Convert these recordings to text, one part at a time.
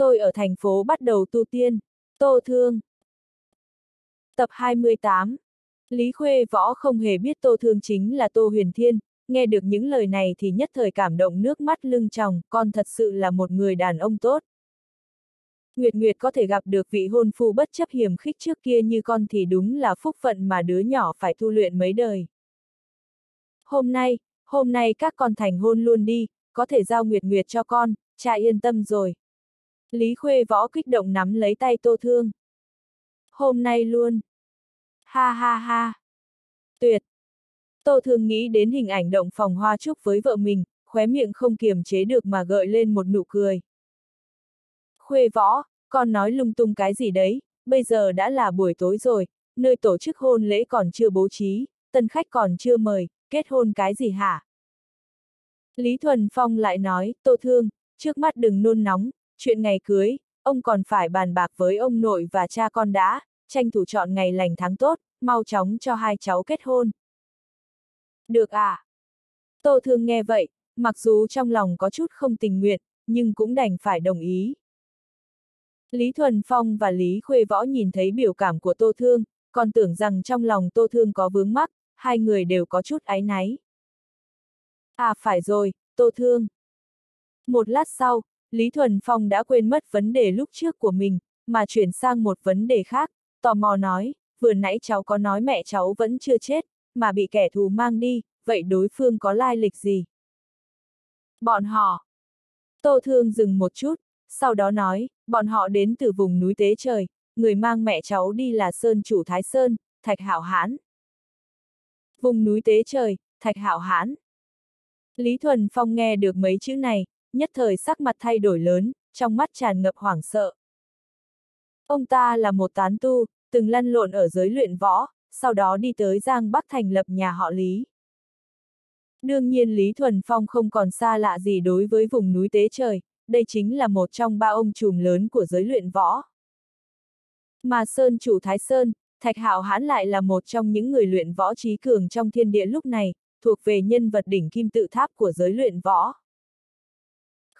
Tôi ở thành phố bắt đầu tu tiên. Tô Thương. Tập 28 Lý Khuê Võ không hề biết Tô Thương chính là Tô Huyền Thiên, nghe được những lời này thì nhất thời cảm động nước mắt lưng tròng, con thật sự là một người đàn ông tốt. Nguyệt Nguyệt có thể gặp được vị hôn phu bất chấp hiểm khích trước kia như con thì đúng là phúc phận mà đứa nhỏ phải thu luyện mấy đời. Hôm nay, hôm nay các con thành hôn luôn đi, có thể giao Nguyệt Nguyệt cho con, cha yên tâm rồi. Lý Khuê Võ kích động nắm lấy tay Tô Thương. Hôm nay luôn. Ha ha ha. Tuyệt. Tô Thương nghĩ đến hình ảnh động phòng hoa trúc với vợ mình, khóe miệng không kiềm chế được mà gợi lên một nụ cười. Khuê Võ, con nói lung tung cái gì đấy, bây giờ đã là buổi tối rồi, nơi tổ chức hôn lễ còn chưa bố trí, tân khách còn chưa mời, kết hôn cái gì hả? Lý Thuần Phong lại nói, Tô Thương, trước mắt đừng nôn nóng, chuyện ngày cưới, ông còn phải bàn bạc với ông nội và cha con đã, tranh thủ chọn ngày lành tháng tốt, mau chóng cho hai cháu kết hôn. Được à? Tô Thương nghe vậy, mặc dù trong lòng có chút không tình nguyện, nhưng cũng đành phải đồng ý. Lý Thuần Phong và Lý Khuê Võ nhìn thấy biểu cảm của Tô Thương, còn tưởng rằng trong lòng Tô Thương có vướng mắc, hai người đều có chút áy náy. À phải rồi, Tô Thương. Một lát sau, Lý Thuần Phong đã quên mất vấn đề lúc trước của mình, mà chuyển sang một vấn đề khác, tò mò nói, vừa nãy cháu có nói mẹ cháu vẫn chưa chết, mà bị kẻ thù mang đi, vậy đối phương có lai lịch gì? Bọn họ. Tô Thương dừng một chút, sau đó nói, bọn họ đến từ vùng núi Tế Trời, người mang mẹ cháu đi là Sơn Chủ Thái Sơn, Thạch Hảo Hán. Vùng núi Tế Trời, Thạch Hảo Hán. Lý Thuần Phong nghe được mấy chữ này, nhất thời sắc mặt thay đổi lớn, trong mắt tràn ngập hoảng sợ. Ông ta là một tán tu, từng lăn lộn ở giới luyện võ, sau đó đi tới Giang Bắc thành lập nhà họ Lý. Đương nhiên Lý Thuần Phong không còn xa lạ gì đối với vùng núi Tế Trời, đây chính là một trong ba ông trùm lớn của giới luyện võ. Mà Sơn chủ Thái Sơn, Thạch Hạo Hán lại là một trong những người luyện võ trí cường trong thiên địa lúc này, thuộc về nhân vật đỉnh kim tự tháp của giới luyện võ.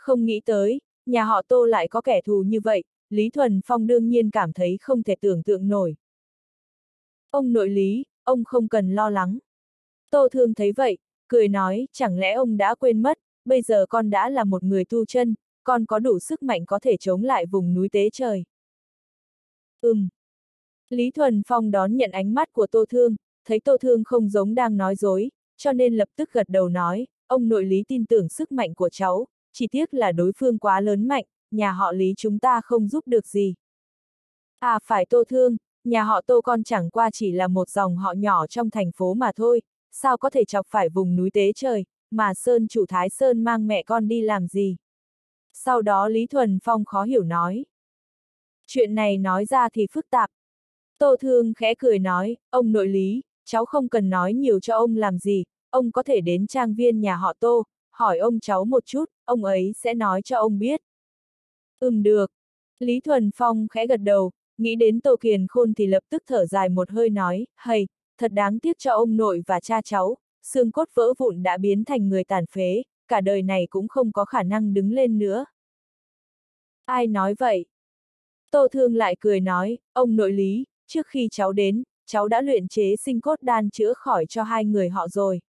Không nghĩ tới, nhà họ Tô lại có kẻ thù như vậy, Lý Thuần Phong đương nhiên cảm thấy không thể tưởng tượng nổi. Ông nội Lý, ông không cần lo lắng. Tô Thương thấy vậy, cười nói, chẳng lẽ ông đã quên mất, bây giờ con đã là một người tu chân, con có đủ sức mạnh có thể chống lại vùng núi tế trời. Ừm. Lý Thuần Phong đón nhận ánh mắt của Tô Thương, thấy Tô Thương không giống đang nói dối, cho nên lập tức gật đầu nói, ông nội Lý tin tưởng sức mạnh của cháu, chỉ tiếc là đối phương quá lớn mạnh, nhà họ Lý chúng ta không giúp được gì. À phải Tô Thương, nhà họ Tô con chẳng qua chỉ là một dòng họ nhỏ trong thành phố mà thôi, sao có thể chọc phải vùng núi tế trời, mà Sơn chủ Thái Sơn mang mẹ con đi làm gì. Sau đó Lý Thuần Phong khó hiểu nói. Chuyện này nói ra thì phức tạp. Tô Thương khẽ cười nói, ông nội lý, cháu không cần nói nhiều cho ông làm gì, ông có thể đến trang viên nhà họ Tô, hỏi ông cháu một chút, ông ấy sẽ nói cho ông biết. Ừm được. Lý Thuần Phong khẽ gật đầu, nghĩ đến Tô Kiền Khôn thì lập tức thở dài một hơi nói, hay, thật đáng tiếc cho ông nội và cha cháu, xương cốt vỡ vụn đã biến thành người tàn phế, cả đời này cũng không có khả năng đứng lên nữa. Ai nói vậy? Tô Thương lại cười nói, ông nội lý, trước khi cháu đến, cháu đã luyện chế sinh cốt đan chữa khỏi cho hai người họ rồi.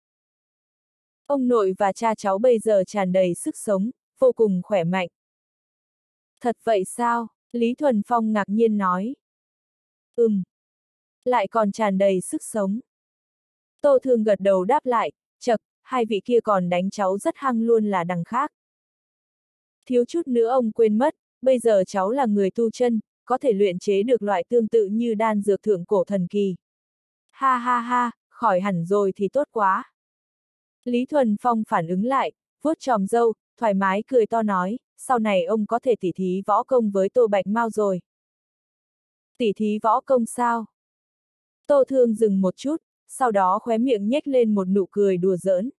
Ông nội và cha cháu bây giờ tràn đầy sức sống, vô cùng khỏe mạnh. Thật vậy sao? Lý Thuần Phong ngạc nhiên nói. Ừm. Lại còn tràn đầy sức sống. Tô Thương gật đầu đáp lại, chật, hai vị kia còn đánh cháu rất hăng luôn là đằng khác. Thiếu chút nữa ông quên mất, bây giờ cháu là người tu chân, có thể luyện chế được loại tương tự như đan dược thượng cổ thần kỳ. Ha ha ha, khỏi hẳn rồi thì tốt quá. Lý Thuần Phong phản ứng lại, vuốt tròm dâu, thoải mái cười to nói, sau này ông có thể tỉ thí võ công với Tô Bạch Mao rồi. Tỉ thí võ công sao? Tô Thương dừng một chút, sau đó khóe miệng nhếch lên một nụ cười đùa giỡn.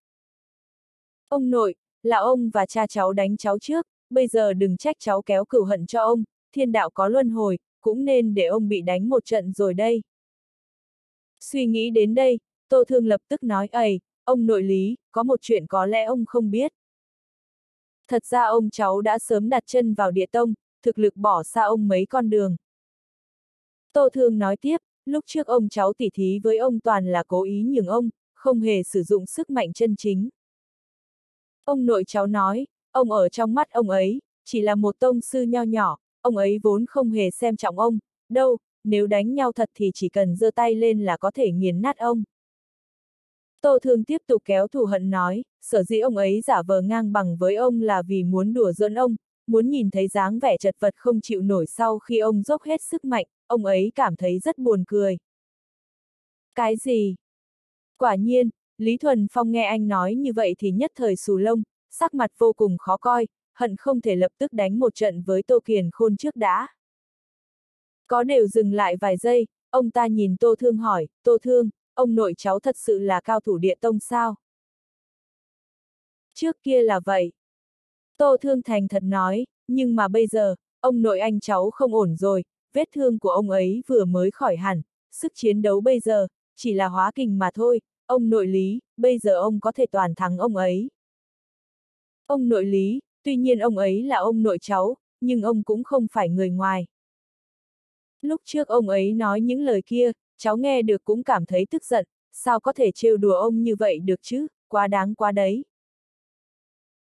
Ông nội, là ông và cha cháu đánh cháu trước, bây giờ đừng trách cháu kéo cửu hận cho ông, thiên đạo có luân hồi, cũng nên để ông bị đánh một trận rồi đây. Suy nghĩ đến đây, Tô Thương lập tức nói ầy, ông nội lý, có một chuyện có lẽ ông không biết. Thật ra ông cháu đã sớm đặt chân vào địa tông, thực lực bỏ xa ông mấy con đường. Tô Thương nói tiếp, lúc trước ông cháu tỉ thí với ông toàn là cố ý nhường ông, không hề sử dụng sức mạnh chân chính. Ông nội cháu nói, ông ở trong mắt ông ấy, chỉ là một tông sư nho nhỏ, ông ấy vốn không hề xem trọng ông, đâu, nếu đánh nhau thật thì chỉ cần giơ tay lên là có thể nghiền nát ông. Tô Thương tiếp tục kéo thù hận nói, sở dĩ ông ấy giả vờ ngang bằng với ông là vì muốn đùa giỡn ông, muốn nhìn thấy dáng vẻ chật vật không chịu nổi sau khi ông dốc hết sức mạnh, ông ấy cảm thấy rất buồn cười. Cái gì? Quả nhiên, Lý Thuần Phong nghe anh nói như vậy thì nhất thời xù lông, sắc mặt vô cùng khó coi, hận không thể lập tức đánh một trận với Tô Kiền Khôn trước đã. Có đều dừng lại vài giây, ông ta nhìn Tô Thương hỏi, Tô Thương, ông nội cháu thật sự là cao thủ địa tông sao? Trước kia là vậy. Tô Thương Thành thật nói, nhưng mà bây giờ, ông nội anh cháu không ổn rồi, vết thương của ông ấy vừa mới khỏi hẳn, sức chiến đấu bây giờ, chỉ là hóa kình mà thôi, ông nội lý, bây giờ ông có thể toàn thắng ông ấy. Ông nội lý, tuy nhiên ông ấy là ông nội cháu, nhưng ông cũng không phải người ngoài. Lúc trước ông ấy nói những lời kia, cháu nghe được cũng cảm thấy tức giận, sao có thể trêu đùa ông như vậy được chứ, quá đáng quá đấy.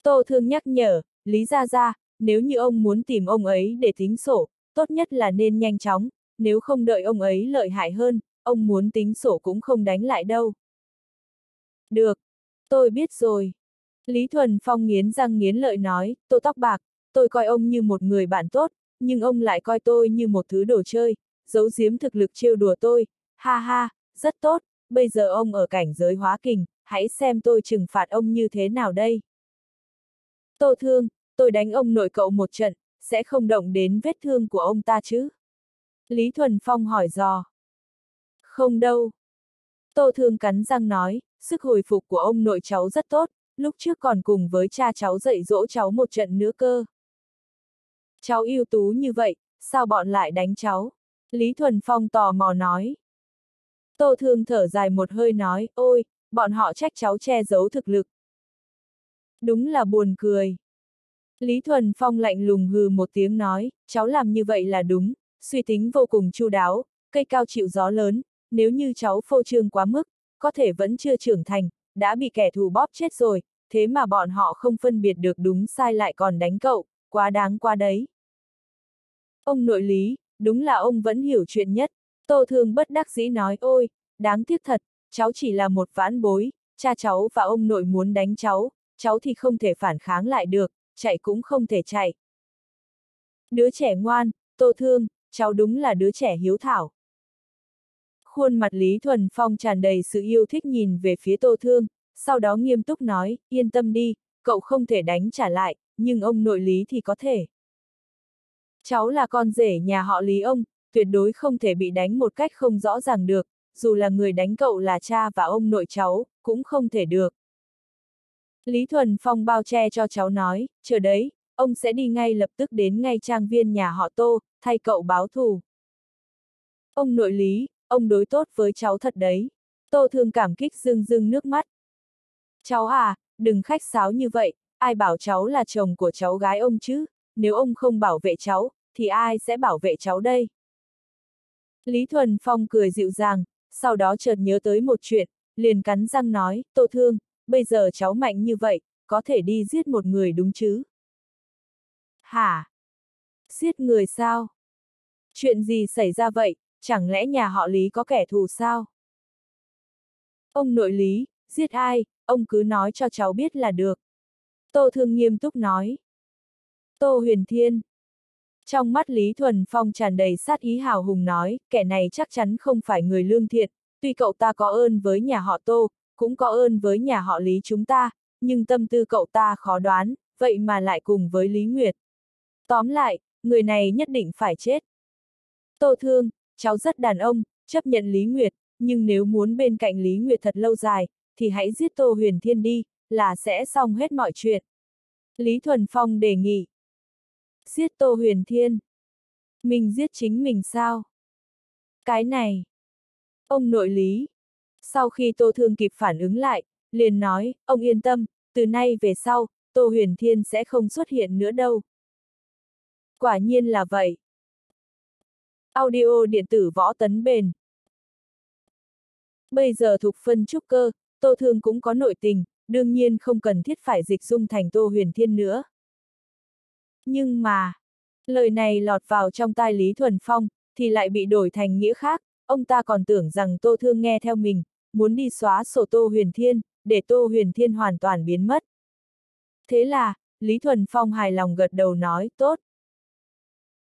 Tô Thương nhắc nhở, Lý Gia Gia, nếu như ông muốn tìm ông ấy để tính sổ, tốt nhất là nên nhanh chóng, nếu không đợi ông ấy lợi hại hơn, ông muốn tính sổ cũng không đánh lại đâu. Được, tôi biết rồi. Lý Thuần Phong nghiến răng nghiến lợi nói, tô tóc bạc, tôi coi ông như một người bạn tốt, nhưng ông lại coi tôi như một thứ đồ chơi, giấu giếm thực lực trêu đùa tôi, ha ha, rất tốt, bây giờ ông ở cảnh giới hóa kình, hãy xem tôi trừng phạt ông như thế nào đây. Tô Thương, tôi đánh ông nội cậu một trận, sẽ không động đến vết thương của ông ta chứ? Lý Thuần Phong hỏi dò. Không đâu. Tô Thương cắn răng nói, sức hồi phục của ông nội cháu rất tốt, lúc trước còn cùng với cha cháu dạy dỗ cháu một trận nữa cơ. Cháu yêu tú như vậy, sao bọn lại đánh cháu? Lý Thuần Phong tò mò nói. Tô Thương thở dài một hơi nói, ôi, bọn họ trách cháu che giấu thực lực. Đúng là buồn cười. Lý Thuần Phong lạnh lùng hừ một tiếng nói, cháu làm như vậy là đúng, suy tính vô cùng chu đáo, cây cao chịu gió lớn, nếu như cháu phô trương quá mức, có thể vẫn chưa trưởng thành, đã bị kẻ thù bóp chết rồi, thế mà bọn họ không phân biệt được đúng sai lại còn đánh cậu, quá đáng quá đấy. Ông nội lý, đúng là ông vẫn hiểu chuyện nhất, Tô Thương bất đắc dĩ nói ôi, đáng tiếc thật, cháu chỉ là một vãn bối, cha cháu và ông nội muốn đánh cháu, cháu thì không thể phản kháng lại được, chạy cũng không thể chạy. Đứa trẻ ngoan, Tô Thương, cháu đúng là đứa trẻ hiếu thảo. Khuôn mặt Lý Thuần Phong tràn đầy sự yêu thích nhìn về phía Tô Thương, sau đó nghiêm túc nói, yên tâm đi, cậu không thể đánh trả lại, nhưng ông nội Lý thì có thể. Cháu là con rể nhà họ Lý ông, tuyệt đối không thể bị đánh một cách không rõ ràng được, dù là người đánh cậu là cha và ông nội cháu, cũng không thể được. Lý Thuần Phong bao che cho cháu nói, chờ đấy, ông sẽ đi ngay lập tức đến ngay trang viên nhà họ Tô, thay cậu báo thù. Ông nội Lý, ông đối tốt với cháu thật đấy. Tô Thương cảm kích rưng rưng nước mắt. Cháu à, đừng khách sáo như vậy, ai bảo cháu là chồng của cháu gái ông chứ, nếu ông không bảo vệ cháu, thì ai sẽ bảo vệ cháu đây? Lý Thuần Phong cười dịu dàng, sau đó chợt nhớ tới một chuyện, liền cắn răng nói, Tô Thương, bây giờ cháu mạnh như vậy, có thể đi giết một người đúng chứ? Hả? Giết người sao? Chuyện gì xảy ra vậy, chẳng lẽ nhà họ Lý có kẻ thù sao? Ông nội Lý, giết ai, ông cứ nói cho cháu biết là được. Tô Thương nghiêm túc nói. Tô Huyền Thiên. Trong mắt Lý Thuần Phong tràn đầy sát ý hào hùng nói, kẻ này chắc chắn không phải người lương thiện, tuy cậu ta có ơn với nhà họ Tô, cũng có ơn với nhà họ Lý chúng ta, nhưng tâm tư cậu ta khó đoán, vậy mà lại cùng với Lý Nguyệt. Tóm lại, người này nhất định phải chết. Tô Thương, cháu rất đàn ông, chấp nhận Lý Nguyệt, nhưng nếu muốn bên cạnh Lý Nguyệt thật lâu dài, thì hãy giết Tô Huyền Thiên đi, là sẽ xong hết mọi chuyện. Lý Thuần Phong đề nghị. Giết Tô Huyền Thiên. Mình giết chính mình sao? Cái này. Ông nội Lý. Sau khi Tô Thương kịp phản ứng lại, liền nói, ông yên tâm, từ nay về sau, Tô Huyền Thiên sẽ không xuất hiện nữa đâu. Quả nhiên là vậy. Audio điện tử võ tấn bền. Bây giờ thuộc phân trúc cơ, Tô Thương cũng có nội tình, đương nhiên không cần thiết phải dịch dung thành Tô Huyền Thiên nữa. Nhưng mà, lời này lọt vào trong tai Lý Thuần Phong, thì lại bị đổi thành nghĩa khác, ông ta còn tưởng rằng Tô Thương nghe theo mình, muốn đi xóa sổ Tô Huyền Thiên, để Tô Huyền Thiên hoàn toàn biến mất. Thế là, Lý Thuần Phong hài lòng gật đầu nói, tốt.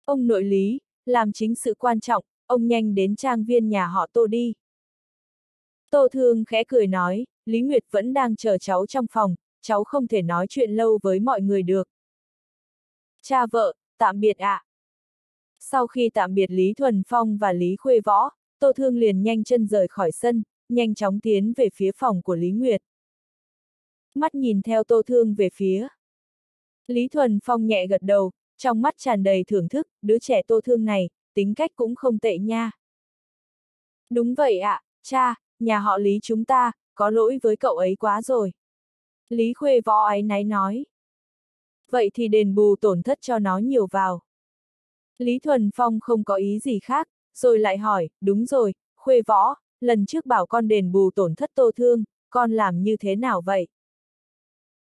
Ông nội Lý, làm chính sự quan trọng, ông nhanh đến trang viên nhà họ Tô đi. Tô Thương khẽ cười nói, Lý Nguyệt vẫn đang chờ cháu trong phòng, cháu không thể nói chuyện lâu với mọi người được. Cha vợ, tạm biệt ạ. À. Sau khi tạm biệt Lý Thuần Phong và Lý Khuê Võ, Tô Thương liền nhanh chân rời khỏi sân, nhanh chóng tiến về phía phòng của Lý Nguyệt. Mắt nhìn theo Tô Thương về phía. Lý Thuần Phong nhẹ gật đầu, trong mắt tràn đầy thưởng thức, đứa trẻ Tô Thương này, tính cách cũng không tệ nha. Đúng vậy ạ, à, cha, nhà họ Lý chúng ta, có lỗi với cậu ấy quá rồi. Lý Khuê Võ ấy náy nói. Vậy thì đền bù tổn thất cho nó nhiều vào. Lý Thuần Phong không có ý gì khác, rồi lại hỏi, đúng rồi, Khuê Võ, lần trước bảo con đền bù tổn thất tô thương, con làm như thế nào vậy?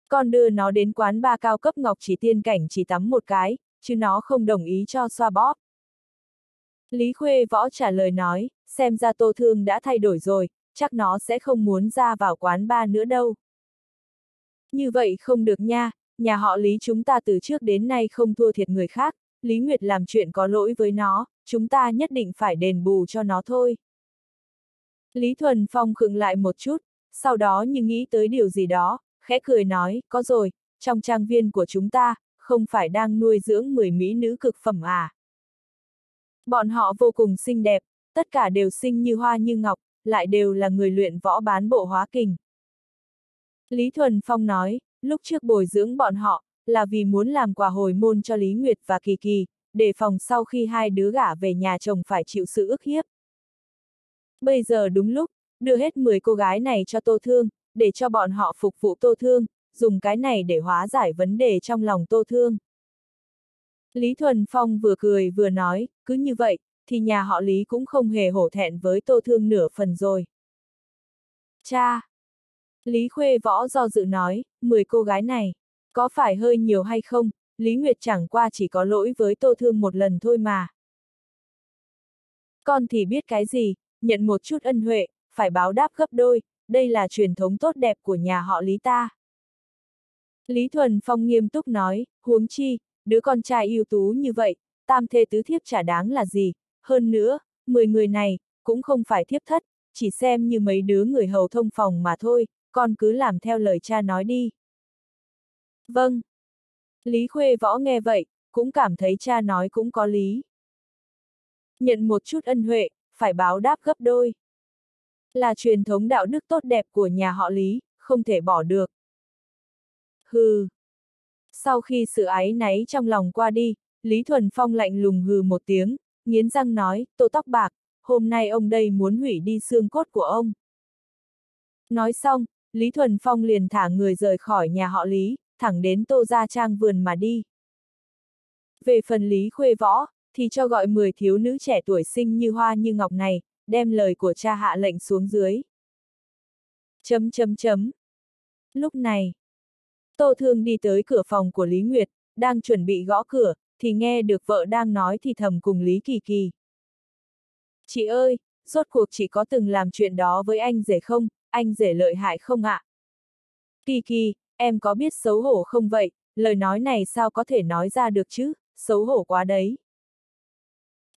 Con đưa nó đến quán ba cao cấp ngọc chỉ tiên cảnh chỉ tắm một cái, chứ nó không đồng ý cho xoa bóp. Lý Khuê Võ trả lời nói, xem ra tô thương đã thay đổi rồi, chắc nó sẽ không muốn ra vào quán ba nữa đâu. Như vậy không được nha, nhà họ Lý chúng ta từ trước đến nay không thua thiệt người khác, Lý Nguyệt làm chuyện có lỗi với nó, chúng ta nhất định phải đền bù cho nó thôi. Lý Thuần Phong khựng lại một chút, sau đó như nghĩ tới điều gì đó, khẽ cười nói, có rồi, trong trang viên của chúng ta, không phải đang nuôi dưỡng 10 mỹ nữ cực phẩm à. Bọn họ vô cùng xinh đẹp, tất cả đều xinh như hoa như ngọc, lại đều là người luyện võ bán bộ hóa kình. Lý Thuần Phong nói, lúc trước bồi dưỡng bọn họ, là vì muốn làm quà hồi môn cho Lý Nguyệt và Kỳ Kỳ, để phòng sau khi hai đứa gả về nhà chồng phải chịu sự ức hiếp. Bây giờ đúng lúc, đưa hết 10 cô gái này cho Tô Thương, để cho bọn họ phục vụ Tô Thương, dùng cái này để hóa giải vấn đề trong lòng Tô Thương. Lý Thuần Phong vừa cười vừa nói, cứ như vậy, thì nhà họ Lý cũng không hề hổ thẹn với Tô Thương nửa phần rồi. Cha! Lý Khuê Võ do dự nói, 10 cô gái này, có phải hơi nhiều hay không, Lý Nguyệt chẳng qua chỉ có lỗi với Tô Thương một lần thôi mà. Con thì biết cái gì, nhận một chút ân huệ, phải báo đáp gấp đôi, đây là truyền thống tốt đẹp của nhà họ Lý ta. Lý Thuần Phong nghiêm túc nói, huống chi, đứa con trai ưu tú như vậy, tam thê tứ thiếp chả đáng là gì, hơn nữa, 10 người này, cũng không phải thiếp thất, chỉ xem như mấy đứa người hầu thông phòng mà thôi, con cứ làm theo lời cha nói đi. Vâng. Lý Khuê Võ nghe vậy, cũng cảm thấy cha nói cũng có lý. Nhận một chút ân huệ, phải báo đáp gấp đôi. Là truyền thống đạo đức tốt đẹp của nhà họ Lý, không thể bỏ được. Hừ. Sau khi sự ái náy trong lòng qua đi, Lý Thuần Phong lạnh lùng hừ một tiếng, nghiến răng nói, tô tóc bạc, hôm nay ông đây muốn hủy đi xương cốt của ông. Nói xong, Lý Thuần Phong liền thả người rời khỏi nhà họ Lý, thẳng đến Tô Gia Trang vườn mà đi. Về phần Lý Khuê Võ, thì cho gọi 10 thiếu nữ trẻ tuổi sinh như hoa như ngọc này, đem lời của cha hạ lệnh xuống dưới. Chấm chấm chấm. Lúc này, Tô Thương đi tới cửa phòng của Lý Nguyệt, đang chuẩn bị gõ cửa, thì nghe được vợ đang nói thì thầm cùng Lý Kỳ Kỳ. Chị ơi, rốt cuộc chị có từng làm chuyện đó với anh rể không, anh rể lợi hại không ạ? Kỳ Kỳ, em có biết xấu hổ không vậy, lời nói này sao có thể nói ra được chứ, xấu hổ quá đấy.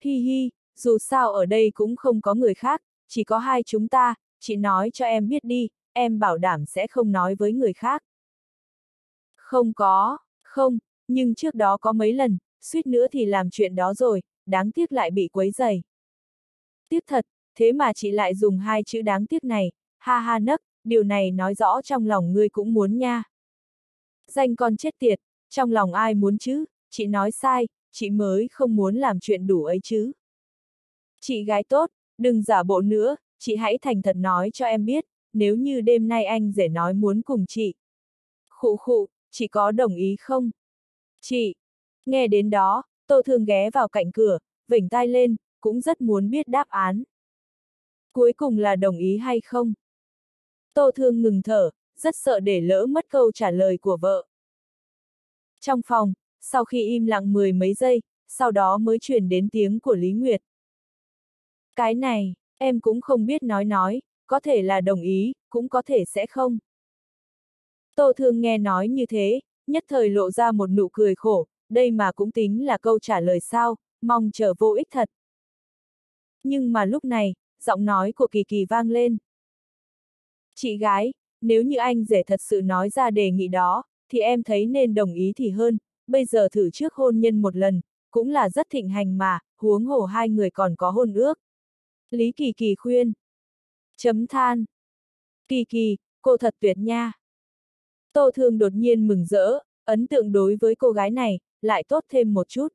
Hi hi, dù sao ở đây cũng không có người khác, chỉ có hai chúng ta, chị nói cho em biết đi, em bảo đảm sẽ không nói với người khác. Không có, không, nhưng trước đó có mấy lần, suýt nữa thì làm chuyện đó rồi, đáng tiếc lại bị quấy dày. Tiếc thật, thế mà chị lại dùng hai chữ đáng tiếc này, ha ha nấc, điều này nói rõ trong lòng ngươi cũng muốn nha. Danh con chết tiệt, trong lòng ai muốn chứ, chị nói sai, chị mới không muốn làm chuyện đủ ấy chứ. Chị gái tốt, đừng giả bộ nữa, chị hãy thành thật nói cho em biết, nếu như đêm nay anh rể nói muốn cùng chị. Khụ khụ, chị có đồng ý không? Chị! Nghe đến đó, Tô Thương ghé vào cạnh cửa, vểnh tai lên, cũng rất muốn biết đáp án. Cuối cùng là đồng ý hay không? Tô Thương ngừng thở, rất sợ để lỡ mất câu trả lời của vợ. Trong phòng, sau khi im lặng mười mấy giây, sau đó mới truyền đến tiếng của Lý Nguyệt. Cái này, em cũng không biết nói nói, có thể là đồng ý, cũng có thể sẽ không. Tô Thương nghe nói như thế, nhất thời lộ ra một nụ cười khổ, đây mà cũng tính là câu trả lời sao, mong chờ vô ích thật. Nhưng mà lúc này, giọng nói của Kỳ Kỳ vang lên. Chị gái, nếu như anh rể thật sự nói ra đề nghị đó, thì em thấy nên đồng ý thì hơn, bây giờ thử trước hôn nhân một lần, cũng là rất thịnh hành mà, huống hồ hai người còn có hôn ước. Lý Kỳ Kỳ khuyên. Chấm than. Kỳ Kỳ, cô thật tuyệt nha. Tô Thương đột nhiên mừng rỡ, ấn tượng đối với cô gái này, lại tốt thêm một chút.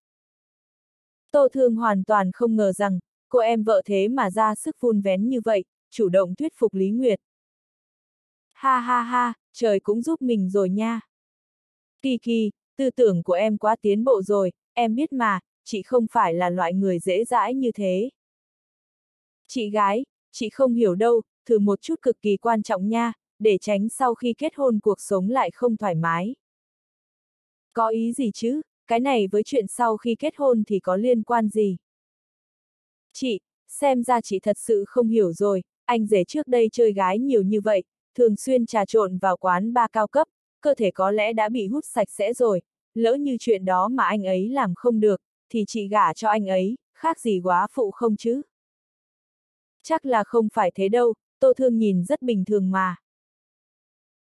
Tô Thương hoàn toàn không ngờ rằng, cô em vợ thế mà ra sức vun vén như vậy, chủ động thuyết phục Lý Nguyệt. Ha ha ha, trời cũng giúp mình rồi nha. Kỳ kỳ, tư tưởng của em quá tiến bộ rồi, em biết mà, chị không phải là loại người dễ dãi như thế. Chị gái, chị không hiểu đâu, thử một chút cực kỳ quan trọng nha, để tránh sau khi kết hôn cuộc sống lại không thoải mái. Có ý gì chứ, cái này với chuyện sau khi kết hôn thì có liên quan gì? Chị, xem ra chị thật sự không hiểu rồi, anh rể trước đây chơi gái nhiều như vậy, thường xuyên trà trộn vào quán ba cao cấp, cơ thể có lẽ đã bị hút sạch sẽ rồi, lỡ như chuyện đó mà anh ấy làm không được, thì chị gả cho anh ấy, khác gì quá phụ không chứ? Chắc là không phải thế đâu, Tô Thương nhìn rất bình thường mà.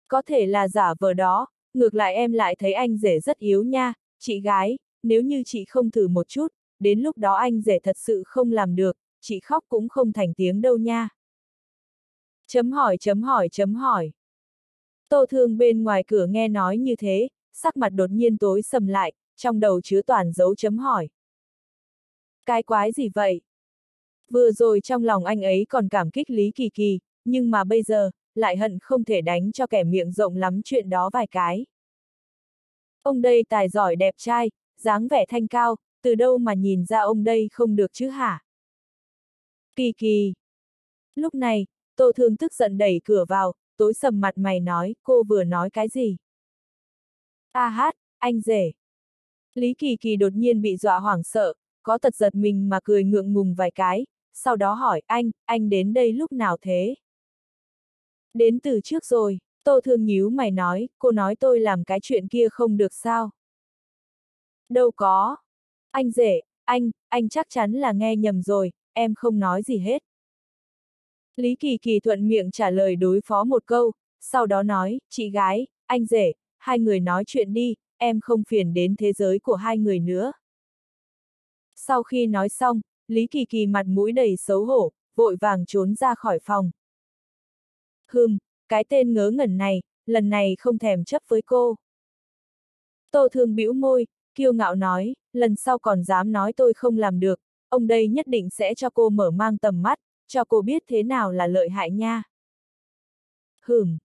Có thể là giả vờ đó, ngược lại em lại thấy anh rể rất yếu nha, chị gái, nếu như chị không thử một chút, đến lúc đó anh rể thật sự không làm được, chị khóc cũng không thành tiếng đâu nha. Chấm hỏi chấm hỏi chấm hỏi. Tô Thương bên ngoài cửa nghe nói như thế, sắc mặt đột nhiên tối sầm lại, trong đầu chứa toàn dấu chấm hỏi. Cái quái gì vậy? Vừa rồi trong lòng anh ấy còn cảm kích Lý Kỳ Kỳ, nhưng mà bây giờ, lại hận không thể đánh cho kẻ miệng rộng lắm chuyện đó vài cái. Ông đây tài giỏi đẹp trai, dáng vẻ thanh cao, từ đâu mà nhìn ra ông đây không được chứ hả? Kỳ kỳ. Lúc này, Tô Thương tức giận đẩy cửa vào, tối sầm mặt mày nói, cô vừa nói cái gì? A hát, anh rể. Lý Kỳ Kỳ đột nhiên bị dọa hoảng sợ, có tật giật mình mà cười ngượng ngùng vài cái, sau đó hỏi anh, anh đến đây lúc nào thế? Đến từ trước rồi, Tô Thương nhíu mày nói, cô nói tôi làm cái chuyện kia không được sao? Đâu có. Anh rể, anh, anh chắc chắn là nghe nhầm rồi, em không nói gì hết. Lý Kỳ Kỳ thuận miệng trả lời đối phó một câu, sau đó nói, chị gái, anh rể, hai người nói chuyện đi, em không phiền đến thế giới của hai người nữa. Sau khi nói xong, Lý Kỳ Kỳ mặt mũi đầy xấu hổ, vội vàng trốn ra khỏi phòng. Hừm, cái tên ngớ ngẩn này, lần này không thèm chấp với cô. Tô Thương bĩu môi, kiêu ngạo nói, lần sau còn dám nói tôi không làm được, ông đây nhất định sẽ cho cô mở mang tầm mắt, cho cô biết thế nào là lợi hại nha. Hừm.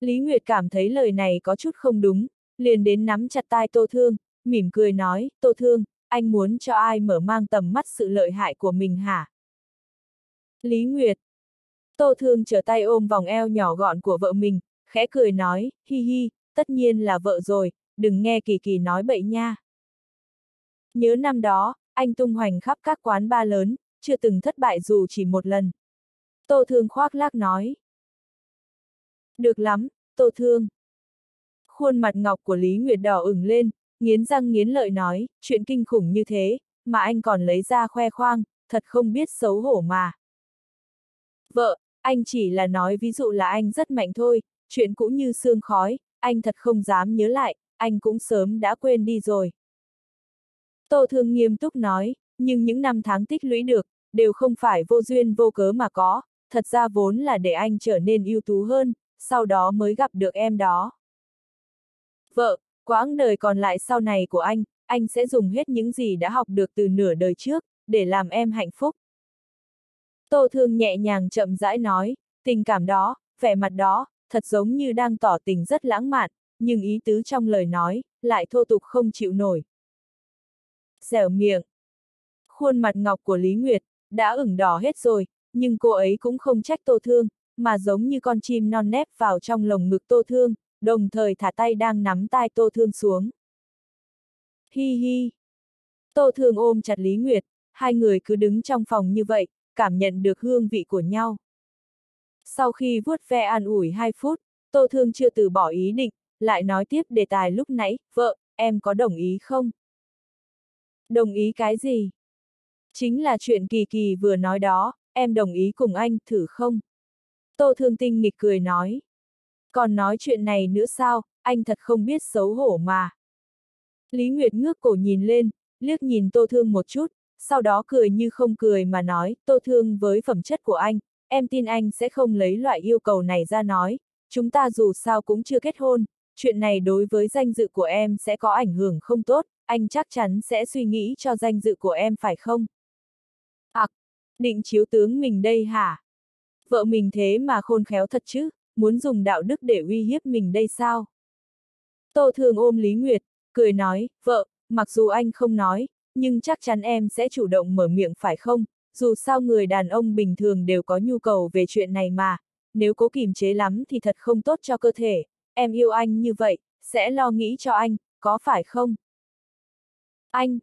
Lý Nguyệt cảm thấy lời này có chút không đúng, liền đến nắm chặt tai Tô Thương, mỉm cười nói, Tô Thương, anh muốn cho ai mở mang tầm mắt sự lợi hại của mình hả? Lý Nguyệt. Tô Thương trở tay ôm vòng eo nhỏ gọn của vợ mình, khẽ cười nói, hi hi, tất nhiên là vợ rồi, đừng nghe kỳ kỳ nói bậy nha. Nhớ năm đó, anh tung hoành khắp các quán ba lớn, chưa từng thất bại dù chỉ một lần. Tô Thương khoác lác nói. Được lắm, Tô Thương. Khuôn mặt ngọc của Lý Nguyệt đỏ ửng lên, nghiến răng nghiến lợi nói, chuyện kinh khủng như thế, mà anh còn lấy ra khoe khoang, thật không biết xấu hổ mà. Vợ, anh chỉ là nói ví dụ là anh rất mạnh thôi, chuyện cũng như sương khói, anh thật không dám nhớ lại, anh cũng sớm đã quên đi rồi. Tô Thương nghiêm túc nói, nhưng những năm tháng tích lũy được, đều không phải vô duyên vô cớ mà có, thật ra vốn là để anh trở nên ưu tú hơn, sau đó mới gặp được em đó. Vợ, quãng đời còn lại sau này của anh, anh sẽ dùng hết những gì đã học được từ nửa đời trước, để làm em hạnh phúc. Tô Thương nhẹ nhàng chậm rãi nói, tình cảm đó, vẻ mặt đó, thật giống như đang tỏ tình rất lãng mạn, nhưng ý tứ trong lời nói, lại thô tục không chịu nổi. dẻo miệng. Khuôn mặt ngọc của Lý Nguyệt, đã ửng đỏ hết rồi, nhưng cô ấy cũng không trách Tô Thương, mà giống như con chim non nép vào trong lồng ngực Tô Thương, đồng thời thả tay đang nắm tai Tô Thương xuống. Hi hi. Tô Thương ôm chặt Lý Nguyệt, hai người cứ đứng trong phòng như vậy, cảm nhận được hương vị của nhau. Sau khi vuốt ve an ủi 2 phút, Tô Thương chưa từ bỏ ý định, lại nói tiếp đề tài lúc nãy, vợ, em có đồng ý không? Đồng ý cái gì? Chính là chuyện kỳ kỳ vừa nói đó, em đồng ý cùng anh, thử không? Tô Thương Tinh nghịch cười nói. Còn nói chuyện này nữa sao, anh thật không biết xấu hổ mà. Lý Nguyệt ngước cổ nhìn lên, liếc nhìn Tô Thương một chút, sau đó cười như không cười mà nói, Tô Thương với phẩm chất của anh, em tin anh sẽ không lấy loại yêu cầu này ra nói, chúng ta dù sao cũng chưa kết hôn, chuyện này đối với danh dự của em sẽ có ảnh hưởng không tốt, anh chắc chắn sẽ suy nghĩ cho danh dự của em phải không? Ặc, định chiếu tướng mình đây hả? Vợ mình thế mà khôn khéo thật chứ, muốn dùng đạo đức để uy hiếp mình đây sao? Tô Thường ôm Lý Nguyệt, cười nói, vợ, mặc dù anh không nói, nhưng chắc chắn em sẽ chủ động mở miệng phải không? Dù sao người đàn ông bình thường đều có nhu cầu về chuyện này mà, nếu cố kìm chế lắm thì thật không tốt cho cơ thể, em yêu anh như vậy, sẽ lo nghĩ cho anh, có phải không? Anh!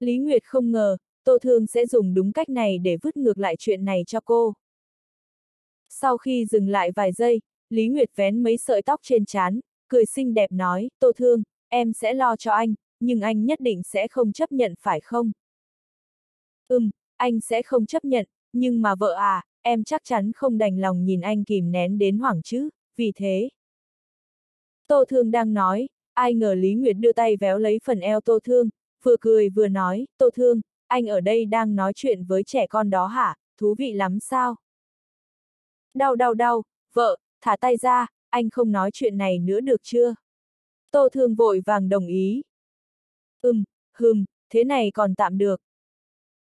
Lý Nguyệt không ngờ, Tô Thương sẽ dùng đúng cách này để vứt ngược lại chuyện này cho cô. Sau khi dừng lại vài giây, Lý Nguyệt vén mấy sợi tóc trên trán, cười xinh đẹp nói, Tô Thương, em sẽ lo cho anh, nhưng anh nhất định sẽ không chấp nhận phải không? Ừm, anh sẽ không chấp nhận, nhưng mà vợ à, em chắc chắn không đành lòng nhìn anh kìm nén đến hoảng chứ, vì thế. Tô Thương đang nói, ai ngờ Lý Nguyệt đưa tay véo lấy phần eo Tô Thương, vừa cười vừa nói, Tô Thương, anh ở đây đang nói chuyện với trẻ con đó hả, thú vị lắm sao? Đau đau đau, vợ, thả tay ra, anh không nói chuyện này nữa được chưa? Tô Thương vội vàng đồng ý. Ừm, hừm, thế này còn tạm được.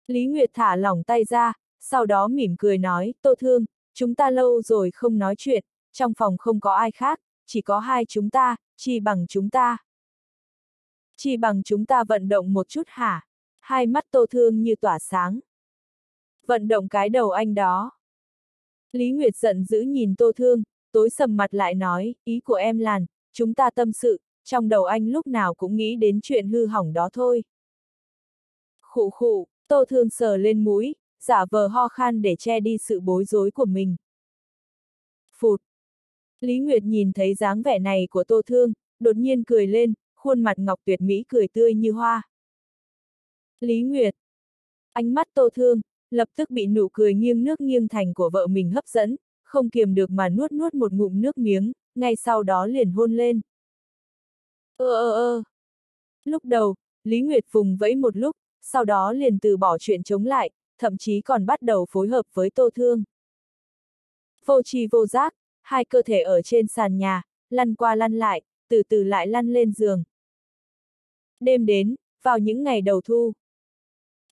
Lý Nguyệt thả lỏng tay ra, sau đó mỉm cười nói, Tô Thương, chúng ta lâu rồi không nói chuyện, trong phòng không có ai khác, chỉ có hai chúng ta, chỉ bằng chúng ta. Chỉ bằng chúng ta vận động một chút hả? Hai mắt Tô Thương như tỏa sáng. Vận động cái đầu anh đó. Lý Nguyệt giận dữ nhìn Tô Thương, tối sầm mặt lại nói, ý của em làn, chúng ta tâm sự, trong đầu anh lúc nào cũng nghĩ đến chuyện hư hỏng đó thôi. Khụ khụ, Tô Thương sờ lên mũi, giả vờ ho khan để che đi sự bối rối của mình. Phụt. Lý Nguyệt nhìn thấy dáng vẻ này của Tô Thương, đột nhiên cười lên, khuôn mặt ngọc tuyệt mỹ cười tươi như hoa. Lý Nguyệt. Ánh mắt Tô Thương, lập tức bị nụ cười nghiêng nước nghiêng thành của vợ mình hấp dẫn, không kiềm được mà nuốt nuốt một ngụm nước miếng, ngay sau đó liền hôn lên. Ơ ơ ơ. Lúc đầu, Lý Nguyệt vùng vẫy một lúc, sau đó liền từ bỏ chuyện chống lại, thậm chí còn bắt đầu phối hợp với Tô Thương. Vô chi vô giác, hai cơ thể ở trên sàn nhà, lăn qua lăn lại, từ từ lại lăn lên giường. Đêm đến, vào những ngày đầu thu.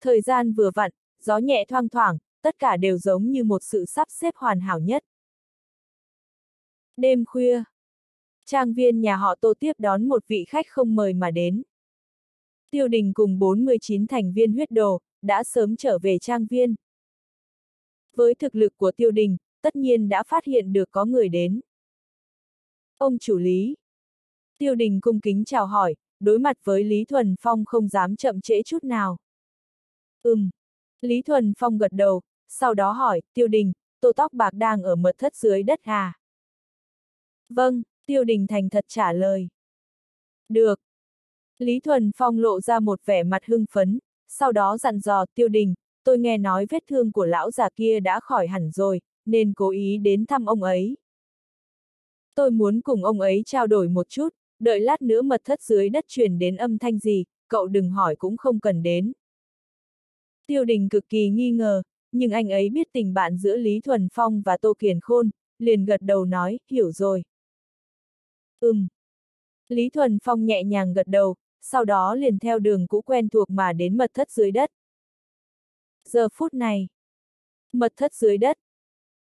Thời gian vừa vặn, gió nhẹ thoang thoảng, tất cả đều giống như một sự sắp xếp hoàn hảo nhất. Đêm khuya, trang viên nhà họ Tô tiếp đón một vị khách không mời mà đến. Tiêu đình cùng 49 thành viên huyết đồ, đã sớm trở về trang viên. Với thực lực của tiêu đình, tất nhiên đã phát hiện được có người đến. Ông chủ lý. Tiêu đình cung kính chào hỏi, đối mặt với Lý Thuần Phong không dám chậm trễ chút nào. Ừm. Lý Thuần Phong gật đầu, sau đó hỏi, tiêu đình, tô tóc bạc đang ở mật thất dưới đất à? Vâng, tiêu đình thành thật trả lời. Được. Lý Thuần Phong lộ ra một vẻ mặt hưng phấn, sau đó dặn dò tiêu đình, tôi nghe nói vết thương của lão già kia đã khỏi hẳn rồi, nên cố ý đến thăm ông ấy. Tôi muốn cùng ông ấy trao đổi một chút, đợi lát nữa mật thất dưới đất truyền đến âm thanh gì, cậu đừng hỏi cũng không cần đến. Tiêu đình cực kỳ nghi ngờ, nhưng anh ấy biết tình bạn giữa Lý Thuần Phong và Tô Kiền Khôn, liền gật đầu nói, hiểu rồi. Ừm. Lý Thuần Phong nhẹ nhàng gật đầu, sau đó liền theo đường cũ quen thuộc mà đến mật thất dưới đất. Giờ phút này, mật thất dưới đất,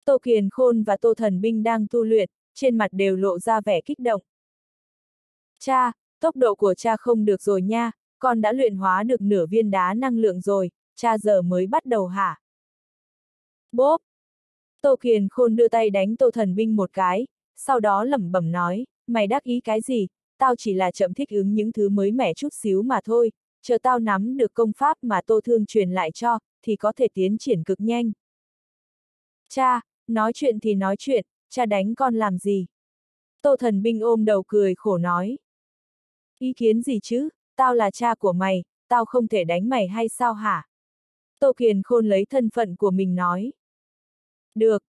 Tô Kiền Khôn và Tô Thần Binh đang tu luyện, trên mặt đều lộ ra vẻ kích động. Cha, tốc độ của cha không được rồi nha, con đã luyện hóa được nửa viên đá năng lượng rồi, cha giờ mới bắt đầu hả? Bốp! Tô Kiền Khôn đưa tay đánh Tô Thần Binh một cái, sau đó lẩm bẩm nói, mày đắc ý cái gì, tao chỉ là chậm thích ứng những thứ mới mẻ chút xíu mà thôi, chờ tao nắm được công pháp mà Tô Thương truyền lại cho, thì có thể tiến triển cực nhanh. Cha, nói chuyện thì nói chuyện, cha đánh con làm gì? Tô Thần Binh ôm đầu cười khổ nói. Ý kiến gì chứ, tao là cha của mày, tao không thể đánh mày hay sao hả? Tô Kiền Khôn lấy thân phận của mình nói. Được.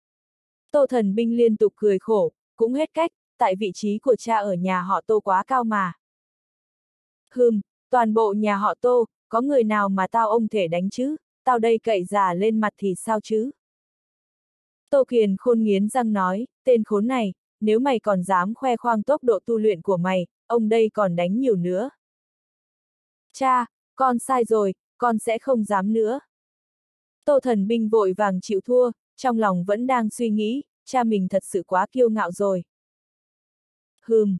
Tô Thần Binh liên tục cười khổ, cũng hết cách, tại vị trí của cha ở nhà họ Tô quá cao mà. Hừm, toàn bộ nhà họ Tô, có người nào mà tao ông thể đánh chứ, tao đây cậy giả lên mặt thì sao chứ? Tô Kiền khôn nghiến răng nói, tên khốn này, nếu mày còn dám khoe khoang tốc độ tu luyện của mày, ông đây còn đánh nhiều nữa. Cha, con sai rồi, con sẽ không dám nữa. Tô thần binh vội vàng chịu thua, trong lòng vẫn đang suy nghĩ, cha mình thật sự quá kiêu ngạo rồi. Hừm.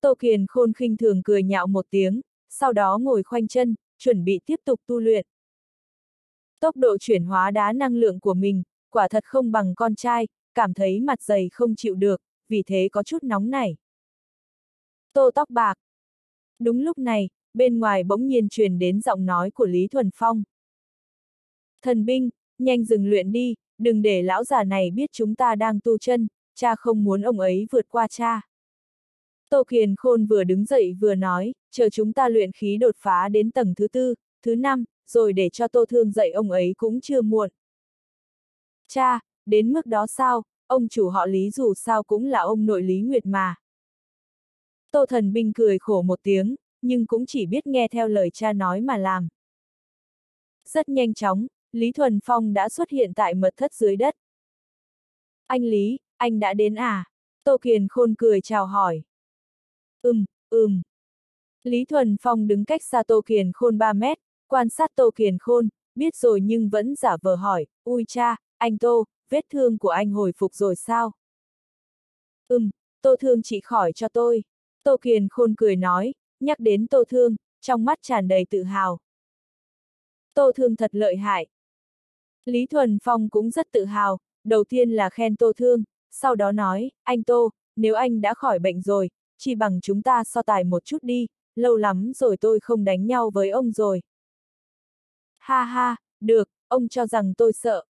Tô Kiền khôn khinh thường cười nhạo một tiếng, sau đó ngồi khoanh chân, chuẩn bị tiếp tục tu luyện. Tốc độ chuyển hóa đá năng lượng của mình, quả thật không bằng con trai, cảm thấy mặt dày không chịu được, vì thế có chút nóng nảy. Tô tóc bạc. Đúng lúc này, bên ngoài bỗng nhiên truyền đến giọng nói của Lý Thuần Phong. Thần binh, nhanh dừng luyện đi, đừng để lão già này biết chúng ta đang tu chân, cha không muốn ông ấy vượt qua cha. Tô Kiền Khôn vừa đứng dậy vừa nói, chờ chúng ta luyện khí đột phá đến tầng thứ tư, thứ năm, rồi để cho Tô Thương dạy ông ấy cũng chưa muộn. Cha, đến mức đó sao, ông chủ họ Lý dù sao cũng là ông nội Lý Nguyệt mà. Tô Thần Binh cười khổ một tiếng, nhưng cũng chỉ biết nghe theo lời cha nói mà làm. Rất nhanh chóng, Lý Thuần Phong đã xuất hiện tại mật thất dưới đất. Anh Lý, anh đã đến à? Tô Kiền Khôn cười chào hỏi. Ừm, ừm. Lý Thuần Phong đứng cách xa Tô Kiền Khôn 3 mét, quan sát Tô Kiền Khôn, biết rồi nhưng vẫn giả vờ hỏi, ui cha, anh Tô, vết thương của anh hồi phục rồi sao? Ừm, Tô Thương chỉ khỏi cho tôi. Tô Kiền Khôn cười nói, nhắc đến Tô Thương, trong mắt tràn đầy tự hào. Tô Thương thật lợi hại. Lý Thuần Phong cũng rất tự hào, đầu tiên là khen Tô Thương, sau đó nói, anh Tô, nếu anh đã khỏi bệnh rồi, chỉ bằng chúng ta so tài một chút đi, lâu lắm rồi tôi không đánh nhau với ông rồi. Ha ha, được, ông cho rằng tôi sợ.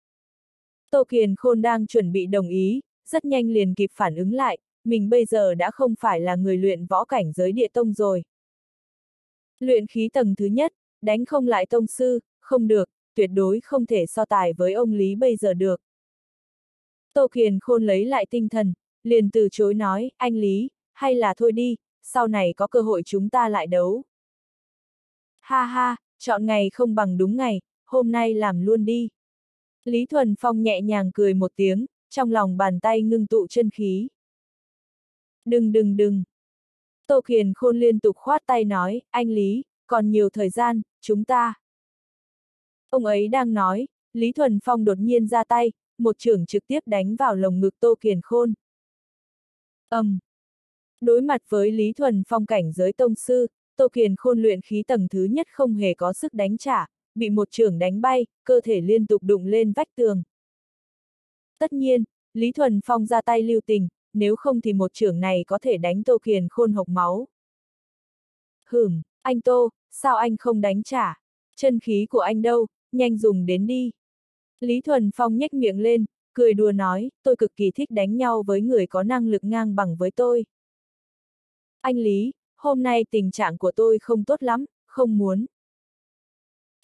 Tô Kiền Khôn đang chuẩn bị đồng ý, rất nhanh liền kịp phản ứng lại, mình bây giờ đã không phải là người luyện võ cảnh giới địa tông rồi. Luyện khí tầng thứ nhất, đánh không lại tông sư, không được, tuyệt đối không thể so tài với ông Lý bây giờ được. Tô Kiền Khôn lấy lại tinh thần, liền từ chối nói, anh Lý, hay là thôi đi, sau này có cơ hội chúng ta lại đấu. Ha ha, chọn ngày không bằng đúng ngày, hôm nay làm luôn đi. Lý Thuần Phong nhẹ nhàng cười một tiếng, trong lòng bàn tay ngưng tụ chân khí. Đừng đừng đừng. Tô Kiền Khôn liên tục khoát tay nói, anh Lý, còn nhiều thời gian, chúng ta. Ông ấy đang nói, Lý Thuần Phong đột nhiên ra tay, một trưởng trực tiếp đánh vào lồng ngực Tô Kiền Khôn. ầm, um. Đối mặt với Lý Thuần Phong cảnh giới tông sư, Tô Kiền Khôn luyện khí tầng thứ nhất không hề có sức đánh trả, bị một trưởng đánh bay, cơ thể liên tục đụng lên vách tường. Tất nhiên, Lý Thuần Phong ra tay lưu tình, nếu không thì một trưởng này có thể đánh Tô Kiền Khôn hộc máu. Hửm, anh Tô, sao anh không đánh trả? Chân khí của anh đâu, nhanh dùng đến đi. Lý Thuần Phong nhếch miệng lên, cười đùa nói, tôi cực kỳ thích đánh nhau với người có năng lực ngang bằng với tôi. Anh Lý, hôm nay tình trạng của tôi không tốt lắm, không muốn.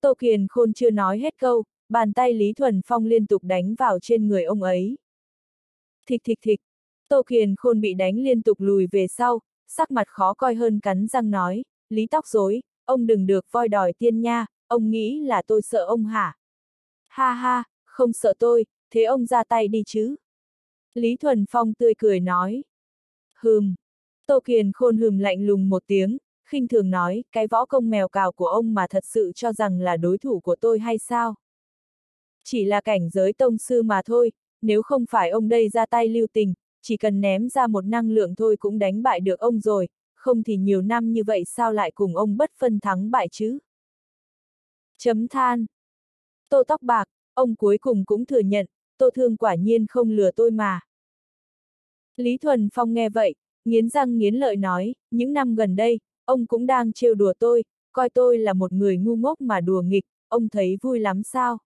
Tô Kiền Khôn chưa nói hết câu, bàn tay Lý Thuần Phong liên tục đánh vào trên người ông ấy. Thịch thịch thịch, Tô Kiền Khôn bị đánh liên tục lùi về sau, sắc mặt khó coi hơn cắn răng nói, Lý tóc rối, ông đừng được voi đòi tiên nha, ông nghĩ là tôi sợ ông hả? Ha ha, không sợ tôi, thế ông ra tay đi chứ. Lý Thuần Phong tươi cười nói. Hừm. Tô Kiền Khôn hừm lạnh lùng một tiếng, khinh thường nói, cái võ công mèo cào của ông mà thật sự cho rằng là đối thủ của tôi hay sao? Chỉ là cảnh giới tông sư mà thôi, nếu không phải ông đây ra tay lưu tình, chỉ cần ném ra một năng lượng thôi cũng đánh bại được ông rồi, không thì nhiều năm như vậy sao lại cùng ông bất phân thắng bại chứ? Chấm than. Tô tóc bạc, ông cuối cùng cũng thừa nhận, tô thương quả nhiên không lừa tôi mà. Lý Thuần Phong nghe vậy, nghiến răng nghiến lợi nói, những năm gần đây, ông cũng đang trêu đùa tôi, coi tôi là một người ngu ngốc mà đùa nghịch, ông thấy vui lắm sao?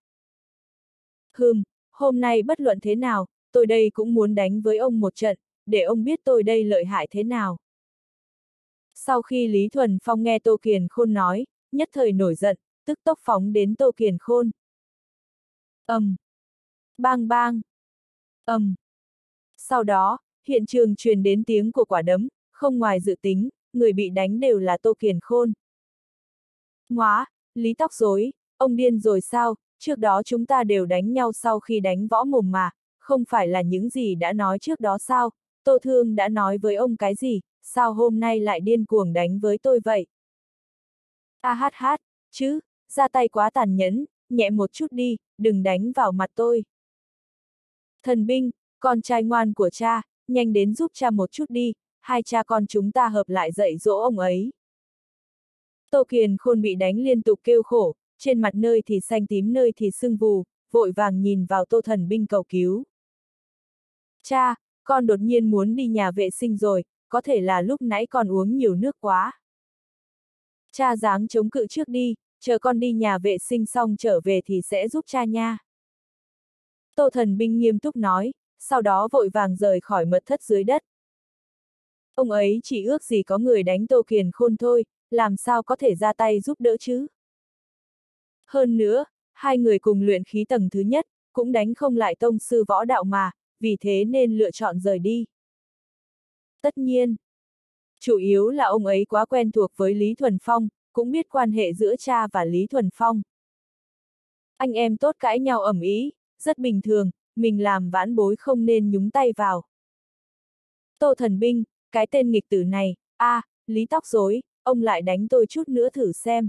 Hừm, hôm nay bất luận thế nào, tôi đây cũng muốn đánh với ông một trận, để ông biết tôi đây lợi hại thế nào. Sau khi Lý Thuần Phong nghe Tô Kiền Khôn nói, nhất thời nổi giận, tức tốc phóng đến Tô Kiền Khôn. ầm, um. bang bang, ầm. Um. Sau đó, hiện trường truyền đến tiếng của quả đấm, không ngoài dự tính, người bị đánh đều là Tô Kiền Khôn. Ngoá, Lý tóc rối, ông điên rồi sao, trước đó chúng ta đều đánh nhau sau khi đánh võ mồm mà, không phải là những gì đã nói trước đó sao, Tô Thương đã nói với ông cái gì, sao hôm nay lại điên cuồng đánh với tôi vậy? A hát hát, chứ, ra tay quá tàn nhẫn, nhẹ một chút đi, đừng đánh vào mặt tôi. Thần binh, con trai ngoan của cha, nhanh đến giúp cha một chút đi, hai cha con chúng ta hợp lại dạy dỗ ông ấy. Tô Kiền Khôn bị đánh liên tục kêu khổ, trên mặt nơi thì xanh tím nơi thì sưng vù, vội vàng nhìn vào Tô Thần Binh cầu cứu. Cha, con đột nhiên muốn đi nhà vệ sinh rồi, có thể là lúc nãy con uống nhiều nước quá. Cha dáng chống cự trước đi, chờ con đi nhà vệ sinh xong trở về thì sẽ giúp cha nha. Tô thần binh nghiêm túc nói, sau đó vội vàng rời khỏi mật thất dưới đất. Ông ấy chỉ ước gì có người đánh Tô Kiền Khôn thôi, làm sao có thể ra tay giúp đỡ chứ? Hơn nữa, hai người cùng luyện khí tầng thứ nhất, cũng đánh không lại tông sư võ đạo mà, vì thế nên lựa chọn rời đi. Tất nhiên, chủ yếu là ông ấy quá quen thuộc với Lý Thuần Phong, cũng biết quan hệ giữa cha và Lý Thuần Phong. Anh em tốt cãi nhau ẩm ý, rất bình thường, mình làm vãn bối không nên nhúng tay vào. Tô Thần Binh, cái tên nghịch tử này, a, à, Lý Tóc Rối, ông lại đánh tôi chút nữa thử xem.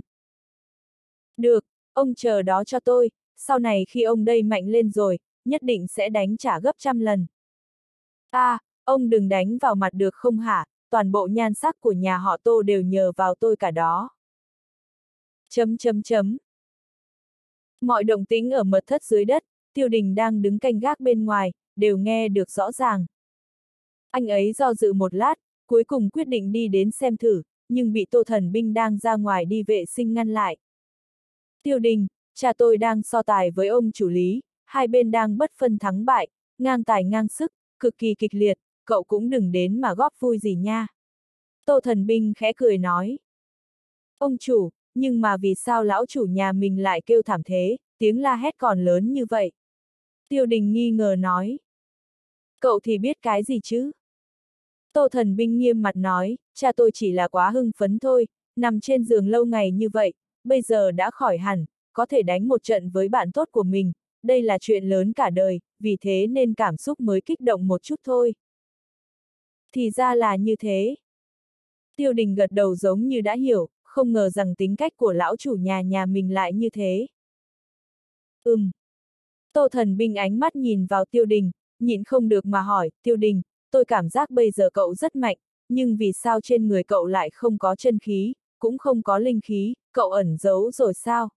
Được, ông chờ đó cho tôi, sau này khi ông đây mạnh lên rồi, nhất định sẽ đánh trả gấp trăm lần. a, à, ông đừng đánh vào mặt được không hả, toàn bộ nhan sắc của nhà họ tô đều nhờ vào tôi cả đó. Chấm chấm chấm. Mọi động tĩnh ở mật thất dưới đất, tiêu đình đang đứng canh gác bên ngoài, đều nghe được rõ ràng. Anh ấy do dự một lát, cuối cùng quyết định đi đến xem thử, nhưng bị tô thần binh đang ra ngoài đi vệ sinh ngăn lại. Tiêu đình, cha tôi đang so tài với ông chủ lý, hai bên đang bất phân thắng bại, ngang tài ngang sức, cực kỳ kịch liệt, cậu cũng đừng đến mà góp vui gì nha. Tô thần binh khẽ cười nói. Ông chủ, nhưng mà vì sao lão chủ nhà mình lại kêu thảm thế, tiếng la hét còn lớn như vậy? Tiêu đình nghi ngờ nói. Cậu thì biết cái gì chứ? Tô thần binh nghiêm mặt nói, cha tôi chỉ là quá hưng phấn thôi, nằm trên giường lâu ngày như vậy, bây giờ đã khỏi hẳn, có thể đánh một trận với bạn tốt của mình, đây là chuyện lớn cả đời, vì thế nên cảm xúc mới kích động một chút thôi. Thì ra là như thế. Tiêu đình gật đầu giống như đã hiểu, không ngờ rằng tính cách của lão chủ nhà nhà mình lại như thế. Ừm. Tô thần binh ánh mắt nhìn vào tiêu đình, nhịn không được mà hỏi, tiêu đình, tôi cảm giác bây giờ cậu rất mạnh, nhưng vì sao trên người cậu lại không có chân khí, cũng không có linh khí, cậu ẩn giấu rồi sao?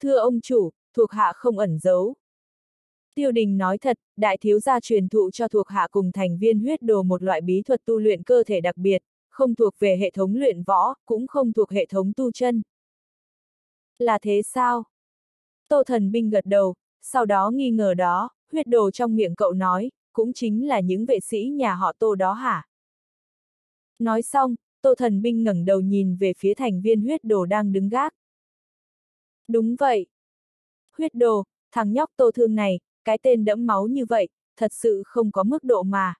Thưa ông chủ, thuộc hạ không ẩn giấu. Tiêu đình nói thật, đại thiếu gia truyền thụ cho thuộc hạ cùng thành viên huyết đồ một loại bí thuật tu luyện cơ thể đặc biệt, không thuộc về hệ thống luyện võ, cũng không thuộc hệ thống tu chân. Là thế sao? Tô thần binh gật đầu, sau đó nghi ngờ đó, huyết đồ trong miệng cậu nói, cũng chính là những vệ sĩ nhà họ tô đó hả? Nói xong, tô thần binh ngẩng đầu nhìn về phía thành viên huyết đồ đang đứng gác. Đúng vậy. Huyết đồ, thằng nhóc tô thương này, cái tên đẫm máu như vậy, thật sự không có mức độ mà.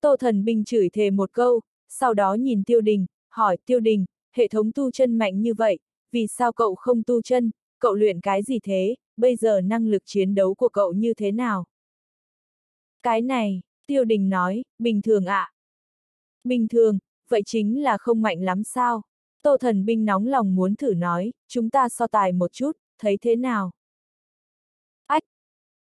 Tô thần binh chửi thề một câu, sau đó nhìn tiêu đình, hỏi tiêu đình, hệ thống tu chân mạnh như vậy, vì sao cậu không tu chân, cậu luyện cái gì thế, bây giờ năng lực chiến đấu của cậu như thế nào? Cái này, tiêu đình nói, bình thường ạ. À? Bình thường, vậy chính là không mạnh lắm sao? Tô thần binh nóng lòng muốn thử nói, chúng ta so tài một chút, thấy thế nào? Ách!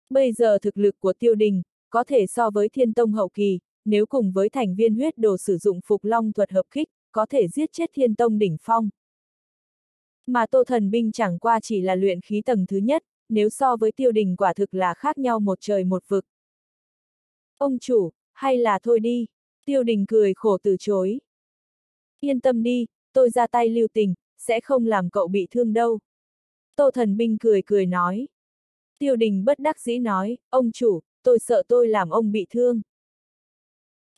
Bây giờ thực lực của tiêu đình, có thể so với thiên tông hậu kỳ, nếu cùng với thành viên huyết đồ sử dụng phục long thuật hợp kích, có thể giết chết thiên tông đỉnh phong. Mà tô thần binh chẳng qua chỉ là luyện khí tầng thứ nhất, nếu so với tiêu đình quả thực là khác nhau một trời một vực. Ông chủ, hay là thôi đi, tiêu đình cười khổ từ chối. Yên tâm đi, tôi ra tay lưu tình, sẽ không làm cậu bị thương đâu. Tô thần binh cười cười nói. Tiêu đình bất đắc dĩ nói, ông chủ, tôi sợ tôi làm ông bị thương.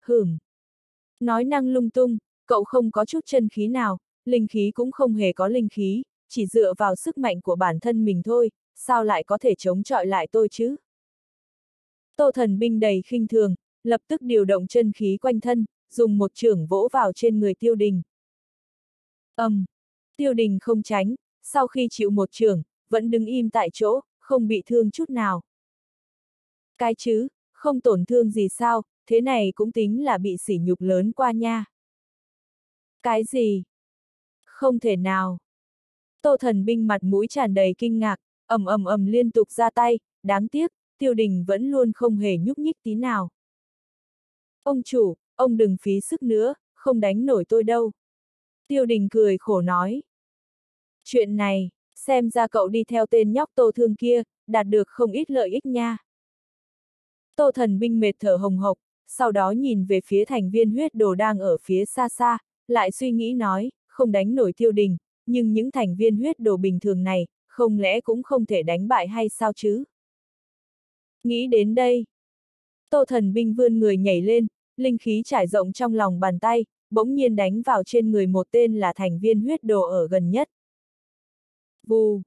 Hửm. Nói năng lung tung, cậu không có chút chân khí nào, linh khí cũng không hề có linh khí, chỉ dựa vào sức mạnh của bản thân mình thôi, sao lại có thể chống chọi lại tôi chứ? Tô thần binh đầy khinh thường, lập tức điều động chân khí quanh thân, dùng một trưởng vỗ vào trên người tiêu đình. ầm, um, tiêu đình không tránh, sau khi chịu một trưởng, vẫn đứng im tại chỗ, không bị thương chút nào. Cái chứ, không tổn thương gì sao, thế này cũng tính là bị sỉ nhục lớn qua nha. Cái gì? Không thể nào. Tô thần binh mặt mũi tràn đầy kinh ngạc, ầm ầm ầm liên tục ra tay, đáng tiếc, tiêu đình vẫn luôn không hề nhúc nhích tí nào. Ông chủ, ông đừng phí sức nữa, không đánh nổi tôi đâu. Tiêu đình cười khổ nói. Chuyện này, xem ra cậu đi theo tên nhóc tô thương kia, đạt được không ít lợi ích nha. Tô thần binh mệt thở hồng hộc, sau đó nhìn về phía thành viên huyết đồ đang ở phía xa xa, lại suy nghĩ nói, không đánh nổi tiêu đình, nhưng những thành viên huyết đồ bình thường này, không lẽ cũng không thể đánh bại hay sao chứ? Nghĩ đến đây, tô thần binh vươn người nhảy lên, linh khí trải rộng trong lòng bàn tay, bỗng nhiên đánh vào trên người một tên là thành viên huyết đồ ở gần nhất. Vù!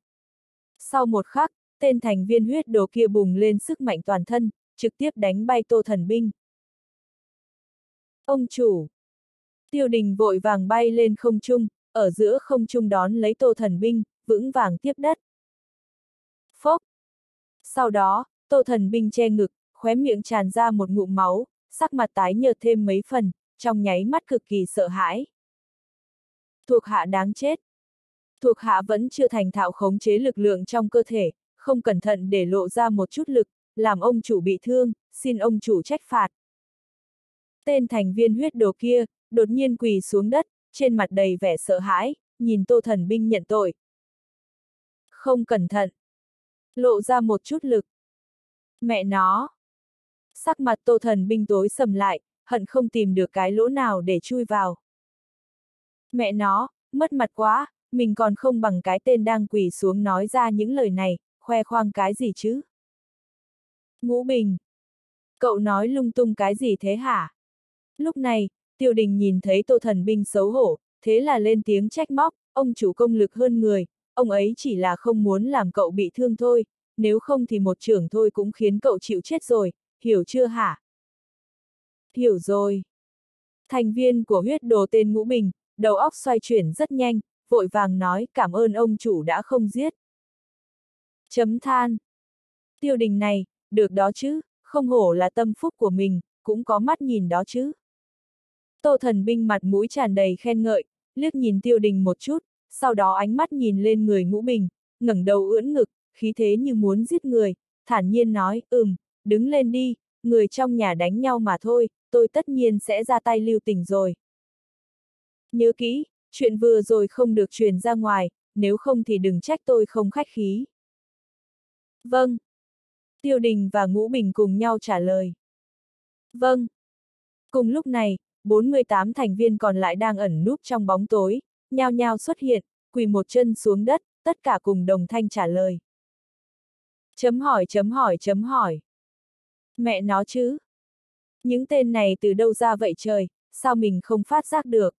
Sau một khắc, tên thành viên huyết đồ kia bùng lên sức mạnh toàn thân, trực tiếp đánh bay tô thần binh. Ông chủ! Tiêu đình vội vàng bay lên không trung, ở giữa không trung đón lấy tô thần binh, vững vàng tiếp đất. Phốc! Sau đó, tô thần binh che ngực, khóe miệng tràn ra một ngụm máu, sắc mặt tái nhợt thêm mấy phần, trong nháy mắt cực kỳ sợ hãi. Thuộc hạ đáng chết. Thuộc hạ vẫn chưa thành thạo khống chế lực lượng trong cơ thể, không cẩn thận để lộ ra một chút lực, làm ông chủ bị thương, xin ông chủ trách phạt. Tên thành viên huyết đồ kia, đột nhiên quỳ xuống đất, trên mặt đầy vẻ sợ hãi, nhìn tô thần binh nhận tội. Không cẩn thận. Lộ ra một chút lực. Mẹ nó. Sắc mặt tô thần binh tối sầm lại, hận không tìm được cái lỗ nào để chui vào. Mẹ nó, mất mặt quá, mình còn không bằng cái tên đang quỳ xuống nói ra những lời này, khoe khoang cái gì chứ? Ngũ Bình. Cậu nói lung tung cái gì thế hả? Lúc này, tiêu đình nhìn thấy tô thần binh xấu hổ, thế là lên tiếng trách móc, ông chủ công lực hơn người, ông ấy chỉ là không muốn làm cậu bị thương thôi, nếu không thì một trưởng thôi cũng khiến cậu chịu chết rồi, hiểu chưa hả? Hiểu rồi. Thành viên của huyết đồ tên Ngũ Bình, đầu óc xoay chuyển rất nhanh, vội vàng nói cảm ơn ông chủ đã không giết. Chấm than. Tiêu đình này, được đó chứ, không hổ là tâm phúc của mình, cũng có mắt nhìn đó chứ. Tô thần binh mặt mũi tràn đầy khen ngợi, liếc nhìn tiêu đình một chút, sau đó ánh mắt nhìn lên người ngũ bình, ngẩng đầu ưỡn ngực, khí thế như muốn giết người, thản nhiên nói, ừm, đứng lên đi, người trong nhà đánh nhau mà thôi, tôi tất nhiên sẽ ra tay lưu tình rồi. Nhớ kỹ, chuyện vừa rồi không được truyền ra ngoài, nếu không thì đừng trách tôi không khách khí. Vâng. Tiêu đình và Ngũ Bình cùng nhau trả lời. Vâng. Cùng lúc này, 48 thành viên còn lại đang ẩn núp trong bóng tối, nhao nhao xuất hiện, quỳ một chân xuống đất, tất cả cùng đồng thanh trả lời. Chấm hỏi chấm hỏi chấm hỏi. Mẹ nó chứ. Những tên này từ đâu ra vậy trời, sao mình không phát giác được.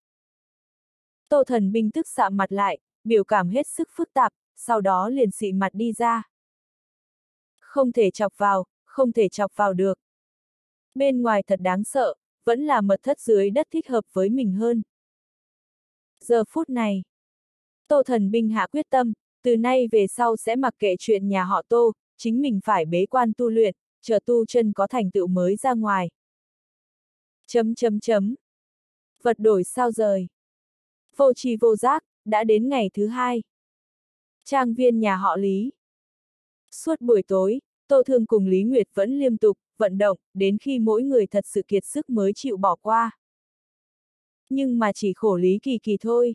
Tô thần binh tức xạ mặt lại, biểu cảm hết sức phức tạp, sau đó liền xị mặt đi ra. Không thể chọc vào, không thể chọc vào được. Bên ngoài thật đáng sợ, vẫn là mật thất dưới đất thích hợp với mình hơn. Giờ phút này, Tô Thần Binh hạ quyết tâm, từ nay về sau sẽ mặc kệ chuyện nhà họ Tô, chính mình phải bế quan tu luyện, chờ tu chân có thành tựu mới ra ngoài. Chấm chấm chấm. Vật đổi sao rời. Vô trì vô giác, đã đến ngày thứ hai. Trang viên nhà họ Lý. Suốt buổi tối, Tô Thương cùng Lý Nguyệt vẫn liên tục, vận động, đến khi mỗi người thật sự kiệt sức mới chịu bỏ qua. Nhưng mà chỉ khổ Lý Kỳ Kỳ thôi.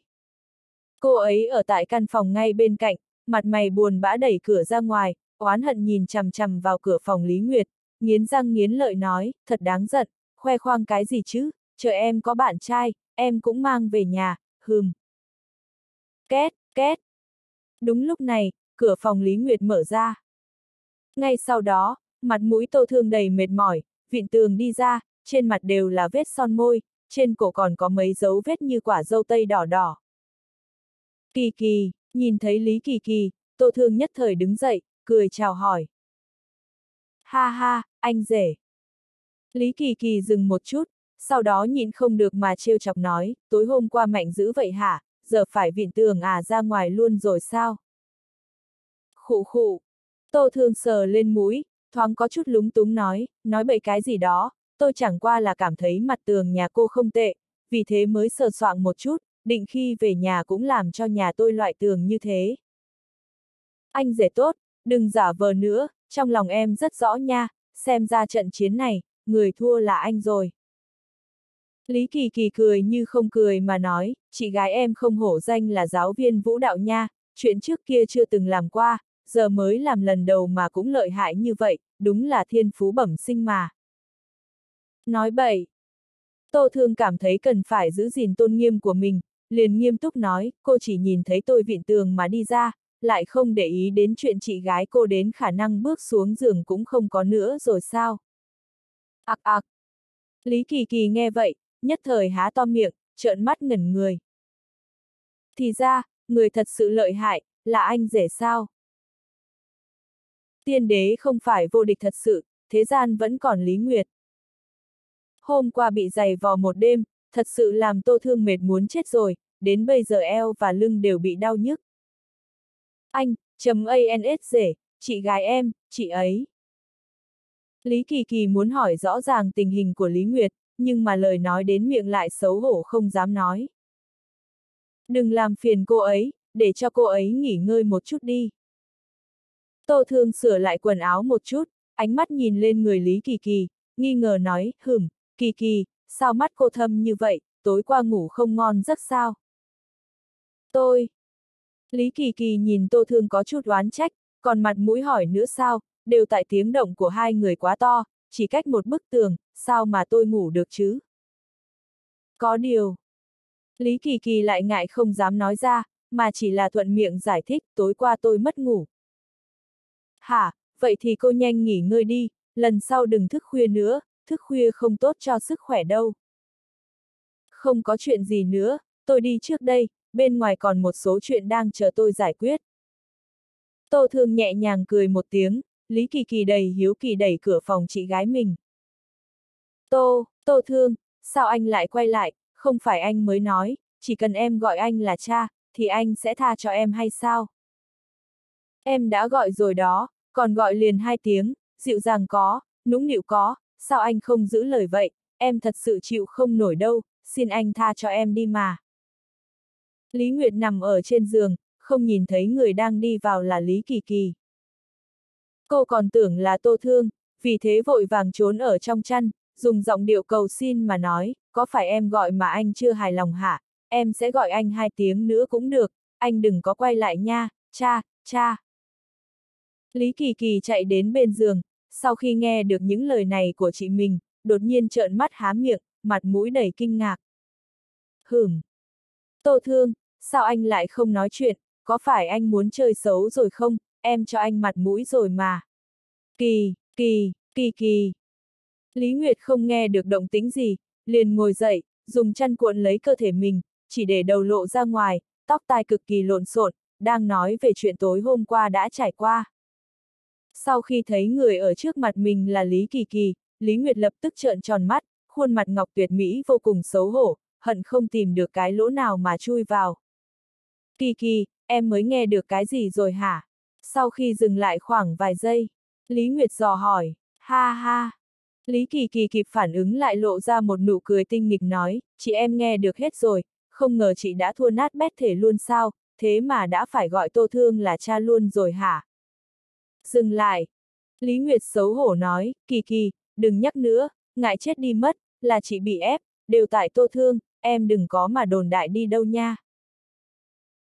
Cô ấy ở tại căn phòng ngay bên cạnh, mặt mày buồn bã đẩy cửa ra ngoài, oán hận nhìn chằm chằm vào cửa phòng Lý Nguyệt, nghiến răng nghiến lợi nói, thật đáng giận, khoe khoang cái gì chứ, chờ em có bạn trai, em cũng mang về nhà, hừm. Két, két. Đúng lúc này, cửa phòng Lý Nguyệt mở ra. Ngay sau đó, mặt mũi tô thương đầy mệt mỏi, vịn tường đi ra, trên mặt đều là vết son môi, trên cổ còn có mấy dấu vết như quả dâu tây đỏ đỏ. Kỳ kỳ, nhìn thấy Lý Kỳ Kỳ, tô thương nhất thời đứng dậy, cười chào hỏi. Ha ha, anh rể. Lý Kỳ Kỳ dừng một chút, sau đó nhịn không được mà trêu chọc nói, tối hôm qua mạnh dữ vậy hả, giờ phải vịn tường à ra ngoài luôn rồi sao? Khụ khụ. Tô thương sờ lên mũi, thoáng có chút lúng túng nói, nói bậy cái gì đó, tôi chẳng qua là cảm thấy mặt tường nhà cô không tệ, vì thế mới sờ soạng một chút, định khi về nhà cũng làm cho nhà tôi loại tường như thế. Anh rể tốt, đừng giả vờ nữa, trong lòng em rất rõ nha, xem ra trận chiến này, người thua là anh rồi. Lý Kỳ Kỳ cười như không cười mà nói, chị gái em không hổ danh là giáo viên vũ đạo nha, chuyện trước kia chưa từng làm qua, giờ mới làm lần đầu mà cũng lợi hại như vậy, đúng là thiên phú bẩm sinh mà. Nói bậy. Tô Thương cảm thấy cần phải giữ gìn tôn nghiêm của mình, liền nghiêm túc nói, cô chỉ nhìn thấy tôi viện tường mà đi ra, lại không để ý đến chuyện chị gái cô đến khả năng bước xuống giường cũng không có nữa rồi sao. Ác ạc. Lý Kỳ Kỳ nghe vậy, nhất thời há to miệng, trợn mắt ngẩn người. Thì ra, người thật sự lợi hại, là anh rể sao? Tiên đế không phải vô địch thật sự, thế gian vẫn còn Lý Nguyệt. Hôm qua bị giày vò một đêm, thật sự làm tô thương mệt muốn chết rồi, đến bây giờ eo và lưng đều bị đau nhức. Anh, chấm ANS rể, chị gái em, chị ấy. Lý Kỳ Kỳ muốn hỏi rõ ràng tình hình của Lý Nguyệt, nhưng mà lời nói đến miệng lại xấu hổ không dám nói. Đừng làm phiền cô ấy, để cho cô ấy nghỉ ngơi một chút đi. Tô Thương sửa lại quần áo một chút, ánh mắt nhìn lên người Lý Kỳ Kỳ, nghi ngờ nói, hửm, Kỳ Kỳ, sao mắt cô thâm như vậy, tối qua ngủ không ngon rất sao? Tôi. Lý Kỳ Kỳ nhìn Tô Thương có chút oán trách, còn mặt mũi hỏi nữa sao, đều tại tiếng động của hai người quá to, chỉ cách một bức tường, sao mà tôi ngủ được chứ? Có điều. Lý Kỳ Kỳ lại ngại không dám nói ra, mà chỉ là thuận miệng giải thích tối qua tôi mất ngủ. Hả, vậy thì cô nhanh nghỉ ngơi đi, lần sau đừng thức khuya nữa, thức khuya không tốt cho sức khỏe đâu. Không có chuyện gì nữa, tôi đi trước đây, bên ngoài còn một số chuyện đang chờ tôi giải quyết. Tô Thương nhẹ nhàng cười một tiếng, Lý Kỳ Kỳ đầy hiếu kỳ đẩy cửa phòng chị gái mình. Tô, Tô Thương, sao anh lại quay lại, không phải anh mới nói, chỉ cần em gọi anh là cha, thì anh sẽ tha cho em hay sao? Em đã gọi rồi đó, còn gọi liền hai tiếng, dịu dàng có, nũng nịu có, sao anh không giữ lời vậy, em thật sự chịu không nổi đâu, xin anh tha cho em đi mà. Lý Nguyệt nằm ở trên giường, không nhìn thấy người đang đi vào là Lý Kỳ Kỳ. Cô còn tưởng là Tô Thương, vì thế vội vàng trốn ở trong chăn, dùng giọng điệu cầu xin mà nói, có phải em gọi mà anh chưa hài lòng hả? Em sẽ gọi anh hai tiếng nữa cũng được, anh đừng có quay lại nha, cha, cha. Lý Kỳ Kỳ chạy đến bên giường, sau khi nghe được những lời này của chị mình, đột nhiên trợn mắt há miệng, mặt mũi đầy kinh ngạc. Hửm. Tô Thương, sao anh lại không nói chuyện, có phải anh muốn chơi xấu rồi không, em cho anh mặt mũi rồi mà. Kỳ, kỳ, kỳ kỳ. Lý Nguyệt không nghe được động tính gì, liền ngồi dậy, dùng chăn cuộn lấy cơ thể mình, chỉ để đầu lộ ra ngoài, tóc tai cực kỳ lộn xộn, đang nói về chuyện tối hôm qua đã trải qua. Sau khi thấy người ở trước mặt mình là Lý Kỳ Kỳ, Lý Nguyệt lập tức trợn tròn mắt, khuôn mặt ngọc tuyệt mỹ vô cùng xấu hổ, hận không tìm được cái lỗ nào mà chui vào. Kỳ Kỳ, em mới nghe được cái gì rồi hả? Sau khi dừng lại khoảng vài giây, Lý Nguyệt dò hỏi, ha ha. Lý Kỳ Kỳ kịp phản ứng lại lộ ra một nụ cười tinh nghịch nói, chị em nghe được hết rồi, không ngờ chị đã thua nát bét thể luôn sao, thế mà đã phải gọi Tô Thương là cha luôn rồi hả? Dừng lại. Lý Nguyệt xấu hổ nói, Kỳ Kỳ, đừng nhắc nữa, ngại chết đi mất, là chị bị ép, đều tại tô thương, em đừng có mà đồn đại đi đâu nha.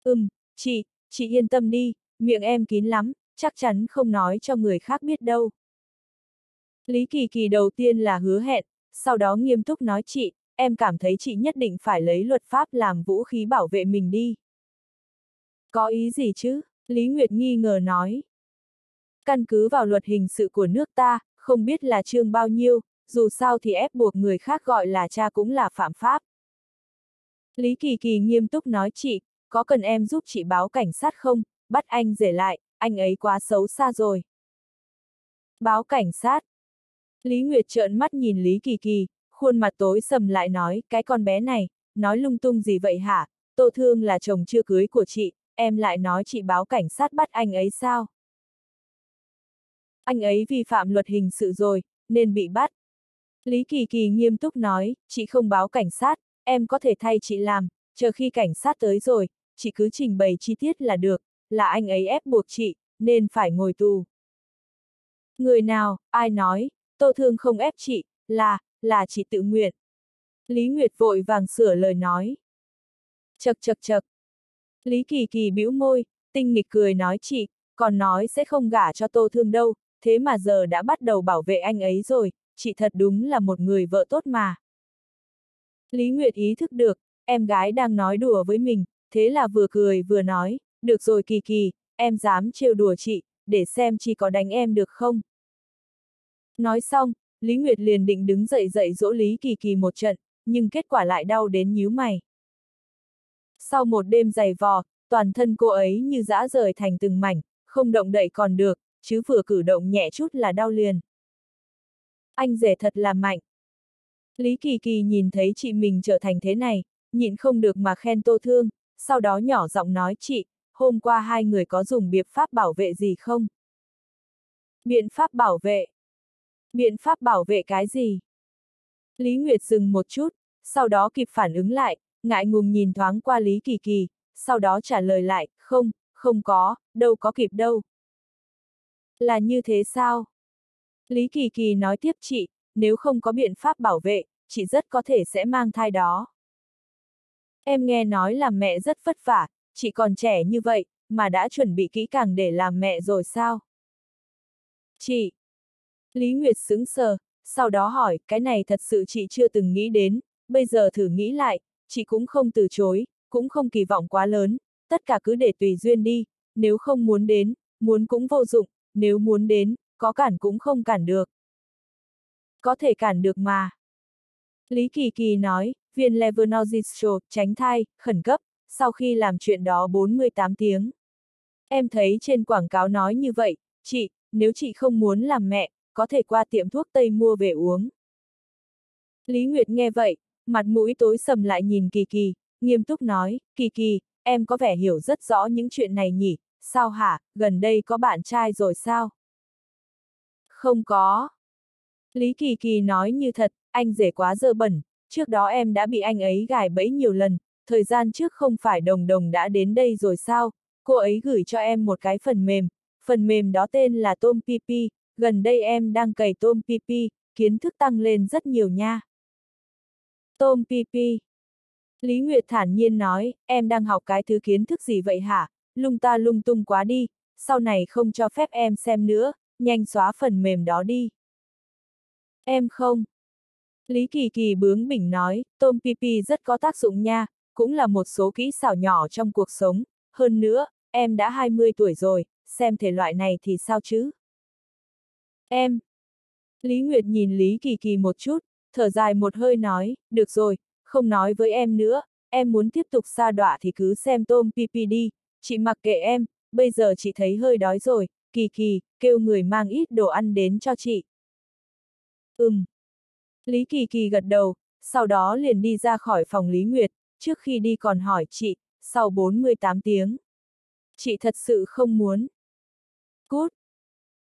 Ừm, chị, chị yên tâm đi, miệng em kín lắm, chắc chắn không nói cho người khác biết đâu. Lý Kỳ Kỳ đầu tiên là hứa hẹn, sau đó nghiêm túc nói chị, em cảm thấy chị nhất định phải lấy luật pháp làm vũ khí bảo vệ mình đi. Có ý gì chứ? Lý Nguyệt nghi ngờ nói. Căn cứ vào luật hình sự của nước ta, không biết là chương bao nhiêu, dù sao thì ép buộc người khác gọi là cha cũng là phạm pháp. Lý Kỳ Kỳ nghiêm túc nói chị, có cần em giúp chị báo cảnh sát không, bắt anh rể lại, anh ấy quá xấu xa rồi. Báo cảnh sát. Lý Nguyệt trợn mắt nhìn Lý Kỳ Kỳ, khuôn mặt tối sầm lại nói, cái con bé này, nói lung tung gì vậy hả, Tô Thương là chồng chưa cưới của chị, em lại nói chị báo cảnh sát bắt anh ấy sao? Anh ấy vi phạm luật hình sự rồi, nên bị bắt. Lý Kỳ Kỳ nghiêm túc nói, chị không báo cảnh sát, em có thể thay chị làm, chờ khi cảnh sát tới rồi, chị cứ trình bày chi tiết là được, là anh ấy ép buộc chị, nên phải ngồi tù. Người nào, ai nói, Tô Thương không ép chị, là, là chị tự nguyện. Lý Nguyệt vội vàng sửa lời nói. Chật chật chật. Lý Kỳ Kỳ bĩu môi, tinh nghịch cười nói chị, còn nói sẽ không gả cho Tô Thương đâu, thế mà giờ đã bắt đầu bảo vệ anh ấy rồi, chị thật đúng là một người vợ tốt mà. Lý Nguyệt ý thức được, em gái đang nói đùa với mình, thế là vừa cười vừa nói, được rồi Kỳ Kỳ, em dám trêu đùa chị, để xem chị có đánh em được không. Nói xong, Lý Nguyệt liền định đứng dậy dậy dỗ Lý Kỳ Kỳ một trận, nhưng kết quả lại đau đến nhíu mày. Sau một đêm dày vò, toàn thân cô ấy như dã rời thành từng mảnh, không động đậy còn được, chứ vừa cử động nhẹ chút là đau liền. Anh rể thật là mạnh. Lý Kỳ Kỳ nhìn thấy chị mình trở thành thế này, nhịn không được mà khen Tô Thương, sau đó nhỏ giọng nói chị, hôm qua hai người có dùng biện pháp bảo vệ gì không? Biện pháp bảo vệ. Biện pháp bảo vệ cái gì? Lý Nguyệt dừng một chút, sau đó kịp phản ứng lại, ngại ngùng nhìn thoáng qua Lý Kỳ Kỳ, sau đó trả lời lại, không, không có, đâu có kịp đâu. Là như thế sao? Lý Kỳ Kỳ nói tiếp chị, nếu không có biện pháp bảo vệ, chị rất có thể sẽ mang thai đó. Em nghe nói là mẹ rất vất vả, chị còn trẻ như vậy, mà đã chuẩn bị kỹ càng để làm mẹ rồi sao? Chị! Lý Nguyệt sững sờ, sau đó hỏi, cái này thật sự chị chưa từng nghĩ đến, bây giờ thử nghĩ lại, chị cũng không từ chối, cũng không kỳ vọng quá lớn, tất cả cứ để tùy duyên đi, nếu không muốn đến, muốn cũng vô dụng, nếu muốn đến, có cản cũng không cản được. Có thể cản được mà. Lý Kỳ Kỳ nói, viên Levonorgestrel, tránh thai, khẩn cấp, sau khi làm chuyện đó 48 tiếng. Em thấy trên quảng cáo nói như vậy, chị, nếu chị không muốn làm mẹ, có thể qua tiệm thuốc Tây mua về uống. Lý Nguyệt nghe vậy, mặt mũi tối sầm lại nhìn Kỳ Kỳ, nghiêm túc nói, Kỳ Kỳ, em có vẻ hiểu rất rõ những chuyện này nhỉ, sao hả, gần đây có bạn trai rồi sao? Không có. Lý Kỳ Kỳ nói như thật, anh rể quá dơ bẩn, trước đó em đã bị anh ấy gài bẫy nhiều lần, thời gian trước không phải đồng đồng đã đến đây rồi sao, cô ấy gửi cho em một cái phần mềm, phần mềm đó tên là Tôm PP, gần đây em đang cày Tôm PP, kiến thức tăng lên rất nhiều nha. Tôm PP Lý Nguyệt thản nhiên nói, em đang học cái thứ kiến thức gì vậy hả, lung ta lung tung quá đi, sau này không cho phép em xem nữa, nhanh xóa phần mềm đó đi. Em không. Lý Kỳ Kỳ bướng bỉnh nói, tôm pipi rất có tác dụng nha, cũng là một số kỹ xảo nhỏ trong cuộc sống, hơn nữa, em đã 20 tuổi rồi, xem thể loại này thì sao chứ? Em. Lý Nguyệt nhìn Lý Kỳ Kỳ một chút, thở dài một hơi nói, được rồi, không nói với em nữa, em muốn tiếp tục xa đọa thì cứ xem tôm pipi đi, chị mặc kệ em, bây giờ chị thấy hơi đói rồi, Kỳ Kỳ, kêu người mang ít đồ ăn đến cho chị. Ừm. Lý Kỳ Kỳ gật đầu, sau đó liền đi ra khỏi phòng Lý Nguyệt, trước khi đi còn hỏi chị, sau 48 tiếng. Chị thật sự không muốn. Cút.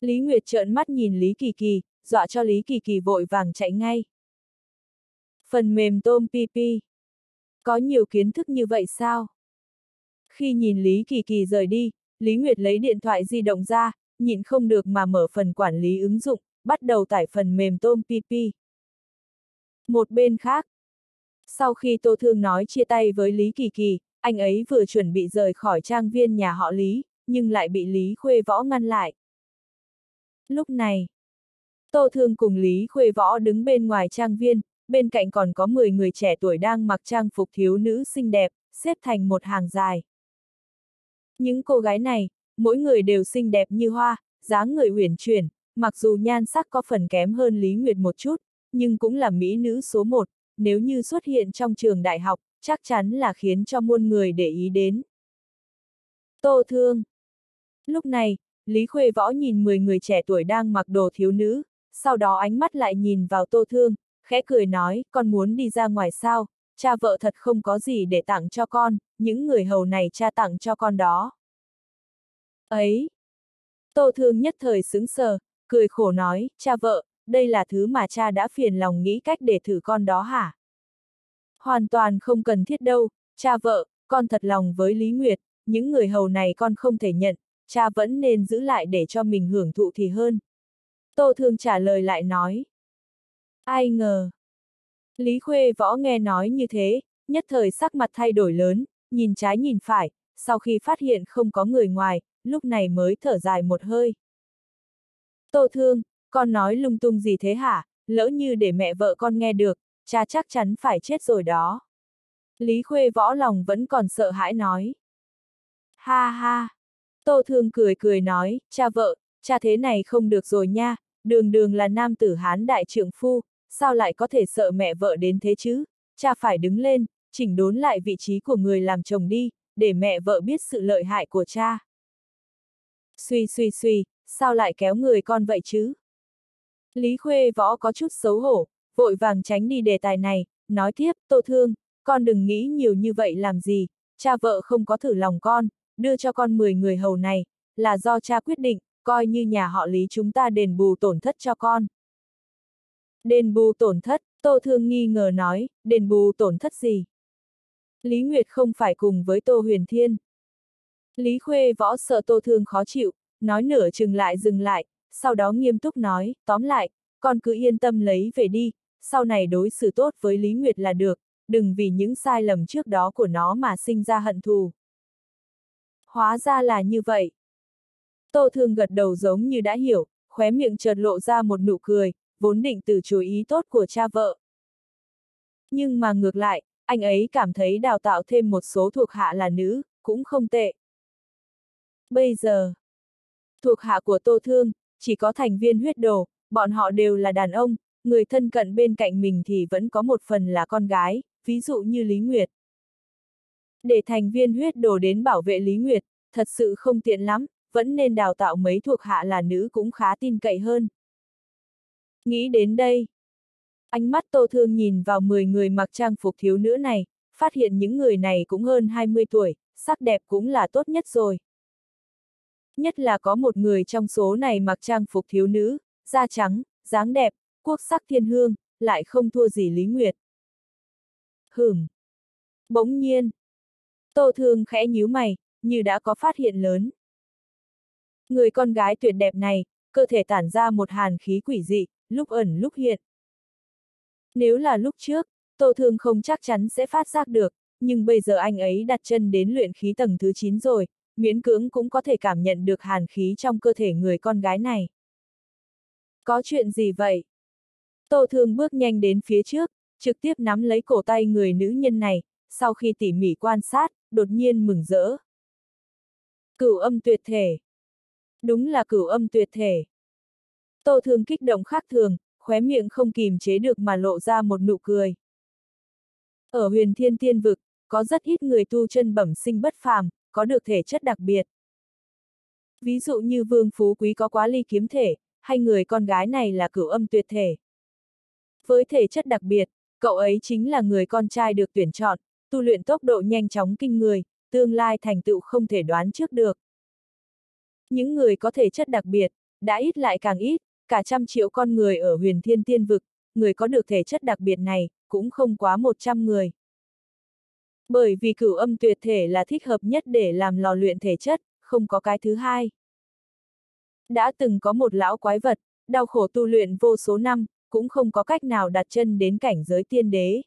Lý Nguyệt trợn mắt nhìn Lý Kỳ Kỳ, dọa cho Lý Kỳ Kỳ vội vàng chạy ngay. Phần mềm tôm PP. Có nhiều kiến thức như vậy sao? Khi nhìn Lý Kỳ Kỳ rời đi, Lý Nguyệt lấy điện thoại di động ra, nhịn không được mà mở phần quản lý ứng dụng, bắt đầu tải phần mềm tôm PP. Một bên khác, sau khi Tô Thương nói chia tay với Lý Kỳ Kỳ, anh ấy vừa chuẩn bị rời khỏi trang viên nhà họ Lý, nhưng lại bị Lý Khuê Võ ngăn lại. Lúc này, Tô Thương cùng Lý Khuê Võ đứng bên ngoài trang viên, bên cạnh còn có 10 người trẻ tuổi đang mặc trang phục thiếu nữ xinh đẹp, xếp thành một hàng dài. Những cô gái này, mỗi người đều xinh đẹp như hoa, dáng người uyển chuyển, mặc dù nhan sắc có phần kém hơn Lý Nguyệt một chút, nhưng cũng là mỹ nữ số một, nếu như xuất hiện trong trường đại học, chắc chắn là khiến cho muôn người để ý đến. Tô Thương. Lúc này, Lý Khuê Võ nhìn 10 người trẻ tuổi đang mặc đồ thiếu nữ, sau đó ánh mắt lại nhìn vào Tô Thương, khẽ cười nói, con muốn đi ra ngoài sao, cha vợ thật không có gì để tặng cho con, những người hầu này cha tặng cho con đó. Ấy! Tô Thương nhất thời sững sờ, cười khổ nói, cha vợ, đây là thứ mà cha đã phiền lòng nghĩ cách để thử con đó hả? Hoàn toàn không cần thiết đâu, cha vợ, con thật lòng với Lý Nguyệt, những người hầu này con không thể nhận, cha vẫn nên giữ lại để cho mình hưởng thụ thì hơn. Tô Thương trả lời lại nói. Ai ngờ. Lý Khuê Võ nghe nói như thế, nhất thời sắc mặt thay đổi lớn, nhìn trái nhìn phải, sau khi phát hiện không có người ngoài, lúc này mới thở dài một hơi. Tô Thương, con nói lung tung gì thế hả, lỡ như để mẹ vợ con nghe được, cha chắc chắn phải chết rồi đó. Lý Khuê Võ lòng vẫn còn sợ hãi nói. Ha ha! Tô Thương cười cười nói, cha vợ, cha thế này không được rồi nha, đường đường là nam tử hán đại trượng phu, sao lại có thể sợ mẹ vợ đến thế chứ, cha phải đứng lên, chỉnh đốn lại vị trí của người làm chồng đi, để mẹ vợ biết sự lợi hại của cha. Suy suy suy, sao lại kéo người con vậy chứ? Lý Khuê Võ có chút xấu hổ, vội vàng tránh đi đề tài này, nói tiếp, Tô Thương, con đừng nghĩ nhiều như vậy làm gì, cha vợ không có thử lòng con, đưa cho con 10 người hầu này, là do cha quyết định, coi như nhà họ Lý chúng ta đền bù tổn thất cho con. Đền bù tổn thất, Tô Thương nghi ngờ nói, đền bù tổn thất gì? Lý Nguyệt không phải cùng với Tô Huyền Thiên. Lý Khuê võ sợ Tô Thương khó chịu, nói nửa chừng lại dừng lại, sau đó nghiêm túc nói, tóm lại, con cứ yên tâm lấy về đi, sau này đối xử tốt với Lý Nguyệt là được, đừng vì những sai lầm trước đó của nó mà sinh ra hận thù. Hóa ra là như vậy. Tô Thương gật đầu giống như đã hiểu, khóe miệng chợt lộ ra một nụ cười, vốn định từ chối ý tốt của cha vợ. Nhưng mà ngược lại, anh ấy cảm thấy đào tạo thêm một số thuộc hạ là nữ, cũng không tệ. Bây giờ, thuộc hạ của Tô Thương, chỉ có thành viên huyết đồ, bọn họ đều là đàn ông, người thân cận bên cạnh mình thì vẫn có một phần là con gái, ví dụ như Lý Nguyệt. Để thành viên huyết đồ đến bảo vệ Lý Nguyệt, thật sự không tiện lắm, vẫn nên đào tạo mấy thuộc hạ là nữ cũng khá tin cậy hơn. Nghĩ đến đây, ánh mắt Tô Thương nhìn vào 10 người mặc trang phục thiếu nữ này, phát hiện những người này cũng hơn 20 tuổi, sắc đẹp cũng là tốt nhất rồi. Nhất là có một người trong số này mặc trang phục thiếu nữ, da trắng, dáng đẹp, quốc sắc thiên hương, lại không thua gì Lý Nguyệt. Hửm. Bỗng nhiên. Tô Thương khẽ nhíu mày, như đã có phát hiện lớn. Người con gái tuyệt đẹp này, cơ thể tản ra một hàn khí quỷ dị, lúc ẩn lúc hiện. Nếu là lúc trước, Tô Thương không chắc chắn sẽ phát giác được, nhưng bây giờ anh ấy đặt chân đến luyện khí tầng thứ 9 rồi, miễn cưỡng cũng có thể cảm nhận được hàn khí trong cơ thể người con gái này. Có chuyện gì vậy? Tô Thương bước nhanh đến phía trước, trực tiếp nắm lấy cổ tay người nữ nhân này, sau khi tỉ mỉ quan sát, đột nhiên mừng rỡ. Cửu âm tuyệt thể. Đúng là cửu âm tuyệt thể. Tô Thương kích động khác thường, khóe miệng không kìm chế được mà lộ ra một nụ cười. Ở huyền thiên tiên vực, có rất ít người tu chân bẩm sinh bất phàm, có được thể chất đặc biệt. Ví dụ như vương phú quý có quá ly kiếm thể, hay người con gái này là cửu âm tuyệt thể. Với thể chất đặc biệt, cậu ấy chính là người con trai được tuyển chọn, tu luyện tốc độ nhanh chóng kinh người, tương lai thành tựu không thể đoán trước được. Những người có thể chất đặc biệt, đã ít lại càng ít, cả trăm triệu con người ở huyền thiên tiên vực, người có được thể chất đặc biệt này, cũng không quá 100 người. Bởi vì cửu âm tuyệt thể là thích hợp nhất để làm lò luyện thể chất, không có cái thứ hai. Đã từng có một lão quái vật, đau khổ tu luyện vô số năm, cũng không có cách nào đặt chân đến cảnh giới tiên đế.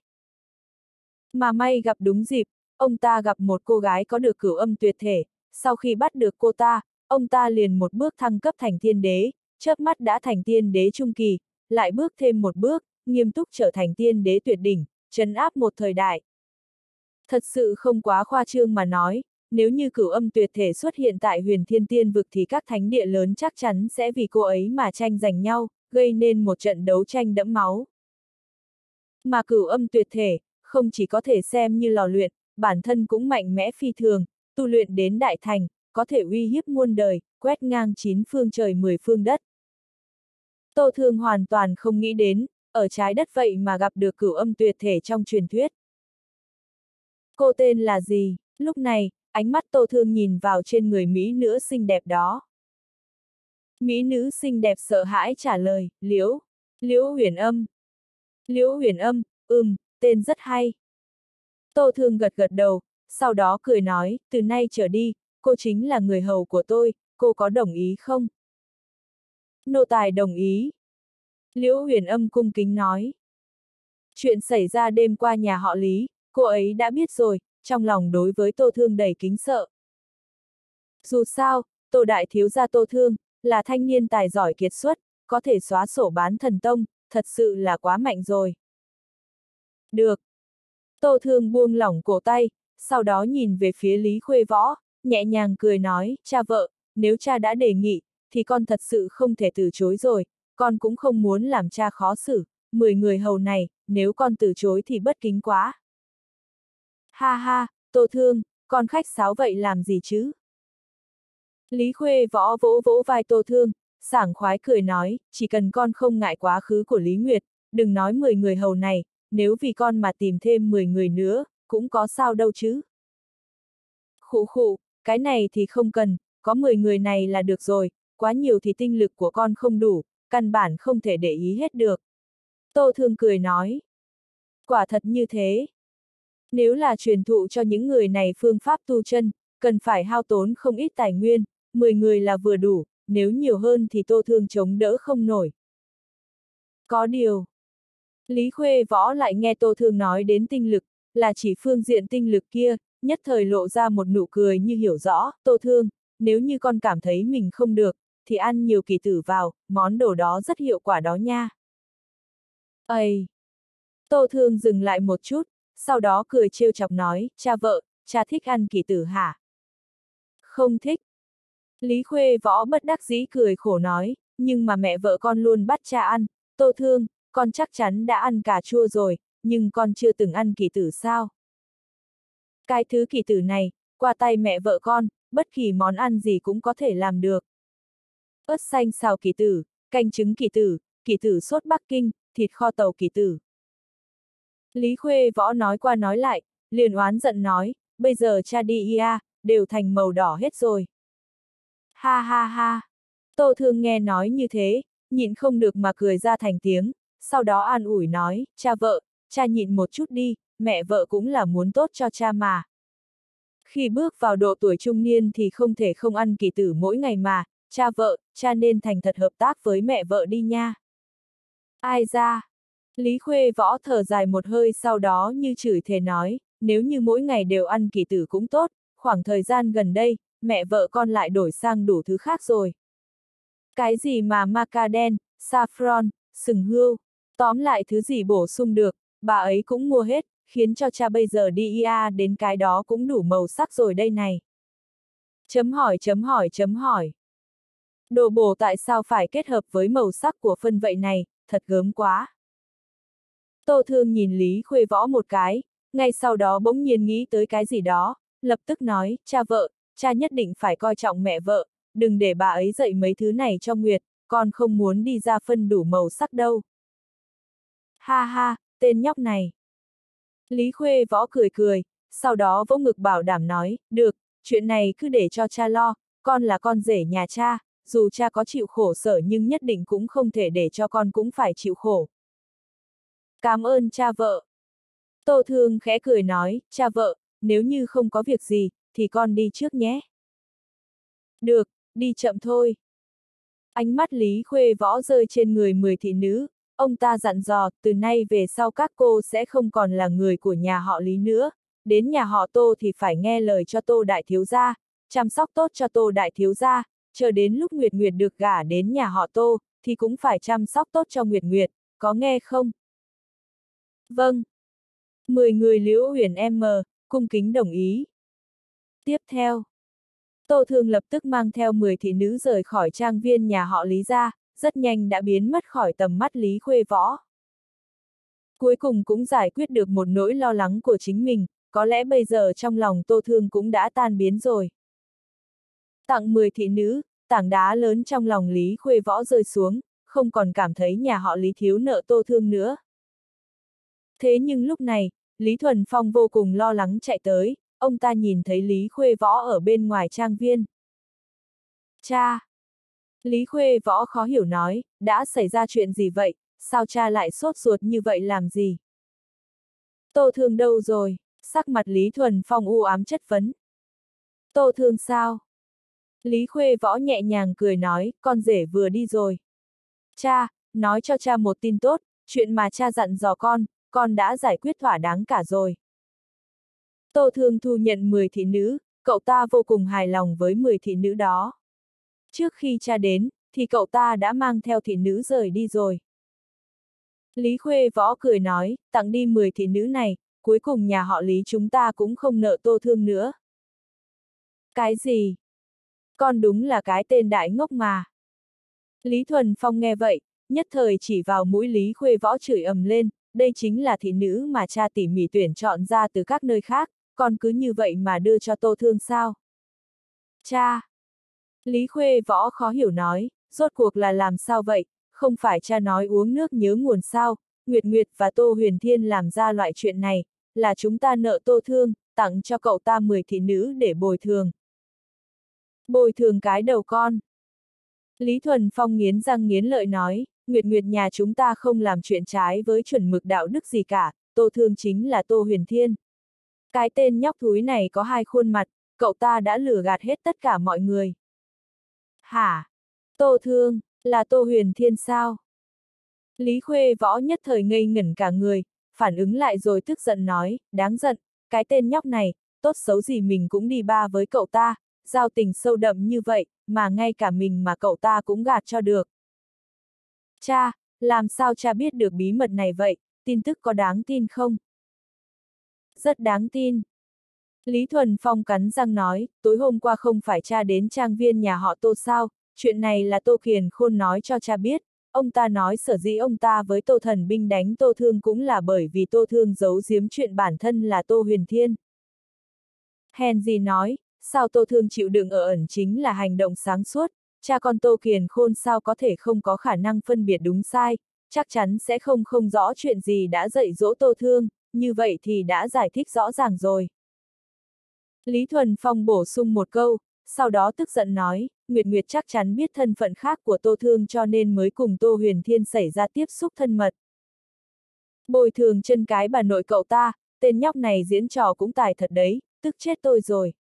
Mà may gặp đúng dịp, ông ta gặp một cô gái có được cửu âm tuyệt thể, sau khi bắt được cô ta, ông ta liền một bước thăng cấp thành thiên đế, chớp mắt đã thành tiên đế trung kỳ, lại bước thêm một bước, nghiêm túc trở thành tiên đế tuyệt đỉnh, chấn áp một thời đại. Thật sự không quá khoa trương mà nói, nếu như cửu âm tuyệt thể xuất hiện tại huyền thiên tiên vực thì các thánh địa lớn chắc chắn sẽ vì cô ấy mà tranh giành nhau, gây nên một trận đấu tranh đẫm máu. Mà cửu âm tuyệt thể, không chỉ có thể xem như lò luyện, bản thân cũng mạnh mẽ phi thường, tu luyện đến đại thành, có thể uy hiếp muôn đời, quét ngang chín phương trời mười phương đất. Tô Thương hoàn toàn không nghĩ đến, ở trái đất vậy mà gặp được cửu âm tuyệt thể trong truyền thuyết. Cô tên là gì? Lúc này, ánh mắt Tô Thương nhìn vào trên người Mỹ nữ xinh đẹp đó. Mỹ nữ xinh đẹp sợ hãi trả lời, Liễu, Liễu huyền âm. Liễu huyền âm, ừm, tên rất hay. Tô Thương gật gật đầu, sau đó cười nói, từ nay trở đi, cô chính là người hầu của tôi, cô có đồng ý không? Nô tài đồng ý. Liễu huyền âm cung kính nói. Chuyện xảy ra đêm qua nhà họ Lý, cô ấy đã biết rồi, trong lòng đối với Tô Thương đầy kính sợ. Dù sao, Tô Đại Thiếu gia Tô Thương, là thanh niên tài giỏi kiệt xuất, có thể xóa sổ bán thần tông, thật sự là quá mạnh rồi. Được. Tô Thương buông lỏng cổ tay, sau đó nhìn về phía Lý Khuê Võ, nhẹ nhàng cười nói, cha vợ, nếu cha đã đề nghị, thì con thật sự không thể từ chối rồi, con cũng không muốn làm cha khó xử, mười người hầu này, nếu con từ chối thì bất kính quá. Ha ha, Tô Thương, con khách sáo vậy làm gì chứ? Lý Khuê võ vỗ vỗ vai Tô Thương, sảng khoái cười nói, chỉ cần con không ngại quá khứ của Lý Nguyệt, đừng nói 10 người hầu này, nếu vì con mà tìm thêm 10 người nữa, cũng có sao đâu chứ. Khụ khụ, cái này thì không cần, có 10 người này là được rồi, quá nhiều thì tinh lực của con không đủ, căn bản không thể để ý hết được. Tô Thương cười nói. Quả thật như thế. Nếu là truyền thụ cho những người này phương pháp tu chân, cần phải hao tốn không ít tài nguyên, 10 người là vừa đủ, nếu nhiều hơn thì Tô Thương chống đỡ không nổi. Có điều. Lý Khuê Võ lại nghe Tô Thương nói đến tinh lực, là chỉ phương diện tinh lực kia, nhất thời lộ ra một nụ cười như hiểu rõ, Tô Thương, nếu như con cảm thấy mình không được, thì ăn nhiều kỳ tử vào, món đồ đó rất hiệu quả đó nha. Ây! Tô Thương dừng lại một chút, sau đó cười trêu chọc nói, cha vợ, cha thích ăn kỳ tử hả? Không thích. Lý Khuê võ bất đắc dĩ cười khổ nói, nhưng mà mẹ vợ con luôn bắt cha ăn, Tô Thương, con chắc chắn đã ăn cà chua rồi, nhưng con chưa từng ăn kỳ tử sao? Cái thứ kỳ tử này, qua tay mẹ vợ con, bất kỳ món ăn gì cũng có thể làm được. Ớt xanh xào kỳ tử, canh trứng kỳ tử, kỳ tử sốt Bắc Kinh, thịt kho tàu kỳ tử. Lý Khuê võ nói qua nói lại, liền oán giận nói, bây giờ cha đi ia, đều thành màu đỏ hết rồi. Ha ha ha! Tô Thương nghe nói như thế, nhịn không được mà cười ra thành tiếng, sau đó an ủi nói, cha vợ, cha nhịn một chút đi, mẹ vợ cũng là muốn tốt cho cha mà. Khi bước vào độ tuổi trung niên thì không thể không ăn kỳ tử mỗi ngày mà, cha vợ, cha nên thành thật hợp tác với mẹ vợ đi nha. Ai ra? Lý Khuê võ thở dài một hơi sau đó như chửi thề nói, nếu như mỗi ngày đều ăn kỳ tử cũng tốt, khoảng thời gian gần đây, mẹ vợ con lại đổi sang đủ thứ khác rồi. Cái gì mà maca đen, saffron, sừng hươu, tóm lại thứ gì bổ sung được, bà ấy cũng mua hết, khiến cho cha bây giờ đi ia đến cái đó cũng đủ màu sắc rồi đây này. Chấm hỏi chấm hỏi chấm hỏi. Đồ bổ tại sao phải kết hợp với màu sắc của phân vậy này, thật gớm quá. Tô Thương nhìn Lý Khuê Võ một cái, ngay sau đó bỗng nhiên nghĩ tới cái gì đó, lập tức nói, cha vợ, cha nhất định phải coi trọng mẹ vợ, đừng để bà ấy dạy mấy thứ này cho Nguyệt, con không muốn đi ra phân đủ màu sắc đâu. Ha ha, tên nhóc này. Lý Khuê Võ cười cười, sau đó vỗ ngực bảo đảm nói, được, chuyện này cứ để cho cha lo, con là con rể nhà cha, dù cha có chịu khổ sở nhưng nhất định cũng không thể để cho con cũng phải chịu khổ. Cảm ơn cha vợ. Tô Thương khẽ cười nói, cha vợ, nếu như không có việc gì, thì con đi trước nhé. Được, đi chậm thôi. Ánh mắt Lý Khuê Võ rơi trên người 10 thị nữ, ông ta dặn dò, từ nay về sau các cô sẽ không còn là người của nhà họ Lý nữa, đến nhà họ Tô thì phải nghe lời cho Tô Đại Thiếu Gia, chăm sóc tốt cho Tô Đại Thiếu Gia, chờ đến lúc Nguyệt Nguyệt được gả đến nhà họ Tô, thì cũng phải chăm sóc tốt cho Nguyệt Nguyệt, có nghe không? Vâng. Mười người liễu huyền M, cung kính đồng ý. Tiếp theo. Tô Thương lập tức mang theo 10 thị nữ rời khỏi trang viên nhà họ Lý ra, rất nhanh đã biến mất khỏi tầm mắt Lý Khuê Võ. Cuối cùng cũng giải quyết được một nỗi lo lắng của chính mình, có lẽ bây giờ trong lòng Tô Thương cũng đã tan biến rồi. Tặng 10 thị nữ, tảng đá lớn trong lòng Lý Khuê Võ rơi xuống, không còn cảm thấy nhà họ Lý thiếu nợ Tô Thương nữa. Thế nhưng lúc này, Lý Thuần Phong vô cùng lo lắng chạy tới, ông ta nhìn thấy Lý Khuê Võ ở bên ngoài trang viên. Cha! Lý Khuê Võ khó hiểu nói, đã xảy ra chuyện gì vậy, sao cha lại sốt ruột như vậy làm gì? Tô Thương đâu rồi? Sắc mặt Lý Thuần Phong u ám chất vấn. Tô Thương sao? Lý Khuê Võ nhẹ nhàng cười nói, con rể vừa đi rồi. Cha, nói cho cha một tin tốt, chuyện mà cha dặn dò con, con đã giải quyết thỏa đáng cả rồi. Tô Thương thu nhận 10 thị nữ, cậu ta vô cùng hài lòng với 10 thị nữ đó. Trước khi cha đến, thì cậu ta đã mang theo thị nữ rời đi rồi. Lý Khuê Võ cười nói, tặng đi 10 thị nữ này, cuối cùng nhà họ Lý chúng ta cũng không nợ Tô Thương nữa. Cái gì? Con đúng là cái tên đại ngốc mà. Lý Thuần Phong nghe vậy, nhất thời chỉ vào mũi Lý Khuê Võ chửi ầm lên, đây chính là thị nữ mà cha tỉ mỉ tuyển chọn ra từ các nơi khác, còn cứ như vậy mà đưa cho Tô Thương sao? Cha! Lý Khuê Võ khó hiểu nói, rốt cuộc là làm sao vậy, không phải cha nói uống nước nhớ nguồn sao, Nguyệt Nguyệt và Tô Huyền Thiên làm ra loại chuyện này, là chúng ta nợ Tô Thương, tặng cho cậu ta 10 thị nữ để bồi thường. Bồi thường cái đầu con. Lý Thuần Phong nghiến răng nghiến lợi nói, Nguyệt Nguyệt nhà chúng ta không làm chuyện trái với chuẩn mực đạo đức gì cả, Tô Thương chính là Tô Huyền Thiên. Cái tên nhóc thúi này có hai khuôn mặt, cậu ta đã lừa gạt hết tất cả mọi người. Hả? Tô Thương, là Tô Huyền Thiên sao? Lý Khuê võ nhất thời ngây ngẩn cả người, phản ứng lại rồi tức giận nói, đáng giận, cái tên nhóc này, tốt xấu gì mình cũng đi ba với cậu ta, giao tình sâu đậm như vậy, mà ngay cả mình mà cậu ta cũng gạt cho được. Cha, làm sao cha biết được bí mật này vậy, tin tức có đáng tin không? Rất đáng tin. Lý Thuần Phong cắn răng nói, tối hôm qua không phải cha đến trang viên nhà họ Tô sao, chuyện này là Tô Kiền Khôn nói cho cha biết, ông ta nói sở dĩ ông ta với Tô Thần Binh đánh Tô Thương cũng là bởi vì Tô Thương giấu giếm chuyện bản thân là Tô Huyền Thiên. Hèn gì nói, sao Tô Thương chịu đựng ở ẩn chính là hành động sáng suốt, cha con Tô Kiền Khôn sao có thể không có khả năng phân biệt đúng sai, chắc chắn sẽ không không rõ chuyện gì đã dạy dỗ Tô Thương, như vậy thì đã giải thích rõ ràng rồi. Lý Thuần Phong bổ sung một câu, sau đó tức giận nói, Nguyệt Nguyệt chắc chắn biết thân phận khác của Tô Thương cho nên mới cùng Tô Huyền Thiên xảy ra tiếp xúc thân mật. Bồi thường chân cái bà nội cậu ta, tên nhóc này diễn trò cũng tài thật đấy, tức chết tôi rồi.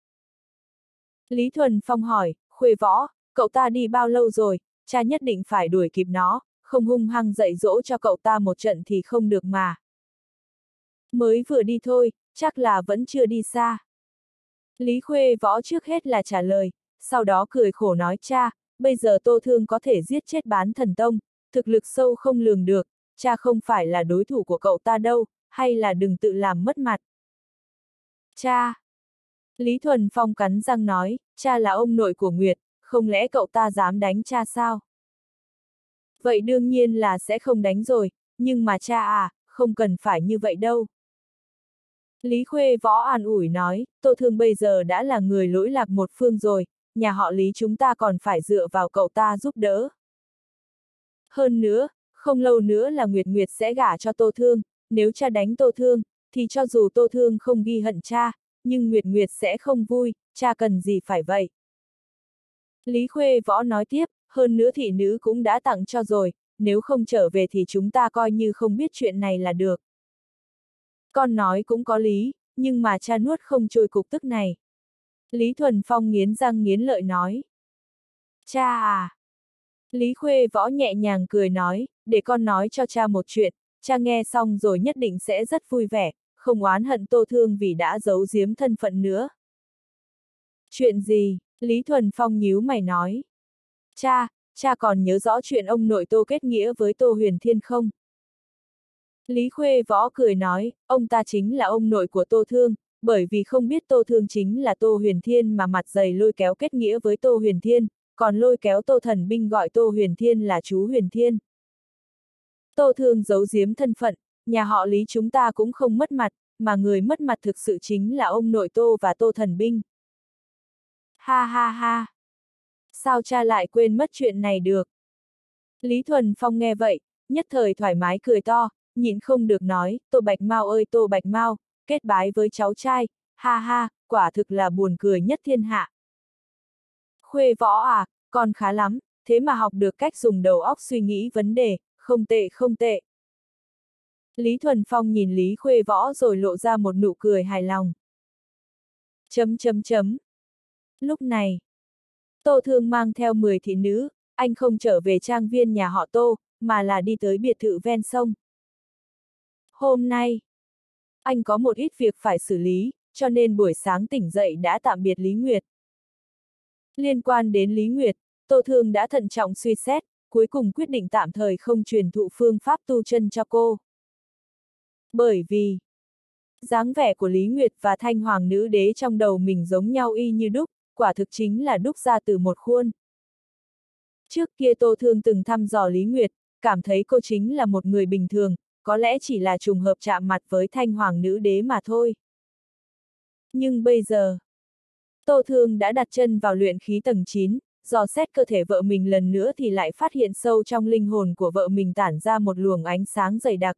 Lý Thuần Phong hỏi, Khuê Võ, cậu ta đi bao lâu rồi, cha nhất định phải đuổi kịp nó, không hung hăng dạy dỗ cho cậu ta một trận thì không được mà. Mới vừa đi thôi, chắc là vẫn chưa đi xa. Lý Khuê Võ trước hết là trả lời, sau đó cười khổ nói cha, bây giờ Tô Thương có thể giết chết bán thần tông, thực lực sâu không lường được, cha không phải là đối thủ của cậu ta đâu, hay là đừng tự làm mất mặt. Cha! Lý Thuần Phong cắn răng nói, cha là ông nội của Nguyệt, không lẽ cậu ta dám đánh cha sao? Vậy đương nhiên là sẽ không đánh rồi, nhưng mà cha à, không cần phải như vậy đâu. Lý Khuê Võ an ủi nói, Tô Thương bây giờ đã là người lỗi lạc một phương rồi, nhà họ Lý chúng ta còn phải dựa vào cậu ta giúp đỡ. Hơn nữa, không lâu nữa là Nguyệt Nguyệt sẽ gả cho Tô Thương, nếu cha đánh Tô Thương, thì cho dù Tô Thương không ghi hận cha, nhưng Nguyệt Nguyệt sẽ không vui, cha cần gì phải vậy. Lý Khuê Võ nói tiếp, hơn nữa thị nữ cũng đã tặng cho rồi, nếu không trở về thì chúng ta coi như không biết chuyện này là được. Con nói cũng có lý, nhưng mà cha nuốt không trôi cục tức này. Lý Thuần Phong nghiến răng nghiến lợi nói. Cha à! Lý Khuê võ nhẹ nhàng cười nói, để con nói cho cha một chuyện, cha nghe xong rồi nhất định sẽ rất vui vẻ, không oán hận Tô Thương vì đã giấu giếm thân phận nữa. Chuyện gì? Lý Thuần Phong nhíu mày nói. Cha, cha còn nhớ rõ chuyện ông nội Tô kết nghĩa với Tô Huyền Thiên không? Lý Khuê Võ cười nói, ông ta chính là ông nội của Tô Thương, bởi vì không biết Tô Thương chính là Tô Huyền Thiên mà mặt dày lôi kéo kết nghĩa với Tô Huyền Thiên, còn lôi kéo Tô Thần Binh gọi Tô Huyền Thiên là chú Huyền Thiên. Tô Thương giấu giếm thân phận, nhà họ Lý chúng ta cũng không mất mặt, mà người mất mặt thực sự chính là ông nội Tô và Tô Thần Binh. Ha ha ha! Sao cha lại quên mất chuyện này được? Lý Thuần Phong nghe vậy, nhất thời thoải mái cười to, nhịn không được nói, Tô Bạch Mau ơi Tô Bạch Mau, kết bái với cháu trai, ha ha, quả thực là buồn cười nhất thiên hạ. Khuê võ à, con khá lắm, thế mà học được cách dùng đầu óc suy nghĩ vấn đề, không tệ không tệ. Lý Thuần Phong nhìn Lý Khuê võ rồi lộ ra một nụ cười hài lòng. Chấm chấm chấm. Lúc này, Tô Thương mang theo 10 thị nữ, anh không trở về trang viên nhà họ Tô, mà là đi tới biệt thự ven sông. Hôm nay, anh có một ít việc phải xử lý, cho nên buổi sáng tỉnh dậy đã tạm biệt Lý Nguyệt. Liên quan đến Lý Nguyệt, Tô Thương đã thận trọng suy xét, cuối cùng quyết định tạm thời không truyền thụ phương pháp tu chân cho cô. Bởi vì, dáng vẻ của Lý Nguyệt và Thanh Hoàng nữ đế trong đầu mình giống nhau y như đúc, quả thực chính là đúc ra từ một khuôn. Trước kia Tô Thương từng thăm dò Lý Nguyệt, cảm thấy cô chính là một người bình thường, có lẽ chỉ là trùng hợp chạm mặt với thanh hoàng nữ đế mà thôi. Nhưng bây giờ, Tô Thương đã đặt chân vào luyện khí tầng 9, dò xét cơ thể vợ mình lần nữa thì lại phát hiện sâu trong linh hồn của vợ mình tản ra một luồng ánh sáng dày đặc.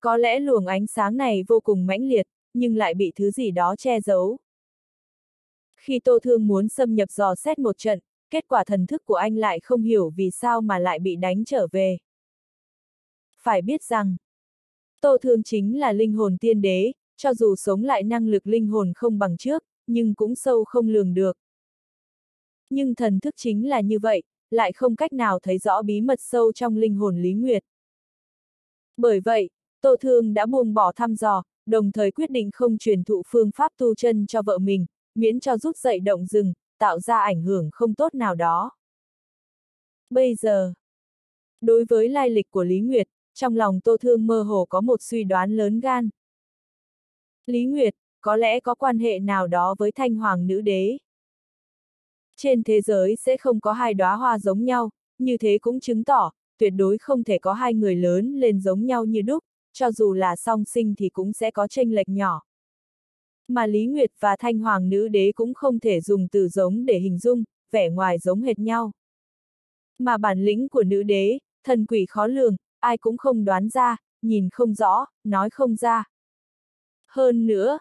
Có lẽ luồng ánh sáng này vô cùng mãnh liệt, nhưng lại bị thứ gì đó che giấu. Khi Tô Thương muốn xâm nhập dò xét một trận, kết quả thần thức của anh lại không hiểu vì sao mà lại bị đánh trở về. Phải biết rằng, Tô Thương chính là linh hồn tiên đế, cho dù sống lại năng lực linh hồn không bằng trước, nhưng cũng sâu không lường được. Nhưng thần thức chính là như vậy, lại không cách nào thấy rõ bí mật sâu trong linh hồn Lý Nguyệt. Bởi vậy, Tô Thương đã buông bỏ thăm dò, đồng thời quyết định không truyền thụ phương pháp tu chân cho vợ mình, miễn cho rút dậy động rừng, tạo ra ảnh hưởng không tốt nào đó. Bây giờ, đối với lai lịch của Lý Nguyệt, trong lòng Tô Thương mơ hồ có một suy đoán lớn gan. Lý Nguyệt, có lẽ có quan hệ nào đó với thanh hoàng nữ đế. Trên thế giới sẽ không có hai đóa hoa giống nhau, như thế cũng chứng tỏ, tuyệt đối không thể có hai người lớn lên giống nhau như đúc, cho dù là song sinh thì cũng sẽ có tranh lệch nhỏ. Mà Lý Nguyệt và Thanh Hoàng nữ đế cũng không thể dùng từ giống để hình dung, vẻ ngoài giống hệt nhau. Mà bản lĩnh của nữ đế, thần quỷ khó lường, ai cũng không đoán ra, nhìn không rõ, nói không ra. Hơn nữa,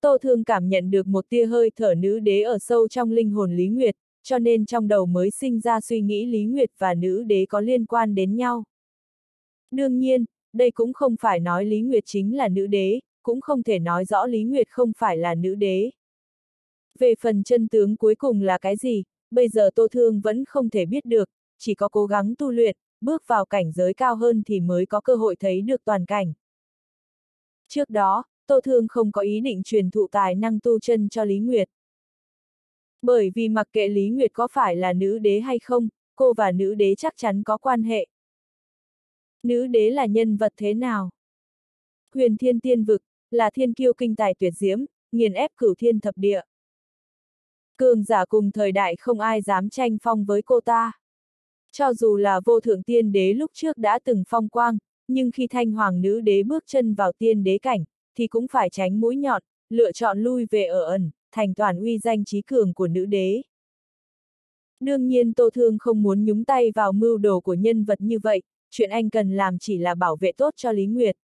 Tô Thương cảm nhận được một tia hơi thở nữ đế ở sâu trong linh hồn Lý Nguyệt, cho nên trong đầu mới sinh ra suy nghĩ Lý Nguyệt và nữ đế có liên quan đến nhau. Đương nhiên, đây cũng không phải nói Lý Nguyệt chính là nữ đế, cũng không thể nói rõ Lý Nguyệt không phải là nữ đế. Về phần chân tướng cuối cùng là cái gì, bây giờ Tô Thương vẫn không thể biết được, chỉ có cố gắng tu luyện, bước vào cảnh giới cao hơn thì mới có cơ hội thấy được toàn cảnh. Trước đó, Tô Thương không có ý định truyền thụ tài năng tu chân cho Lý Nguyệt. Bởi vì mặc kệ Lý Nguyệt có phải là nữ đế hay không, cô và nữ đế chắc chắn có quan hệ. Nữ đế là nhân vật thế nào? Huyền thiên tiên vực, là thiên kiêu kinh tài tuyệt diễm, nghiền ép cửu thiên thập địa. Cường giả cùng thời đại không ai dám tranh phong với cô ta. Cho dù là vô thượng tiên đế lúc trước đã từng phong quang, nhưng khi thanh hoàng nữ đế bước chân vào tiên đế cảnh, thì cũng phải tránh mũi nhọn, lựa chọn lui về ở ẩn, thành toàn uy danh trí cường của nữ đế. Đương nhiên Tô Thương không muốn nhúng tay vào mưu đồ của nhân vật như vậy, chuyện anh cần làm chỉ là bảo vệ tốt cho Lý Nguyệt.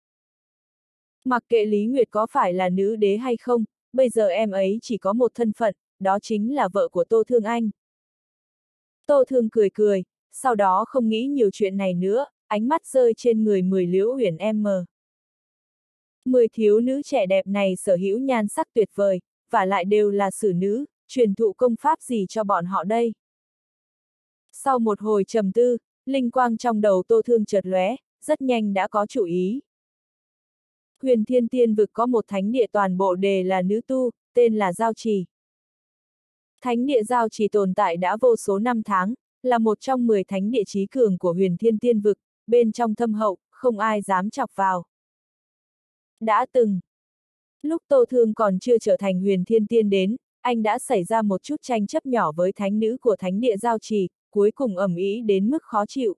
Mặc kệ Lý Nguyệt có phải là nữ đế hay không, bây giờ em ấy chỉ có một thân phận, đó chính là vợ của Tô Thương Anh. Tô Thương cười cười, sau đó không nghĩ nhiều chuyện này nữa, ánh mắt rơi trên người mười liễu huyền em mờ. Mười thiếu nữ trẻ đẹp này sở hữu nhan sắc tuyệt vời, và lại đều là xử nữ, truyền thụ công pháp gì cho bọn họ đây. Sau một hồi trầm tư, linh quang trong đầu Tô Thương chợt lóe, rất nhanh đã có chủ ý. Huyền Thiên Tiên vực có một thánh địa toàn bộ đề là nữ tu, tên là Giao Trì. Thánh địa Giao Trì tồn tại đã vô số năm tháng, là một trong 10 thánh địa trí cường của huyền thiên tiên vực, bên trong thâm hậu, không ai dám chọc vào. Đã từng. Lúc Tô Thương còn chưa trở thành huyền thiên tiên đến, anh đã xảy ra một chút tranh chấp nhỏ với thánh nữ của thánh địa giao trì, cuối cùng ẩm ý đến mức khó chịu.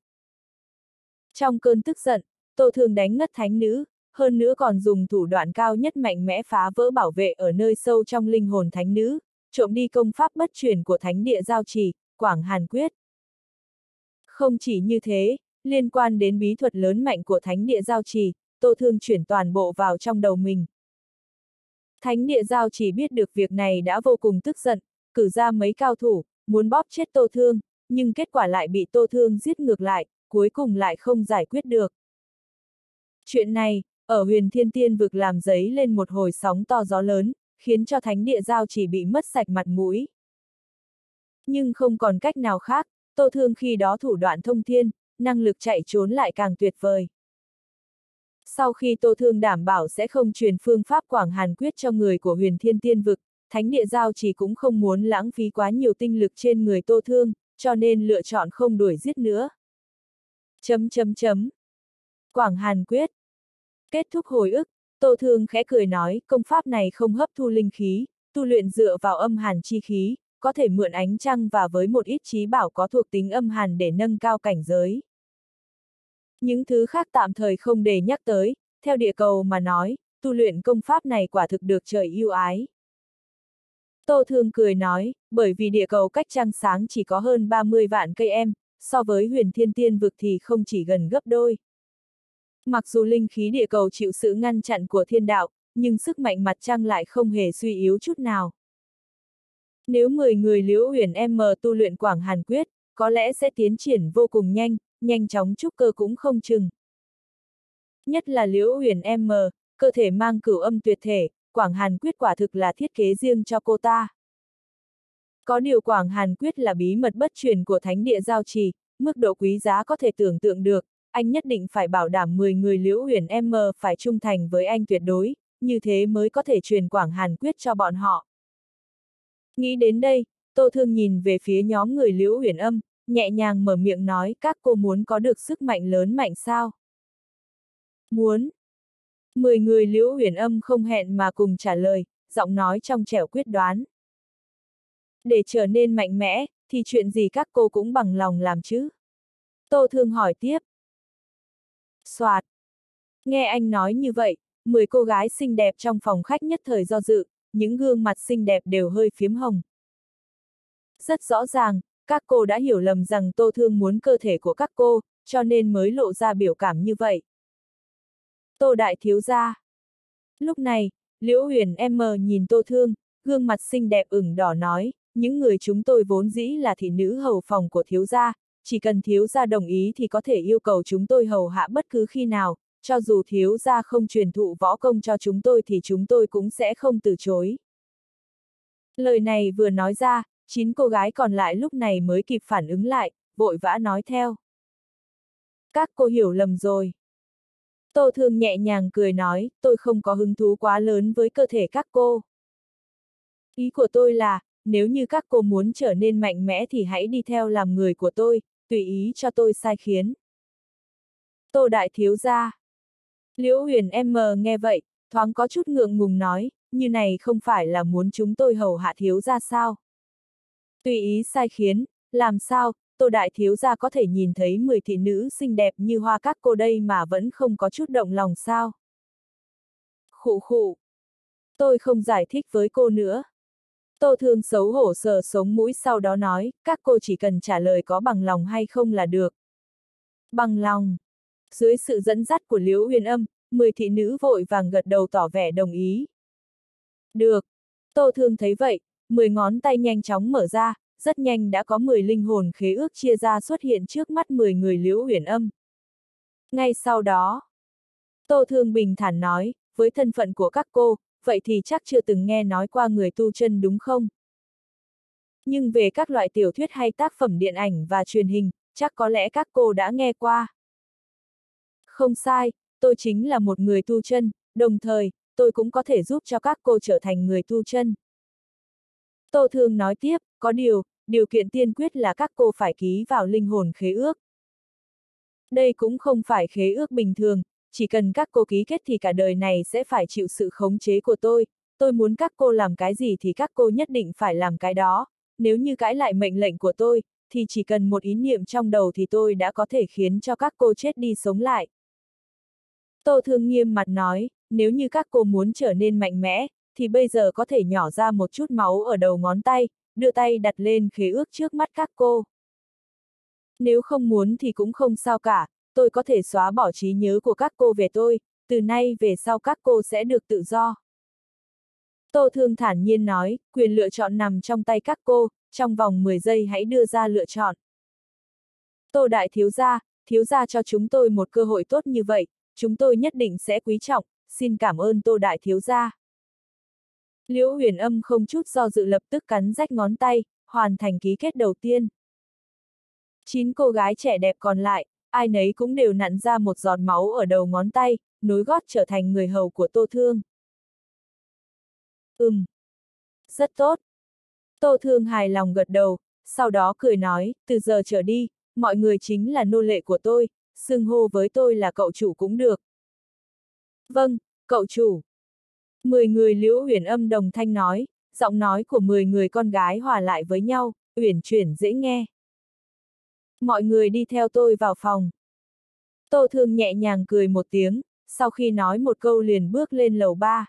Trong cơn tức giận, Tô Thương đánh ngất thánh nữ, hơn nữa còn dùng thủ đoạn cao nhất mạnh mẽ phá vỡ bảo vệ ở nơi sâu trong linh hồn thánh nữ, trộm đi công pháp bất truyền của thánh địa giao trì, Quảng Hàn Quyết. Không chỉ như thế, liên quan đến bí thuật lớn mạnh của thánh địa giao trì, Tô Thương chuyển toàn bộ vào trong đầu mình. Thánh địa giao chỉ biết được việc này đã vô cùng tức giận, cử ra mấy cao thủ, muốn bóp chết Tô Thương, nhưng kết quả lại bị Tô Thương giết ngược lại, cuối cùng lại không giải quyết được. Chuyện này, ở huyền thiên tiên vực làm giấy lên một hồi sóng to gió lớn, khiến cho thánh địa giao chỉ bị mất sạch mặt mũi. Nhưng không còn cách nào khác, Tô Thương khi đó thủ đoạn thông thiên, năng lực chạy trốn lại càng tuyệt vời. Sau khi Tô Thương đảm bảo sẽ không truyền phương pháp Quảng Hàn Quyết cho người của huyền thiên tiên vực, Thánh địa giao chỉ cũng không muốn lãng phí quá nhiều tinh lực trên người Tô Thương, cho nên lựa chọn không đuổi giết nữa. Chấm chấm chấm. Quảng Hàn Quyết. Kết thúc hồi ức, Tô Thương khẽ cười nói, công pháp này không hấp thu linh khí, tu luyện dựa vào âm hàn chi khí, có thể mượn ánh trăng và với một ít trí bảo có thuộc tính âm hàn để nâng cao cảnh giới. Những thứ khác tạm thời không để nhắc tới, theo địa cầu mà nói, tu luyện công pháp này quả thực được trời yêu ái. Tô Thương cười nói, bởi vì địa cầu cách trăng sáng chỉ có hơn 30 vạn cây em, so với huyền thiên tiên vực thì không chỉ gần gấp đôi. Mặc dù linh khí địa cầu chịu sự ngăn chặn của thiên đạo, nhưng sức mạnh mặt trăng lại không hề suy yếu chút nào. Nếu 10 người liễu huyền M tu luyện Quảng Hàn Quyết, có lẽ sẽ tiến triển vô cùng nhanh, nhanh chóng trúc cơ cũng không chừng. Nhất là liễu huyền M, cơ thể mang cửu âm tuyệt thể, Quảng Hàn Quyết quả thực là thiết kế riêng cho cô ta. Có điều Quảng Hàn Quyết là bí mật bất truyền của Thánh địa Giao Trì, mức độ quý giá có thể tưởng tượng được, anh nhất định phải bảo đảm 10 người liễu huyền M phải trung thành với anh tuyệt đối, như thế mới có thể truyền Quảng Hàn Quyết cho bọn họ. Nghĩ đến đây, Tô Thương nhìn về phía nhóm người liễu huyền âm, nhẹ nhàng mở miệng nói các cô muốn có được sức mạnh lớn mạnh sao? Muốn. Mười người liễu huyền âm không hẹn mà cùng trả lời, giọng nói trong trẻo quyết đoán. Để trở nên mạnh mẽ, thì chuyện gì các cô cũng bằng lòng làm chứ? Tô Thương hỏi tiếp. Soạt. Nghe anh nói như vậy, 10 cô gái xinh đẹp trong phòng khách nhất thời do dự, những gương mặt xinh đẹp đều hơi phiếm hồng. Rất rõ ràng, các cô đã hiểu lầm rằng Tô Thương muốn cơ thể của các cô, cho nên mới lộ ra biểu cảm như vậy. Tô Đại Thiếu Gia Lúc này, Liễu Huyền M nhìn Tô Thương, gương mặt xinh đẹp ửng đỏ nói, những người chúng tôi vốn dĩ là thị nữ hầu phòng của thiếu gia, chỉ cần thiếu gia đồng ý thì có thể yêu cầu chúng tôi hầu hạ bất cứ khi nào, cho dù thiếu gia không truyền thụ võ công cho chúng tôi thì chúng tôi cũng sẽ không từ chối. Lời này vừa nói ra, chín cô gái còn lại lúc này mới kịp phản ứng lại, vội vã nói theo. Các cô hiểu lầm rồi. Tô Thương nhẹ nhàng cười nói, tôi không có hứng thú quá lớn với cơ thể các cô. Ý của tôi là, nếu như các cô muốn trở nên mạnh mẽ thì hãy đi theo làm người của tôi, tùy ý cho tôi sai khiến. Tô Đại Thiếu Gia Liễu huyền M nghe vậy, thoáng có chút ngượng ngùng nói, như này không phải là muốn chúng tôi hầu hạ thiếu gia sao. Tùy ý sai khiến, làm sao, Tô Đại Thiếu Gia có thể nhìn thấy 10 thị nữ xinh đẹp như hoa các cô đây mà vẫn không có chút động lòng sao? Khụ khụ. Tôi không giải thích với cô nữa. Tô Thương xấu hổ sờ sống mũi sau đó nói, các cô chỉ cần trả lời có bằng lòng hay không là được. Bằng lòng. Dưới sự dẫn dắt của Liễu Huyền Âm, 10 thị nữ vội vàng gật đầu tỏ vẻ đồng ý. Được. Tô Thương thấy vậy, 10 ngón tay nhanh chóng mở ra, rất nhanh đã có 10 linh hồn khế ước chia ra xuất hiện trước mắt 10 người liễu huyền âm. Ngay sau đó, Tô Thương Bình thản nói, với thân phận của các cô, vậy thì chắc chưa từng nghe nói qua người tu chân đúng không? Nhưng về các loại tiểu thuyết hay tác phẩm điện ảnh và truyền hình, chắc có lẽ các cô đã nghe qua. Không sai, tôi chính là một người tu chân, đồng thời, tôi cũng có thể giúp cho các cô trở thành người tu chân. Tô Thương nói tiếp, có điều, điều kiện tiên quyết là các cô phải ký vào linh hồn khế ước. Đây cũng không phải khế ước bình thường, chỉ cần các cô ký kết thì cả đời này sẽ phải chịu sự khống chế của tôi, tôi muốn các cô làm cái gì thì các cô nhất định phải làm cái đó, nếu như cãi lại mệnh lệnh của tôi, thì chỉ cần một ý niệm trong đầu thì tôi đã có thể khiến cho các cô chết đi sống lại. Tô Thương nghiêm mặt nói, nếu như các cô muốn trở nên mạnh mẽ, thì bây giờ có thể nhỏ ra một chút máu ở đầu ngón tay, đưa tay đặt lên khế ước trước mắt các cô. Nếu không muốn thì cũng không sao cả, tôi có thể xóa bỏ trí nhớ của các cô về tôi, từ nay về sau các cô sẽ được tự do. Tô Thương thản nhiên nói, quyền lựa chọn nằm trong tay các cô, trong vòng 10 giây hãy đưa ra lựa chọn. Tô Đại Thiếu Gia, Thiếu Gia cho chúng tôi một cơ hội tốt như vậy, chúng tôi nhất định sẽ quý trọng, xin cảm ơn Tô Đại Thiếu Gia. Liễu huyền âm không chút do dự lập tức cắn rách ngón tay, hoàn thành ký kết đầu tiên. Chín cô gái trẻ đẹp còn lại, ai nấy cũng đều nặn ra một giọt máu ở đầu ngón tay, nối gót trở thành người hầu của Tô Thương. Ừm. Rất tốt. Tô Thương hài lòng gật đầu, sau đó cười nói, từ giờ trở đi, mọi người chính là nô lệ của tôi, xưng hô với tôi là cậu chủ cũng được. Vâng, cậu chủ. Mười người liễu huyền âm đồng thanh nói, giọng nói của mười người con gái hòa lại với nhau, uyển chuyển dễ nghe. Mọi người đi theo tôi vào phòng. Tô Thương nhẹ nhàng cười một tiếng, sau khi nói một câu liền bước lên lầu ba.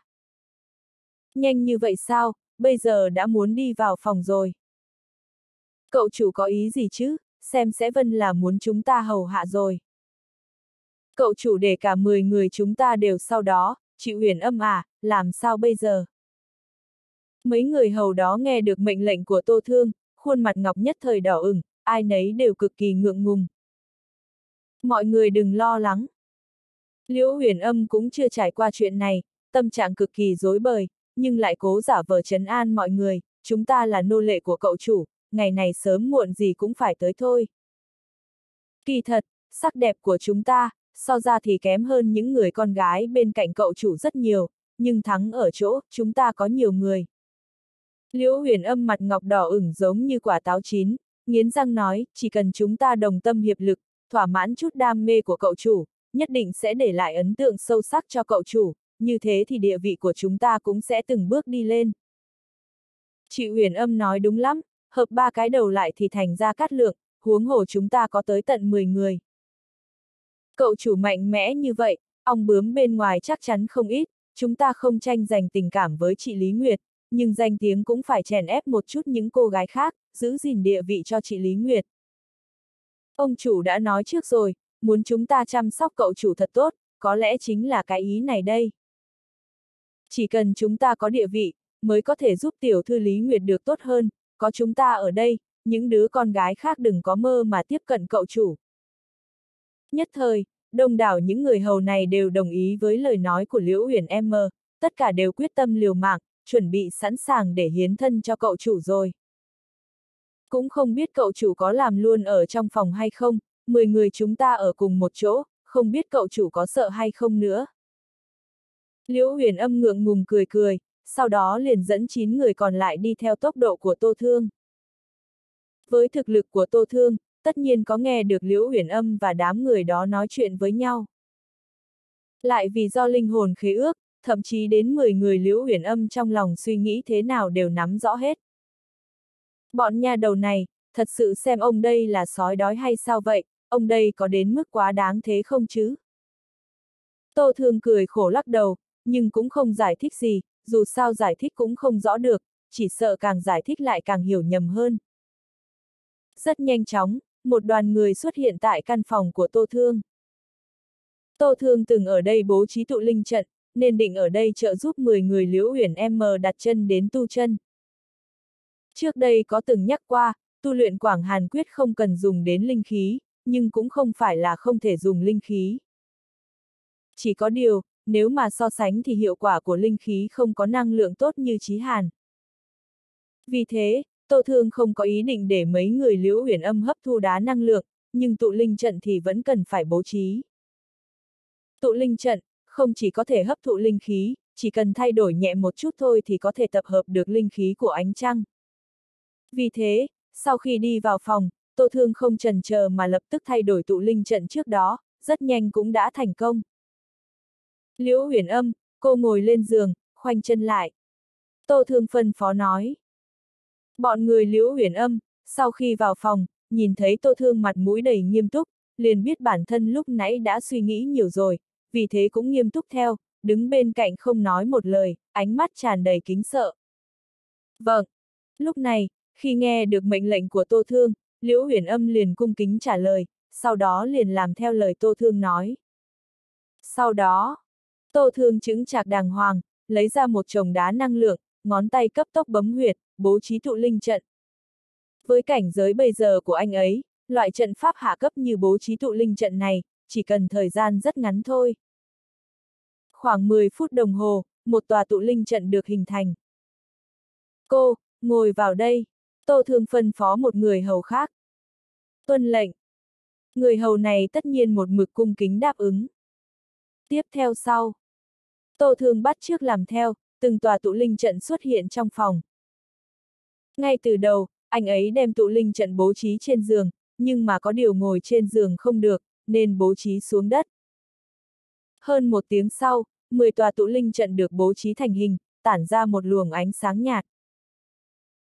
Nhanh như vậy sao, bây giờ đã muốn đi vào phòng rồi. Cậu chủ có ý gì chứ, xem sẽ vân là muốn chúng ta hầu hạ rồi. Cậu chủ để cả 10 người chúng ta đều sau đó, chị huyền âm à, làm sao bây giờ? Mấy người hầu đó nghe được mệnh lệnh của Tô Thương, khuôn mặt ngọc nhất thời đỏ ửng, ai nấy đều cực kỳ ngượng ngùng. Mọi người đừng lo lắng. Liễu huyền âm cũng chưa trải qua chuyện này, tâm trạng cực kỳ dối bời, nhưng lại cố giả vờ chấn an mọi người, chúng ta là nô lệ của cậu chủ, ngày này sớm muộn gì cũng phải tới thôi. Kỳ thật, sắc đẹp của chúng ta, so ra thì kém hơn những người con gái bên cạnh cậu chủ rất nhiều, nhưng thắng ở chỗ, chúng ta có nhiều người. Liễu huyền âm mặt ngọc đỏ ửng giống như quả táo chín, nghiến răng nói, chỉ cần chúng ta đồng tâm hiệp lực, thỏa mãn chút đam mê của cậu chủ, nhất định sẽ để lại ấn tượng sâu sắc cho cậu chủ, như thế thì địa vị của chúng ta cũng sẽ từng bước đi lên. Chị huyền âm nói đúng lắm, hợp ba cái đầu lại thì thành ra cát lượng, huống hồ chúng ta có tới tận 10 người. Cậu chủ mạnh mẽ như vậy, ong bướm bên ngoài chắc chắn không ít, chúng ta không tranh giành tình cảm với chị Lý Nguyệt, nhưng danh tiếng cũng phải chèn ép một chút những cô gái khác, giữ gìn địa vị cho chị Lý Nguyệt. Ông chủ đã nói trước rồi, muốn chúng ta chăm sóc cậu chủ thật tốt, có lẽ chính là cái ý này đây. Chỉ cần chúng ta có địa vị, mới có thể giúp tiểu thư Lý Nguyệt được tốt hơn, có chúng ta ở đây, những đứa con gái khác đừng có mơ mà tiếp cận cậu chủ. Nhất thời, đông đảo những người hầu này đều đồng ý với lời nói của Liễu Huyền M, tất cả đều quyết tâm liều mạng, chuẩn bị sẵn sàng để hiến thân cho cậu chủ rồi. Cũng không biết cậu chủ có làm luôn ở trong phòng hay không, 10 người chúng ta ở cùng một chỗ, không biết cậu chủ có sợ hay không nữa. Liễu huyền âm ngượng ngùng cười cười, sau đó liền dẫn 9 người còn lại đi theo tốc độ của Tô Thương. Với thực lực của Tô Thương, tất nhiên có nghe được Liễu huyền âm và đám người đó nói chuyện với nhau. Lại vì do linh hồn khế ước, thậm chí đến 10 người Liễu huyền âm trong lòng suy nghĩ thế nào đều nắm rõ hết. Bọn nhà đầu này, thật sự xem ông đây là sói đói hay sao vậy, ông đây có đến mức quá đáng thế không chứ? Tô Thương cười khổ lắc đầu, nhưng cũng không giải thích gì, dù sao giải thích cũng không rõ được, chỉ sợ càng giải thích lại càng hiểu nhầm hơn. Rất nhanh chóng, một đoàn người xuất hiện tại căn phòng của Tô Thương. Tô Thương từng ở đây bố trí tụ linh trận, nên định ở đây trợ giúp 10 người liễu huyền M đặt chân đến tu chân. Trước đây có từng nhắc qua, tu luyện Quảng Hàn Quyết không cần dùng đến linh khí, nhưng cũng không phải là không thể dùng linh khí. Chỉ có điều, nếu mà so sánh thì hiệu quả của linh khí không có năng lượng tốt như trí hàn. Vì thế, Tô Thương không có ý định để mấy người liễu huyền âm hấp thu đá năng lượng, nhưng tụ linh trận thì vẫn cần phải bố trí. Tụ linh trận, không chỉ có thể hấp thụ linh khí, chỉ cần thay đổi nhẹ một chút thôi thì có thể tập hợp được linh khí của ánh trăng. Vì thế, sau khi đi vào phòng, Tô Thương không trần chờ mà lập tức thay đổi tụ linh trận trước đó, rất nhanh cũng đã thành công. Liễu huyền âm, cô ngồi lên giường, khoanh chân lại. Tô Thương phân phó nói. Bọn người liễu huyền âm, sau khi vào phòng, nhìn thấy Tô Thương mặt mũi đầy nghiêm túc, liền biết bản thân lúc nãy đã suy nghĩ nhiều rồi, vì thế cũng nghiêm túc theo, đứng bên cạnh không nói một lời, ánh mắt tràn đầy kính sợ. Vâng. Lúc này, khi nghe được mệnh lệnh của Tô Thương, Liễu Huyền Âm liền cung kính trả lời, sau đó liền làm theo lời Tô Thương nói. Sau đó, Tô Thương chứng chạc đàng hoàng, lấy ra một chồng đá năng lượng, ngón tay cấp tốc bấm huyệt, bố trí tụ linh trận. Với cảnh giới bây giờ của anh ấy, loại trận pháp hạ cấp như bố trí tụ linh trận này, chỉ cần thời gian rất ngắn thôi. Khoảng 10 phút đồng hồ, một tòa tụ linh trận được hình thành. Cô, ngồi vào đây. Tô Thương phân phó một người hầu khác. Tuân lệnh. Người hầu này tất nhiên một mực cung kính đáp ứng. Tiếp theo sau. Tô Thương bắt trước làm theo, từng tòa tụ linh trận xuất hiện trong phòng. Ngay từ đầu, anh ấy đem tụ linh trận bố trí trên giường, nhưng mà có điều ngồi trên giường không được, nên bố trí xuống đất. Hơn một tiếng sau, 10 tòa tụ linh trận được bố trí thành hình, tản ra một luồng ánh sáng nhạt.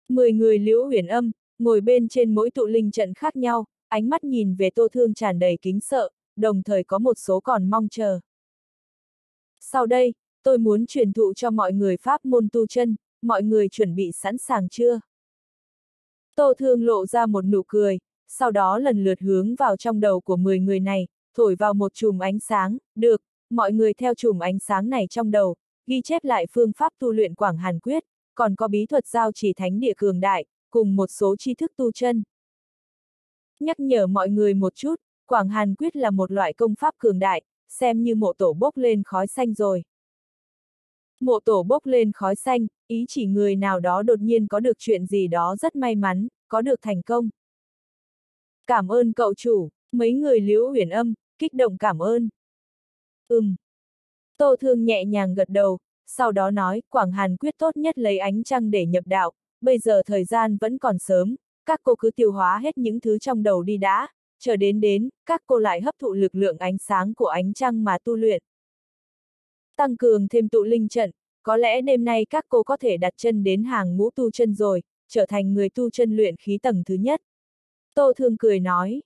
10 người liễu huyền âm, ngồi bên trên mỗi tụ linh trận khác nhau, ánh mắt nhìn về tô thương tràn đầy kính sợ, đồng thời có một số còn mong chờ. Sau đây, tôi muốn truyền thụ cho mọi người pháp môn tu chân, mọi người chuẩn bị sẵn sàng chưa? Tô thương lộ ra một nụ cười, sau đó lần lượt hướng vào trong đầu của 10 người này, thổi vào một chùm ánh sáng, được, mọi người theo chùm ánh sáng này trong đầu, ghi chép lại phương pháp tu luyện Quảng Hàn Quyết, còn có bí thuật giao chỉ thánh địa cường đại, cùng một số tri thức tu chân. Nhắc nhở mọi người một chút, Quảng Hàn Quyết là một loại công pháp cường đại, xem như mộ tổ bốc lên khói xanh rồi. Mộ tổ bốc lên khói xanh, ý chỉ người nào đó đột nhiên có được chuyện gì đó rất may mắn, có được thành công. Cảm ơn cậu chủ, mấy người liễu huyền âm, kích động cảm ơn. Ừm. Tô Thương nhẹ nhàng gật đầu, sau đó nói, Quảng Hàn quyết tốt nhất lấy ánh trăng để nhập đạo, bây giờ thời gian vẫn còn sớm, các cô cứ tiêu hóa hết những thứ trong đầu đi đã, chờ đến đến, các cô lại hấp thụ lực lượng ánh sáng của ánh trăng mà tu luyện. Tăng cường thêm tụ linh trận, có lẽ đêm nay các cô có thể đặt chân đến hàng ngũ tu chân rồi, trở thành người tu chân luyện khí tầng thứ nhất. Tô Thương cười nói.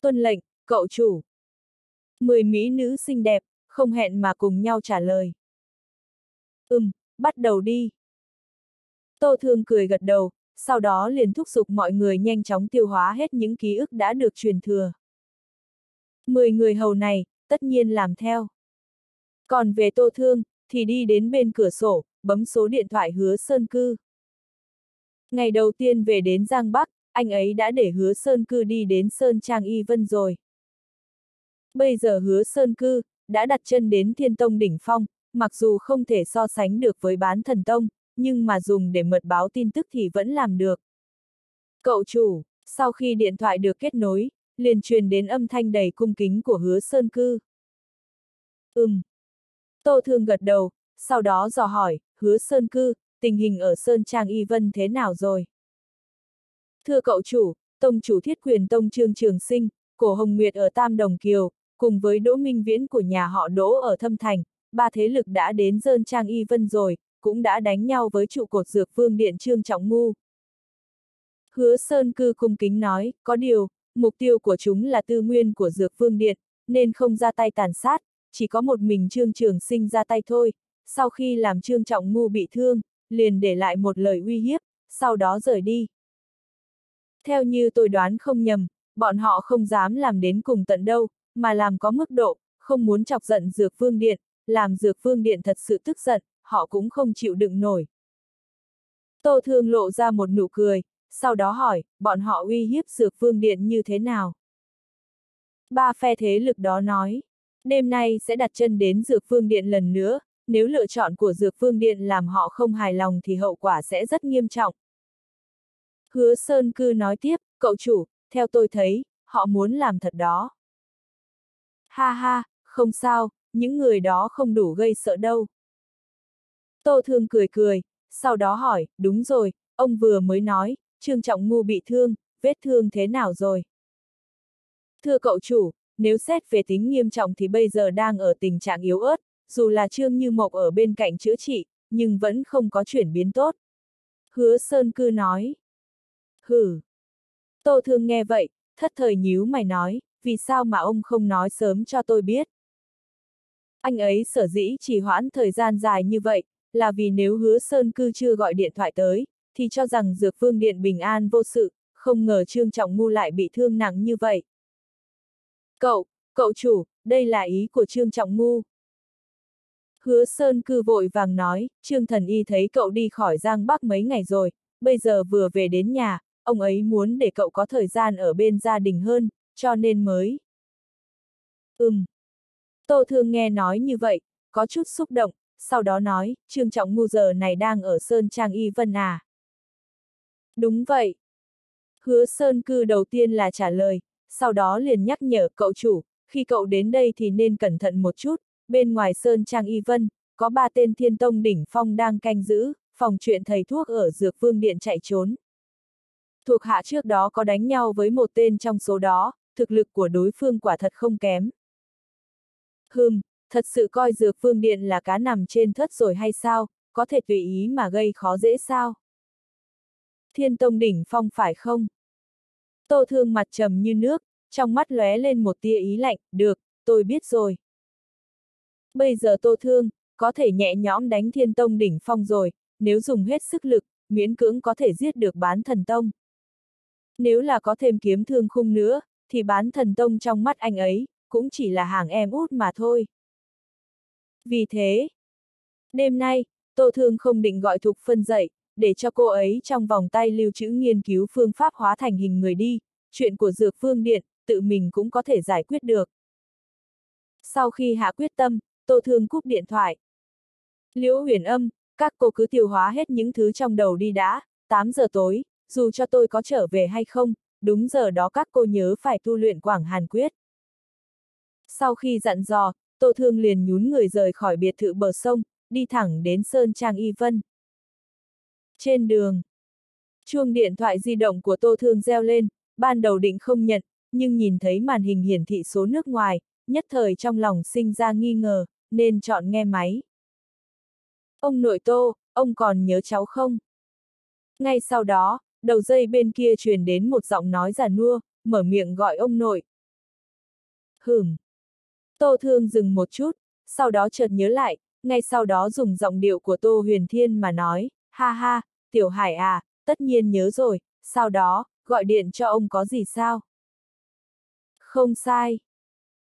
Tuân lệnh, cậu chủ. Mười mỹ nữ xinh đẹp, không hẹn mà cùng nhau trả lời. Ừm, bắt đầu đi. Tô Thương cười gật đầu, sau đó liền thúc giục mọi người nhanh chóng tiêu hóa hết những ký ức đã được truyền thừa. Mười người hầu này, tất nhiên làm theo. Còn về Tô Thương, thì đi đến bên cửa sổ, bấm số điện thoại hứa Sơn Cư. Ngày đầu tiên về đến Giang Bắc, anh ấy đã để hứa Sơn Cư đi đến Sơn Trang Y Vân rồi. Bây giờ hứa Sơn Cư, đã đặt chân đến Thiên Tông Đỉnh Phong, mặc dù không thể so sánh được với bán thần Tông, nhưng mà dùng để mật báo tin tức thì vẫn làm được. Cậu chủ, sau khi điện thoại được kết nối, liền truyền đến âm thanh đầy cung kính của hứa Sơn Cư. Ừm. Tô Thương gật đầu, sau đó dò hỏi, hứa Sơn Cư, tình hình ở Sơn Trang Y Vân thế nào rồi? Thưa cậu chủ, Tông chủ thiết quyền Tông Trương Trường Sinh, cổ Hồng Nguyệt ở Tam Đồng Kiều, cùng với Đỗ Minh Viễn của nhà họ Đỗ ở Thâm Thành, ba thế lực đã đến Sơn Trang Y Vân rồi, cũng đã đánh nhau với trụ cột dược vương điện Trương Trọng Ngu. Hứa Sơn Cư cung kính nói, có điều, mục tiêu của chúng là tư nguyên của dược vương điện, nên không ra tay tàn sát, chỉ có một mình Trương Trường Sinh ra tay thôi, sau khi làm Trương Trọng Ngu bị thương, liền để lại một lời uy hiếp, sau đó rời đi. Theo như tôi đoán không nhầm, bọn họ không dám làm đến cùng tận đâu, mà làm có mức độ, không muốn chọc giận Dược Vương Điện, làm Dược Vương Điện thật sự tức giận, họ cũng không chịu đựng nổi. Tô Thương lộ ra một nụ cười, sau đó hỏi, bọn họ uy hiếp Dược Vương Điện như thế nào? Ba phe thế lực đó nói, đêm nay sẽ đặt chân đến Dược Phương Điện lần nữa, nếu lựa chọn của Dược Phương Điện làm họ không hài lòng thì hậu quả sẽ rất nghiêm trọng. Hứa Sơn Cư nói tiếp, cậu chủ, theo tôi thấy, họ muốn làm thật đó. Ha ha, không sao, những người đó không đủ gây sợ đâu. Tô Thương cười cười, sau đó hỏi, đúng rồi, ông vừa mới nói, Trương Trọng Ngu bị thương, vết thương thế nào rồi? Thưa cậu chủ, nếu xét về tính nghiêm trọng thì bây giờ đang ở tình trạng yếu ớt, dù là Trương Như Mộc ở bên cạnh chữa trị, nhưng vẫn không có chuyển biến tốt. Hứa Sơn Cư nói. Hử. Tô Thương nghe vậy, thất thời nhíu mày nói, vì sao mà ông không nói sớm cho tôi biết. Anh ấy sở dĩ chỉ hoãn thời gian dài như vậy, là vì nếu hứa Sơn Cư chưa gọi điện thoại tới, thì cho rằng Dược Vương Điện bình an vô sự, không ngờ Trương Trọng Ngu lại bị thương nặng như vậy. Cậu, cậu chủ, đây là ý của Trương Trọng Ngu. Hứa Sơn cư vội vàng nói, Trương Thần Y thấy cậu đi khỏi Giang Bắc mấy ngày rồi, bây giờ vừa về đến nhà, ông ấy muốn để cậu có thời gian ở bên gia đình hơn, cho nên mới. Ừm. Tô Thương nghe nói như vậy, có chút xúc động, sau đó nói, Trương Trọng Ngu giờ này đang ở Sơn Trang Y Vân à. Đúng vậy. Hứa Sơn cư đầu tiên là trả lời, sau đó liền nhắc nhở cậu chủ, khi cậu đến đây thì nên cẩn thận một chút, bên ngoài Sơn Trang Y Vân, có ba tên thiên tông đỉnh phong đang canh giữ, phòng chuyện thầy thuốc ở Dược Vương Điện chạy trốn. Thuộc hạ trước đó có đánh nhau với một tên trong số đó, thực lực của đối phương quả thật không kém. Hừm, thật sự coi Dược Vương Điện là cá nằm trên thất rồi hay sao, có thể tùy ý mà gây khó dễ sao? Thiên tông đỉnh phong phải không? Tô thương mặt trầm như nước, trong mắt lóe lên một tia ý lạnh, được, tôi biết rồi. Bây giờ tô thương, có thể nhẹ nhõm đánh thiên tông đỉnh phong rồi, nếu dùng hết sức lực, miễn cưỡng có thể giết được bán thần tông. Nếu là có thêm kiếm thương khung nữa, thì bán thần tông trong mắt anh ấy, cũng chỉ là hàng em út mà thôi. Vì thế, đêm nay, Tô Thương không định gọi Thục Phân dậy, để cho cô ấy trong vòng tay lưu trữ nghiên cứu phương pháp hóa thành hình người đi, chuyện của Dược Phương Điện, tự mình cũng có thể giải quyết được. Sau khi hạ quyết tâm, Tô Thương cúp điện thoại. Liễu huyền âm, các cô cứ tiêu hóa hết những thứ trong đầu đi đã, 8 giờ tối, dù cho tôi có trở về hay không, đúng giờ đó các cô nhớ phải tu luyện Quảng Hàn Quyết. Sau khi dặn dò, Tô Thương liền nhún người rời khỏi biệt thự bờ sông, đi thẳng đến Sơn Trang Y Vân. Trên đường, chuông điện thoại di động của Tô Thương reo lên, ban đầu định không nhận, nhưng nhìn thấy màn hình hiển thị số nước ngoài, nhất thời trong lòng sinh ra nghi ngờ, nên chọn nghe máy. Ông nội Tô, ông còn nhớ cháu không? Ngay sau đó, đầu dây bên kia truyền đến một giọng nói già nua, mở miệng gọi ông nội. Hửm. Tô Thương dừng một chút, sau đó chợt nhớ lại, ngay sau đó dùng giọng điệu của Tô Huyền Thiên mà nói, ha ha, Tiểu Hải à, tất nhiên nhớ rồi, sau đó, gọi điện cho ông có gì sao? Không sai.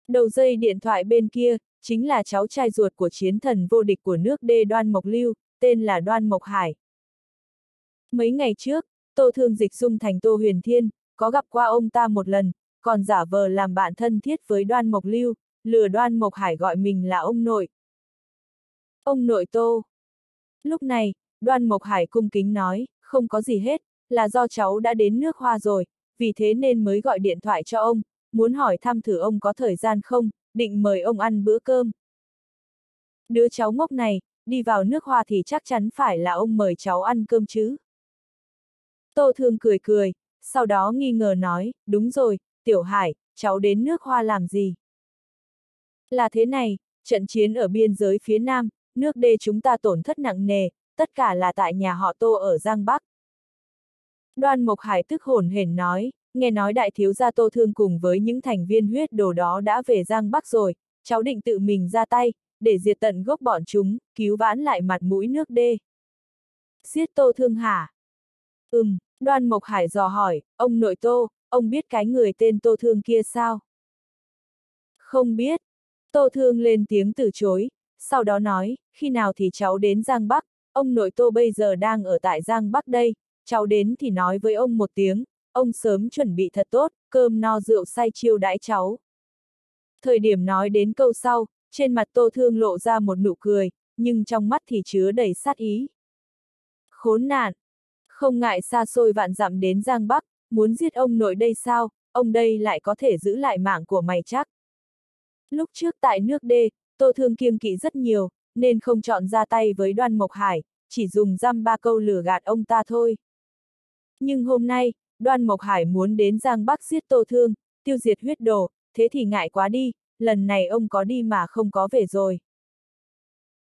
Đầu dây điện thoại bên kia, chính là cháu trai ruột của chiến thần vô địch của nước đê Đoan Mộc Lưu, tên là Đoan Mộc Hải. Mấy ngày trước, Tô Thương Dịch dung thành Tô Huyền Thiên, có gặp qua ông ta một lần, còn giả vờ làm bạn thân thiết với Đoan Mộc Lưu, lừa Đoan Mộc Hải gọi mình là ông nội. Ông nội Tô. Lúc này, Đoan Mộc Hải cung kính nói, không có gì hết, là do cháu đã đến nước hoa rồi, vì thế nên mới gọi điện thoại cho ông, muốn hỏi thăm thử ông có thời gian không, định mời ông ăn bữa cơm. Đứa cháu ngốc này, đi vào nước hoa thì chắc chắn phải là ông mời cháu ăn cơm chứ. Tô Thương cười cười, sau đó nghi ngờ nói, đúng rồi, Tiểu Hải, cháu đến nước hoa làm gì? Là thế này, trận chiến ở biên giới phía Nam, nước đê chúng ta tổn thất nặng nề, tất cả là tại nhà họ Tô ở Giang Bắc. Đoan Mộc Hải tức hồn hển nói, nghe nói đại thiếu gia Tô Thương cùng với những thành viên huyết đồ đó đã về Giang Bắc rồi, cháu định tự mình ra tay, để diệt tận gốc bọn chúng, cứu vãn lại mặt mũi nước đê. Giết Tô Thương hả? Ừm, Đoan Mộc Hải dò hỏi, ông nội Tô, ông biết cái người tên Tô Thương kia sao? Không biết. Tô Thương lên tiếng từ chối, sau đó nói, khi nào thì cháu đến Giang Bắc, ông nội Tô bây giờ đang ở tại Giang Bắc đây, cháu đến thì nói với ông một tiếng, ông sớm chuẩn bị thật tốt, cơm no rượu say chiêu đãi cháu. Thời điểm nói đến câu sau, trên mặt Tô Thương lộ ra một nụ cười, nhưng trong mắt thì chứa đầy sát ý. Khốn nạn! Không ngại xa xôi vạn dặm đến Giang Bắc, muốn giết ông nội đây sao, ông đây lại có thể giữ lại mạng của mày chắc. Lúc trước tại nước đê, Tô Thương kiêng kỵ rất nhiều, nên không chọn ra tay với đoan Mộc Hải, chỉ dùng dăm ba câu lừa gạt ông ta thôi. Nhưng hôm nay, đoan Mộc Hải muốn đến Giang Bắc giết Tô Thương, tiêu diệt huyết đồ, thế thì ngại quá đi, lần này ông có đi mà không có về rồi.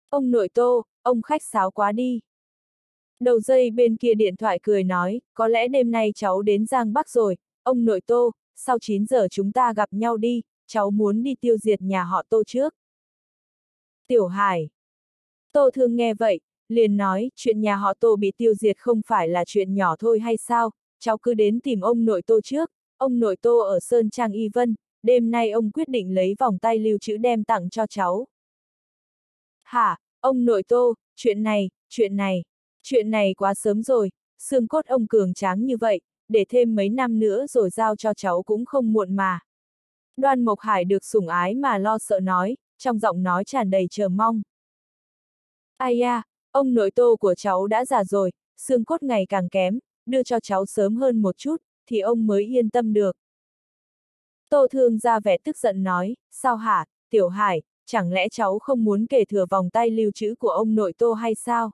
Ông nội Tô, ông khách sáo quá đi. Đầu dây bên kia điện thoại cười nói, có lẽ đêm nay cháu đến Giang Bắc rồi, ông nội Tô, sau 9 giờ chúng ta gặp nhau đi, cháu muốn đi tiêu diệt nhà họ Tô trước. Tiểu Hải. Tô Thương nghe vậy, liền nói, chuyện nhà họ Tô bị tiêu diệt không phải là chuyện nhỏ thôi hay sao, cháu cứ đến tìm ông nội Tô trước, ông nội Tô ở Sơn Trang Y Vân, đêm nay ông quyết định lấy vòng tay lưu trữ đem tặng cho cháu. Hả, ông nội Tô, chuyện này, chuyện này, chuyện này quá sớm rồi, xương cốt ông cường tráng như vậy, để thêm mấy năm nữa rồi giao cho cháu cũng không muộn mà. Đoan Mộc Hải được sủng ái mà lo sợ nói, trong giọng nói tràn đầy chờ mong. Ai ya, ông nội tô của cháu đã già rồi, xương cốt ngày càng kém, đưa cho cháu sớm hơn một chút, thì ông mới yên tâm được. Tô Thương ra vẻ tức giận nói, sao hả, Tiểu Hải, chẳng lẽ cháu không muốn kể thừa vòng tay lưu trữ của ông nội Tô hay sao?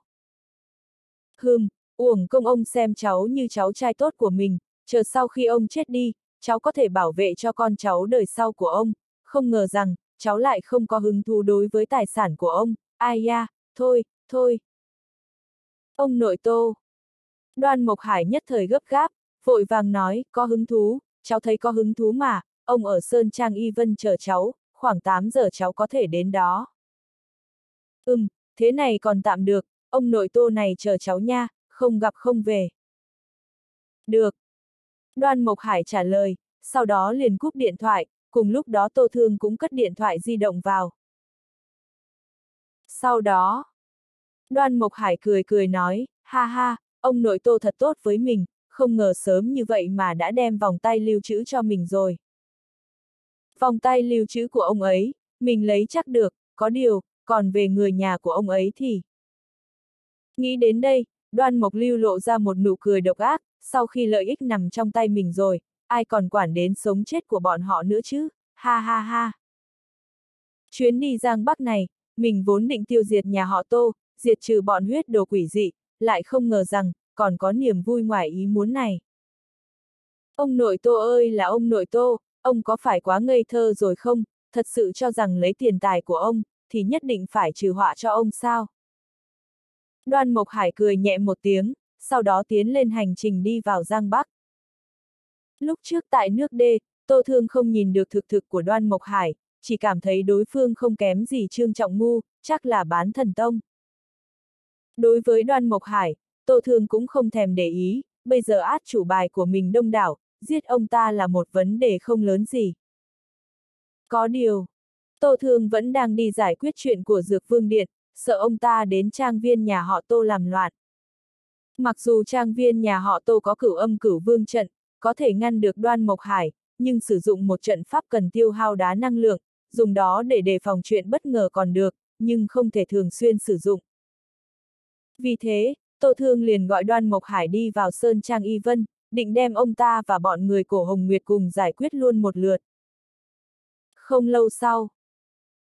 Hừm, uổng công ông xem cháu như cháu trai tốt của mình, chờ sau khi ông chết đi, cháu có thể bảo vệ cho con cháu đời sau của ông, không ngờ rằng, cháu lại không có hứng thú đối với tài sản của ông, ai ya, thôi, thôi. Ông nội tô. Đoan Mộc Hải nhất thời gấp gáp, vội vàng nói, có hứng thú, cháu thấy có hứng thú mà, ông ở Sơn Trang Y Vân chờ cháu, khoảng 8 giờ cháu có thể đến đó. Ừm, thế này còn tạm được, ông nội tô này chờ cháu nha, không gặp không về. Được. Đoan Mộc Hải trả lời, sau đó liền cúp điện thoại, cùng lúc đó Tô Thương cũng cất điện thoại di động vào. Sau đó, Đoan Mộc Hải cười cười nói, ha ha, ông nội Tô thật tốt với mình, không ngờ sớm như vậy mà đã đem vòng tay lưu trữ cho mình rồi. Vòng tay lưu trữ của ông ấy, mình lấy chắc được, có điều, còn về người nhà của ông ấy thì... Nghĩ đến đây, đoan mộc lưu lộ ra một nụ cười độc ác, sau khi lợi ích nằm trong tay mình rồi, ai còn quản đến sống chết của bọn họ nữa chứ, ha ha ha. Chuyến đi Giang Bắc này, mình vốn định tiêu diệt nhà họ Tô, diệt trừ bọn huyết đồ quỷ dị, lại không ngờ rằng, còn có niềm vui ngoài ý muốn này. Ông nội Tô ơi là ông nội Tô, ông có phải quá ngây thơ rồi không, thật sự cho rằng lấy tiền tài của ông, thì nhất định phải trừ họa cho ông sao? Đoan Mộc Hải cười nhẹ một tiếng, sau đó tiến lên hành trình đi vào Giang Bắc. Lúc trước tại nước đê, Tô Thương không nhìn được thực thực của Đoan Mộc Hải, chỉ cảm thấy đối phương không kém gì Trương Trọng Ngu, chắc là bán thần tông. Đối với Đoan Mộc Hải, Tô Thương cũng không thèm để ý, bây giờ át chủ bài của mình đông đảo, giết ông ta là một vấn đề không lớn gì. Có điều, Tô Thương vẫn đang đi giải quyết chuyện của Dược Vương Điện, sợ ông ta đến trang viên nhà họ Tô làm loạn. Mặc dù trang viên nhà họ Tô có cửu âm cửu vương trận, có thể ngăn được đoan mộc hải, nhưng sử dụng một trận pháp cần tiêu hao đá năng lượng, dùng đó để đề phòng chuyện bất ngờ còn được, nhưng không thể thường xuyên sử dụng. Vì thế, Tô Thương liền gọi đoan mộc hải đi vào Sơn Trang Y Vân, định đem ông ta và bọn người cổ Hồng Nguyệt cùng giải quyết luôn một lượt. Không lâu sau,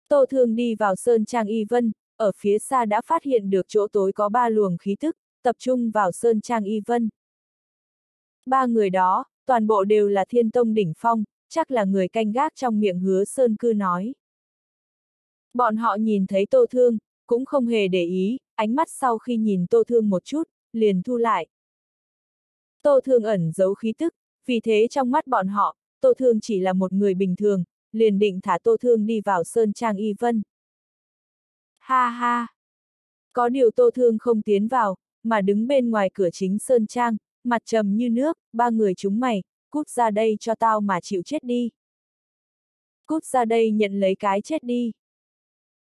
Tô Thương đi vào Sơn Trang Y Vân, ở phía xa đã phát hiện được chỗ tối có ba luồng khí tức, tập trung vào Sơn Trang Y Vân. Ba người đó, toàn bộ đều là thiên tông đỉnh phong, chắc là người canh gác trong miệng hứa Sơn Cư nói. Bọn họ nhìn thấy Tô Thương, cũng không hề để ý, ánh mắt sau khi nhìn Tô Thương một chút, liền thu lại. Tô Thương ẩn giấu khí tức, vì thế trong mắt bọn họ, Tô Thương chỉ là một người bình thường, liền định thả Tô Thương đi vào Sơn Trang Y Vân. Ha ha! Có điều Tô Thương không tiến vào, mà đứng bên ngoài cửa chính Sơn Trang, mặt trầm như nước, ba người chúng mày, cút ra đây cho tao mà chịu chết đi. Cút ra đây nhận lấy cái chết đi.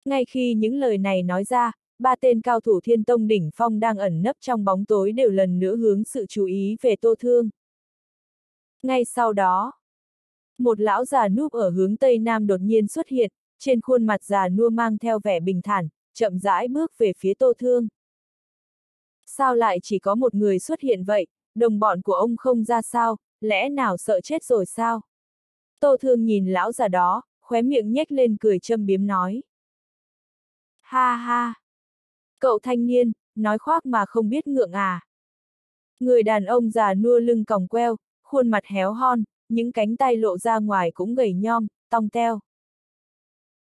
Ngay khi những lời này nói ra, ba tên cao thủ thiên tông đỉnh phong đang ẩn nấp trong bóng tối đều lần nữa hướng sự chú ý về Tô Thương. Ngay sau đó, một lão già núp ở hướng Tây Nam đột nhiên xuất hiện, trên khuôn mặt già nua mang theo vẻ bình thản, chậm rãi bước về phía Tô Thương. Sao lại chỉ có một người xuất hiện vậy, đồng bọn của ông không ra sao, lẽ nào sợ chết rồi sao? Tô Thương nhìn lão già đó, khóe miệng nhếch lên cười châm biếm nói. Ha ha! Cậu thanh niên, nói khoác mà không biết ngượng à. Người đàn ông già nua lưng còng queo, khuôn mặt héo hon, những cánh tay lộ ra ngoài cũng gầy nhom, tong teo.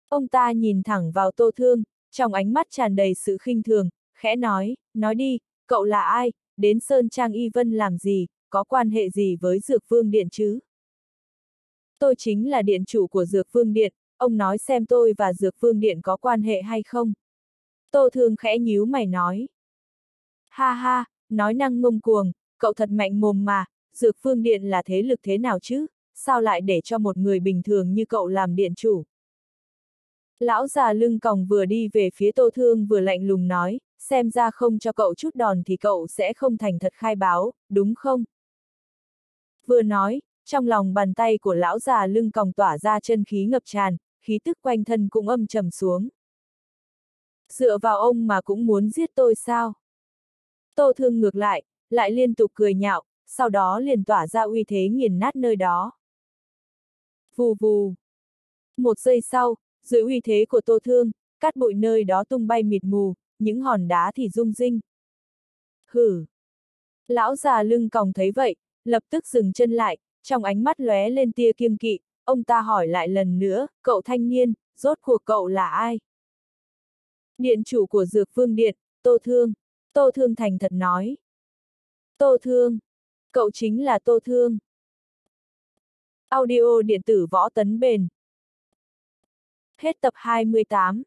Ông ta nhìn thẳng vào tô thương, trong ánh mắt tràn đầy sự khinh thường, khẽ nói, nói đi, cậu là ai, đến Sơn Trang Y Vân làm gì, có quan hệ gì với Dược Vương Điện chứ? Tôi chính là điện chủ của Dược Vương Điện, ông nói xem tôi và Dược Vương Điện có quan hệ hay không? Tô Thương khẽ nhíu mày nói. Ha ha, nói năng ngông cuồng, cậu thật mạnh mồm mà, Dược Vương Điện là thế lực thế nào chứ, sao lại để cho một người bình thường như cậu làm điện chủ? Lão già lưng còng vừa đi về phía Tô Thương vừa lạnh lùng nói, xem ra không cho cậu chút đòn thì cậu sẽ không thành thật khai báo, đúng không? Vừa nói, trong lòng bàn tay của lão già lưng còng tỏa ra chân khí ngập tràn, khí tức quanh thân cũng âm trầm xuống. Dựa vào ông mà cũng muốn giết tôi sao? Tô Thương ngược lại, lại liên tục cười nhạo, sau đó liền tỏa ra uy thế nghiền nát nơi đó. Vù vù. Một giây sau, dưới uy thế của Tô Thương, cát bụi nơi đó tung bay mịt mù, những hòn đá thì rung rinh. Hử! Lão già lưng còng thấy vậy, lập tức dừng chân lại, trong ánh mắt lóe lên tia kiêng kỵ, ông ta hỏi lại lần nữa, cậu thanh niên, rốt cuộc cậu là ai? Điện chủ của Dược Vương Điện, Tô Thương. Tô Thương thành thật nói. Tô Thương. Cậu chính là Tô Thương. Audio điện tử võ tấn bền. Hết tập 28